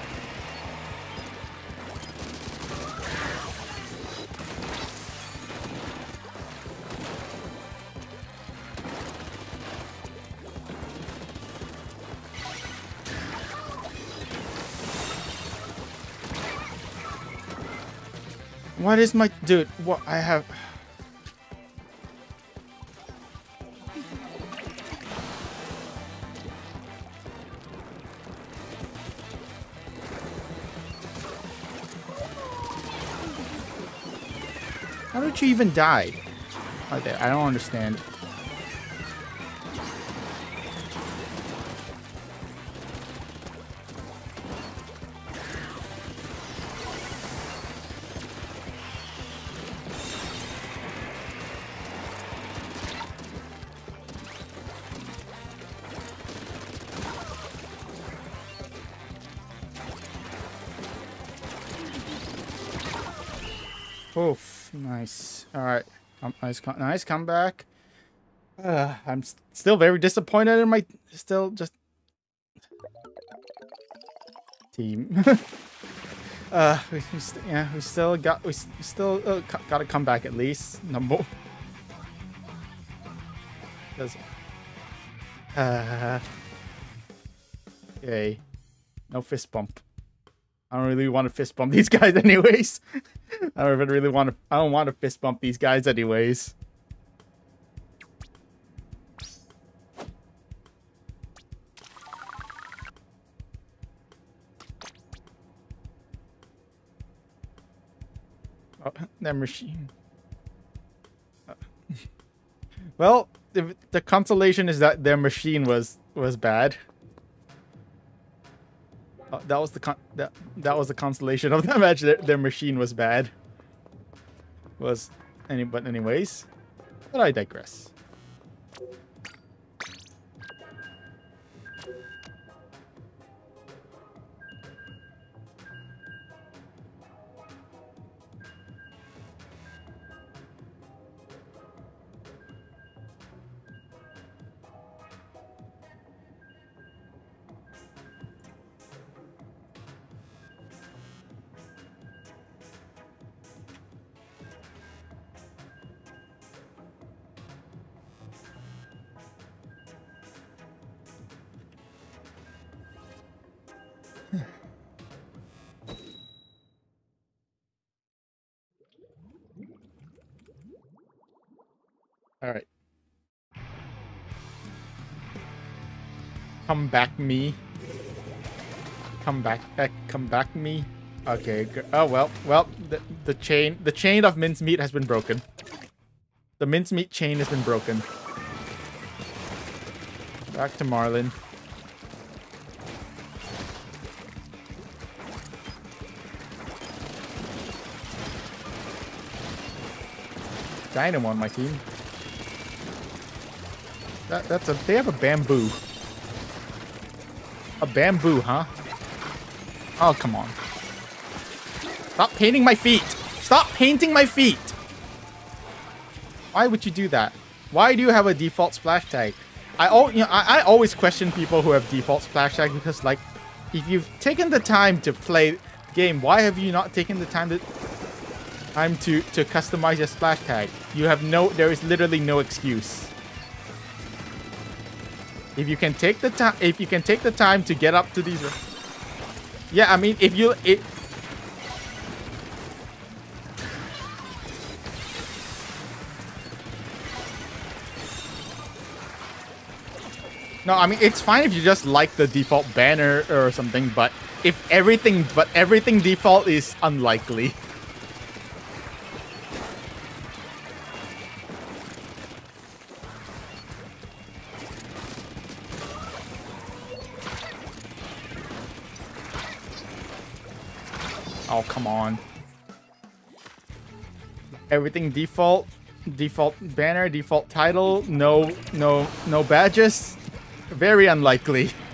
Is my... Dude, what... I have... How did you even die? There. I don't understand. Nice, nice comeback. Uh, I'm st still very disappointed in my still just team. uh, we, we yeah, we still got we still uh, got to come back at least. Number. Does. Uh. Okay. No fist bump. I don't really want to fist bump these guys anyways. I don't even really want to. I don't want to fist bump these guys anyways. Oh, their machine. well, the, the consolation is that their machine was was bad. Oh, that was the con that that was the consolation of that match. Their, their machine was bad. Was any but anyways, but I digress. Come back me. Come back, back, come back me. Okay. Oh well, well, the the chain, the chain of mincemeat has been broken. The mincemeat chain has been broken. Back to Marlin. Dynamo on my team. That, that's a. They have a bamboo. A bamboo, huh? Oh, come on. Stop painting my feet. Stop painting my feet. Why would you do that? Why do you have a default splash tag? I, you know, I, I always question people who have default splash tag because, like, if you've taken the time to play game, why have you not taken the time to time to to customize your splash tag? You have no. There is literally no excuse. If you can take the time, if you can take the time to get up to these, yeah, I mean, if you it. No, I mean it's fine if you just like the default banner or something, but if everything but everything default is unlikely. Everything default. Default banner, default title. No, no, no badges. Very unlikely.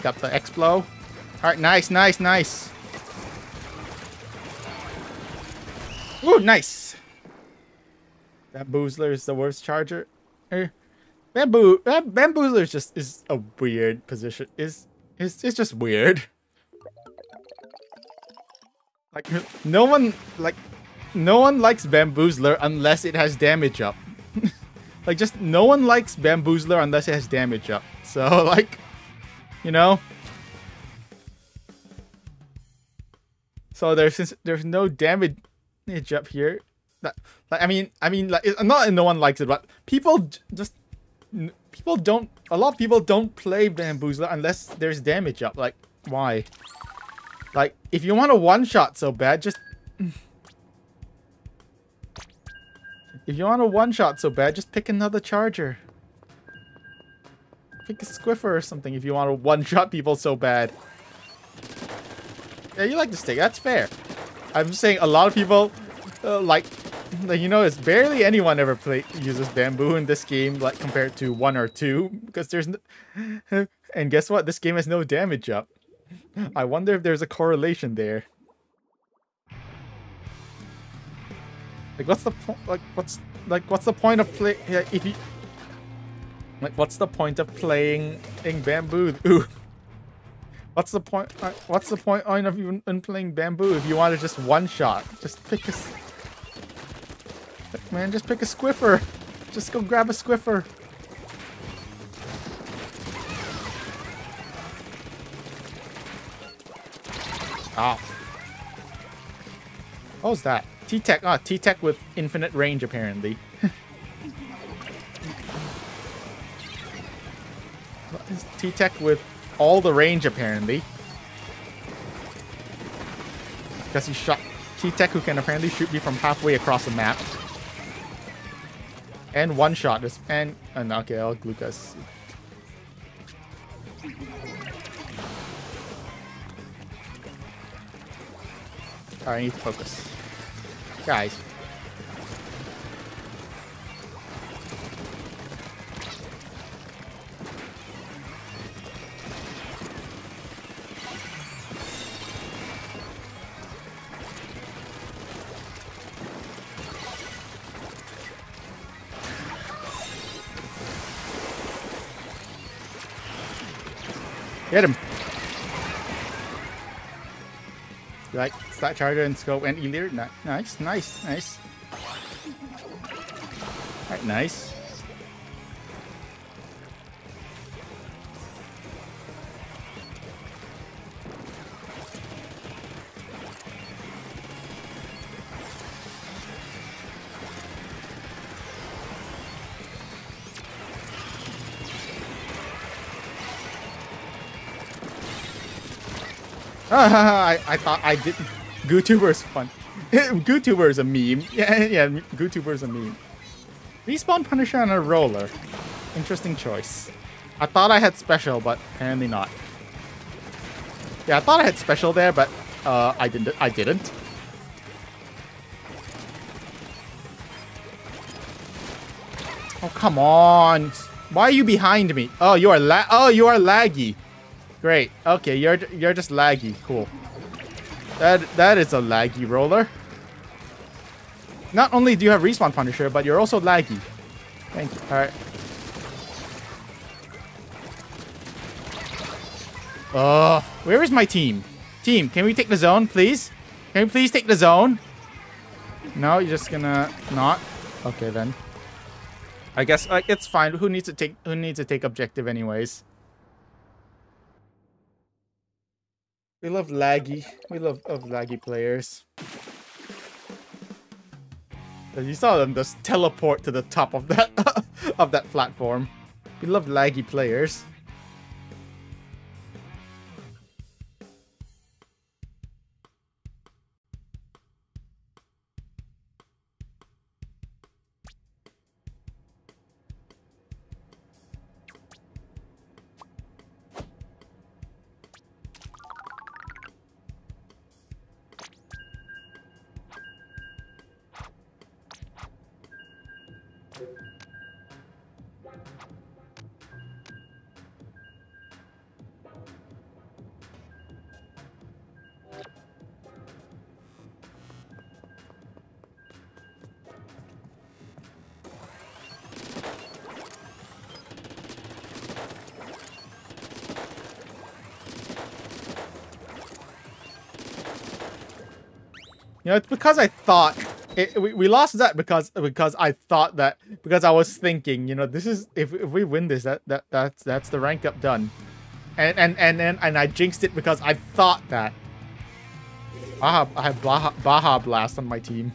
got the Explo. Alright, nice, nice, nice. Ooh, nice. That Bamboozler is the worst charger. Here. Bamboo, Bamboozler is just is a weird position. Is is it's just weird. Like no one like no one likes Bamboozler unless it has damage up. like just no one likes Bamboozler unless it has damage up. So like You know? So there's there's no damage up here. That like I mean I mean like not no one likes it, but people just people don't a lot of people don't play bamboozler unless there's damage up. Like why? Like if you want a one shot so bad, just if you want a one shot so bad, just pick another charger. Pick a Squiffer or something if you want to one shot people so bad. Yeah, you like the stick. That's fair. I'm saying a lot of people, uh, like, like, you know, it's barely anyone ever play uses bamboo in this game, like, compared to one or two, because there's no... and guess what? This game has no damage up. I wonder if there's a correlation there. Like, what's the point? Like, what's like, what's the point of play? If you like, what's the point of playing in bamboo? Ooh. What's the point? Uh, what's the point of even playing bamboo if you want to just one shot? Just pick a. Man, just pick a squiffer. Just go grab a squiffer. Ah. What was that? T-Tech. Ah, T-Tech with infinite range, apparently. T-Tech with all the range, apparently. Because he shot T-Tech, who can apparently shoot me from halfway across the map. And one shot this and and okay, I'll glucose. Alright, I need to focus. Guys, Get him. Like, Splat Charger and Scope and E-liter. Nice, nice, nice. Alright, nice. I, I thought I didn't. GooTuber is fun. GooTuber is a meme. Yeah, yeah, GooTuber is a meme. Respawn Punisher on a roller. Interesting choice. I thought I had special, but apparently not. Yeah, I thought I had special there, but uh, I didn't. I didn't. Oh come on! Why are you behind me? Oh, you are la. Oh, you are laggy. Great. Okay, you're you're just laggy. Cool. That that is a laggy roller. Not only do you have respawn punisher, but you're also laggy. Thank you. Alright. Uh, where is my team? Team, can we take the zone, please? Can we please take the zone? No, you're just gonna not? Okay then. I guess like it's fine. Who needs to take who needs to take objective anyways? We love laggy. We love of laggy players. You saw them just teleport to the top of that of that platform. We love laggy players. Know, it's because I thought it, we, we lost that because because I thought that because I was thinking, you know, this is if, if we win this, that that that's that's the rank up done, And and and then and, I jinxed it because I thought that. Baja, I have Baja, Baja Blast on my team.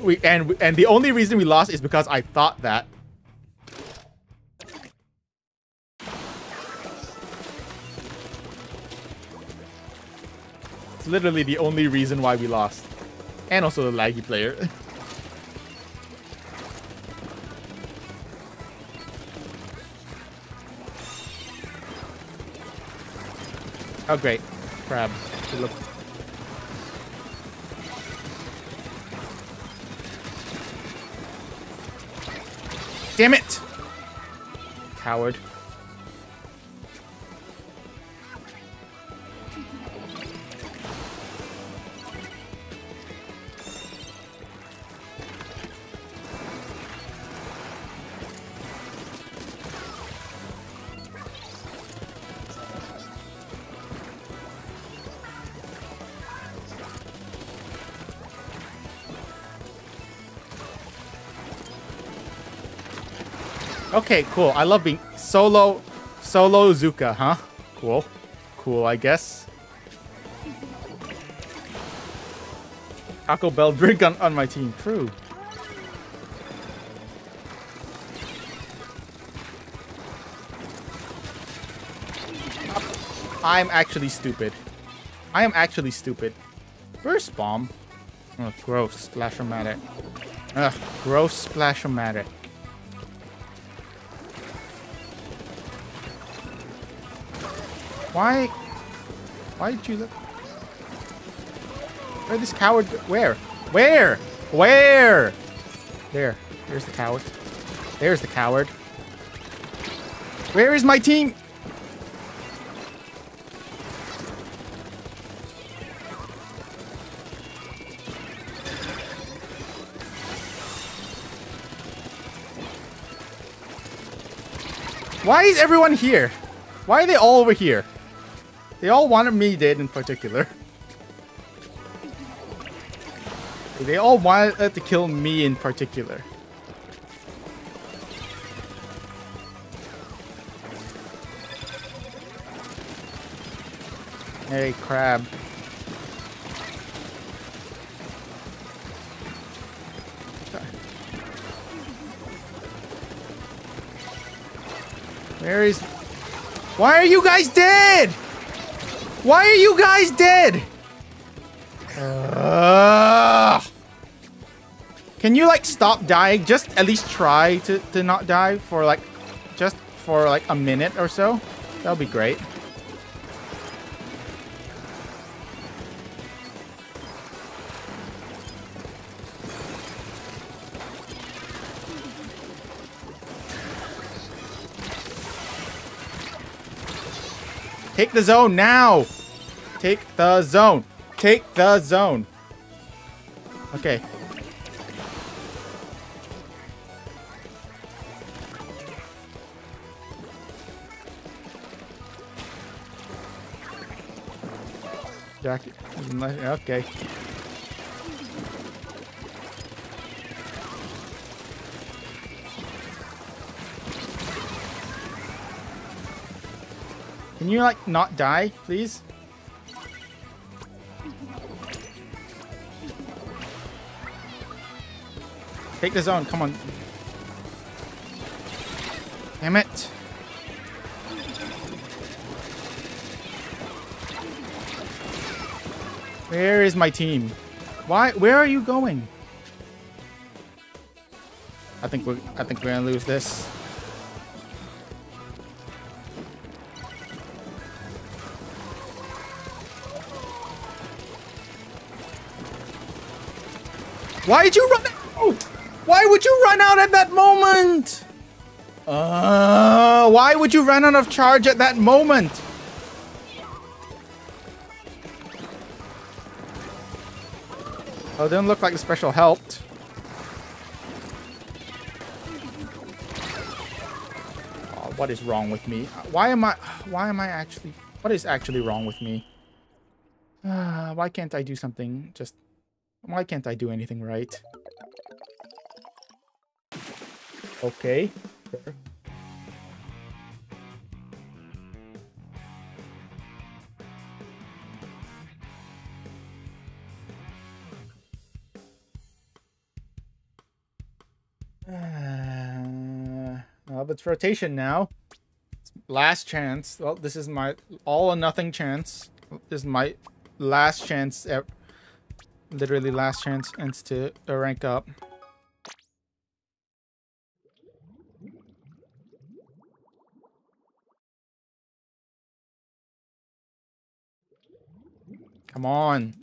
We and and the only reason we lost is because I thought that. It's literally the only reason why we lost. And also the laggy player. oh great. Crab. Damn it! Coward. Okay, cool. I love being solo, solo Zuka, huh? Cool. Cool, I guess. Taco Bell drink on, on my team. True. I'm actually stupid. I am actually stupid. Burst bomb. Oh, gross. Splash-o-matic. Ugh, gross Splash-o-matic. Why? Why did you look? Where this coward? Where? Where? Where? There. There's the coward. There's the coward. Where is my team? Why is everyone here? Why are they all over here? They all wanted me dead in particular. They all wanted to kill me in particular. Hey, crab. Where is... Why are you guys dead? Why are you guys dead? Uh, can you like stop dying? Just at least try to, to not die for like just for like a minute or so. That would be great. Take the zone now. Take the zone. Take the zone. Okay. Jackie. Okay. Can you, like, not die, please? Take the zone, come on. Damn it. Where is my team? Why? Where are you going? I think we're. I think we're gonna lose this. Why did you run out? Why would you run out at that moment? Uh, why would you run out of charge at that moment? Oh, didn't look like the special helped. Oh, what is wrong with me? Why am I... Why am I actually... What is actually wrong with me? Uh, why can't I do something just why can't I do anything right? Okay. Sure. Well, it's rotation now. Last chance. Well, this is my all or nothing chance. This is my last chance Literally last chance to rank up. Come on.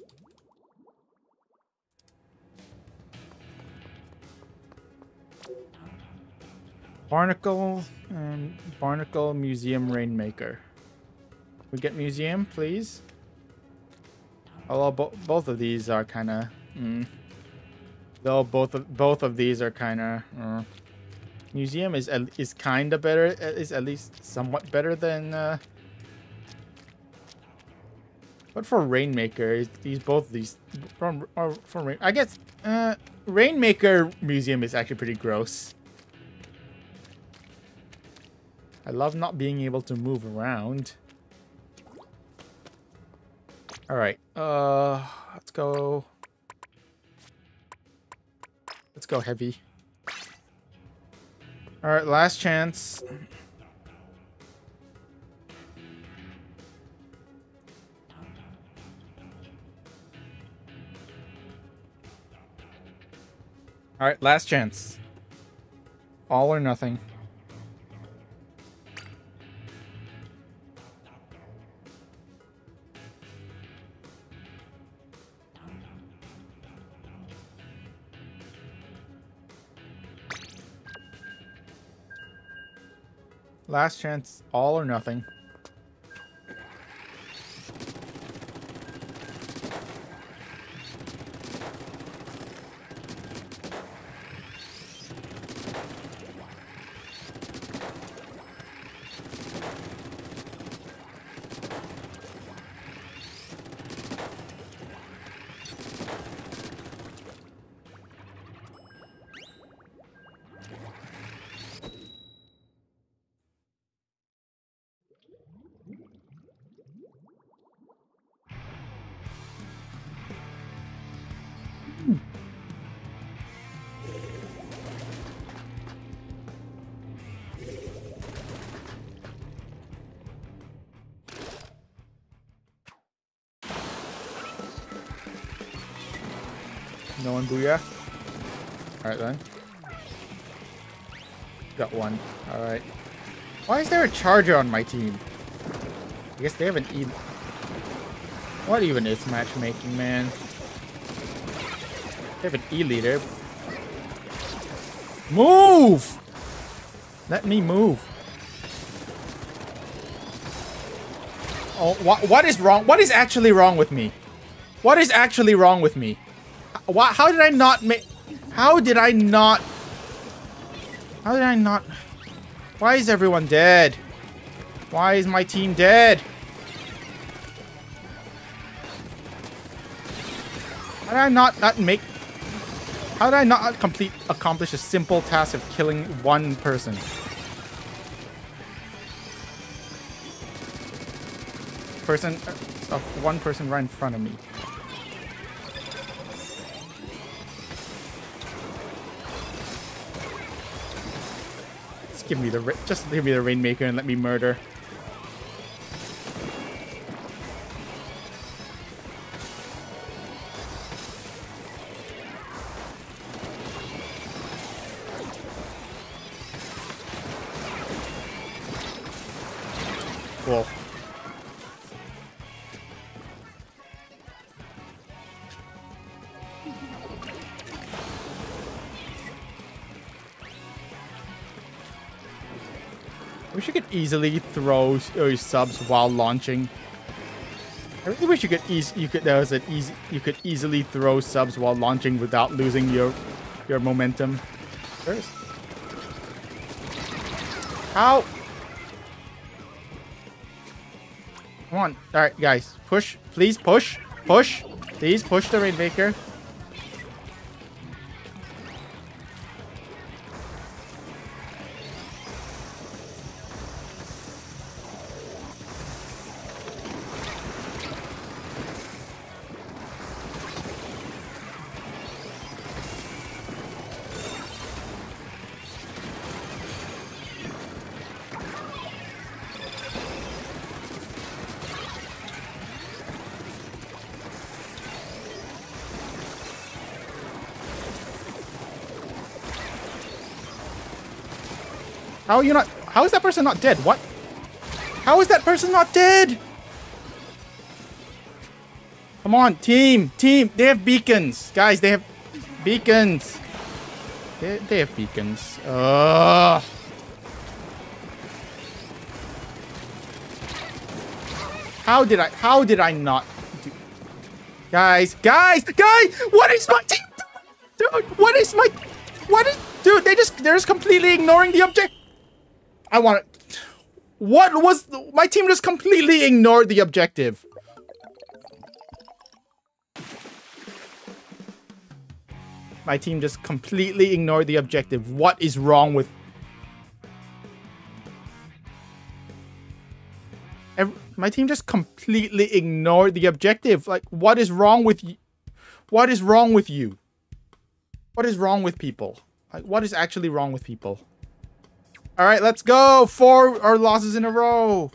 Barnacle and Barnacle Museum Rainmaker. We get museum, please. Although bo both of these are kind of, mm, though both of both of these are kind of. Uh, museum is is kind of better. Is at least somewhat better than. Uh, but for Rainmaker, these both these from from Rain, I guess uh, Rainmaker Museum is actually pretty gross. I love not being able to move around. Alright, uh, let's go... Let's go heavy. Alright, last chance. Alright, last chance. All or nothing. Last chance, all or nothing. No one booyah? Alright then. Got one. Alright. Why is there a charger on my team? I guess they have an E... What even is matchmaking, man? They have an E-liter. Move! Let me move. Oh, what, what is wrong? What is actually wrong with me? What is actually wrong with me? Why, how did I not make... How did I not... How did I not... Why is everyone dead? Why is my team dead? How did I not, not make... How did I not complete accomplish a simple task of killing one person? Person... Uh, one person right in front of me. Give me the just give me the rainmaker and let me murder. Easily throw subs while launching. I really wish you could ease you could there was an easy you could easily throw subs while launching without losing your your momentum. There's How? Come on. Alright, guys. Push. Please push. Push. Please push the Rainmaker. How are you not? How is that person not dead? What? How is that person not dead? Come on, team, team. They have beacons, guys. They have beacons. They, they have beacons. Ugh. How did I? How did I not? Do guys, guys, guys! What is my team? Dude, what is my? What is? Dude, they just they're just completely ignoring the object. I want. What was my team just completely ignored the objective? My team just completely ignored the objective. What is wrong with... Every, my team just completely ignored the objective. Like, what is wrong with you? What is wrong with you? What is wrong with people? Like, what is actually wrong with people? All right, let's go. Four our losses in a row.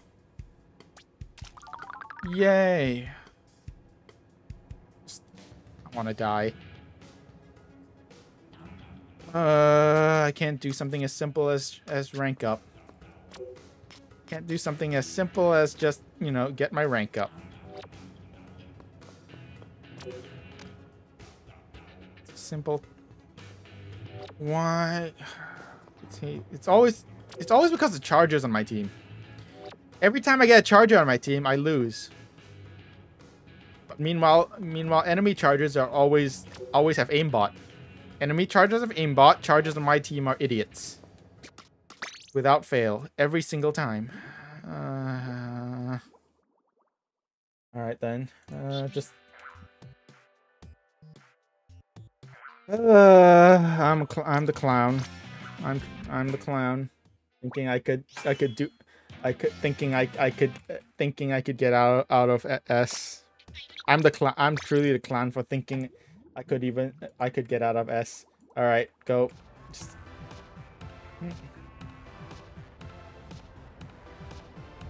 Yay. I want to die. Uh, I can't do something as simple as as rank up. Can't do something as simple as just, you know, get my rank up. Simple. Why? It's, it's always it's always because of chargers on my team. Every time I get a charger on my team, I lose. But meanwhile, meanwhile, enemy chargers are always always have aimbot. Enemy chargers have aimbot, chargers on my team are idiots. Without fail, every single time. Uh, Alright then, uh, just... Uh, I'm I'm the clown. I'm I'm the clown. Thinking I could I could do I could thinking I I could uh, thinking I could get out out of S. I'm the clan. I'm truly the clan for thinking I could even, I could get out of S. All right, go. Just...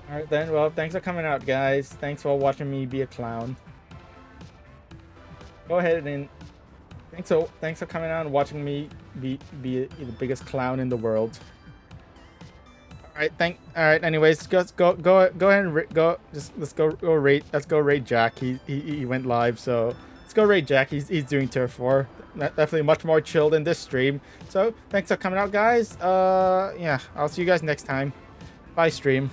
All right then, well, thanks for coming out, guys. Thanks for watching me be a clown. Go ahead and thanks so thanks for coming out and watching me be be the biggest clown in the world. All right, thank. All right, anyways, go go go go ahead and go. Just let's go go rate. Let's go rate Jack. He he he went live, so. Let's go raid Jack. He's, he's doing tier four. Definitely much more chill than this stream. So, thanks for coming out, guys. Uh, yeah, I'll see you guys next time. Bye, stream.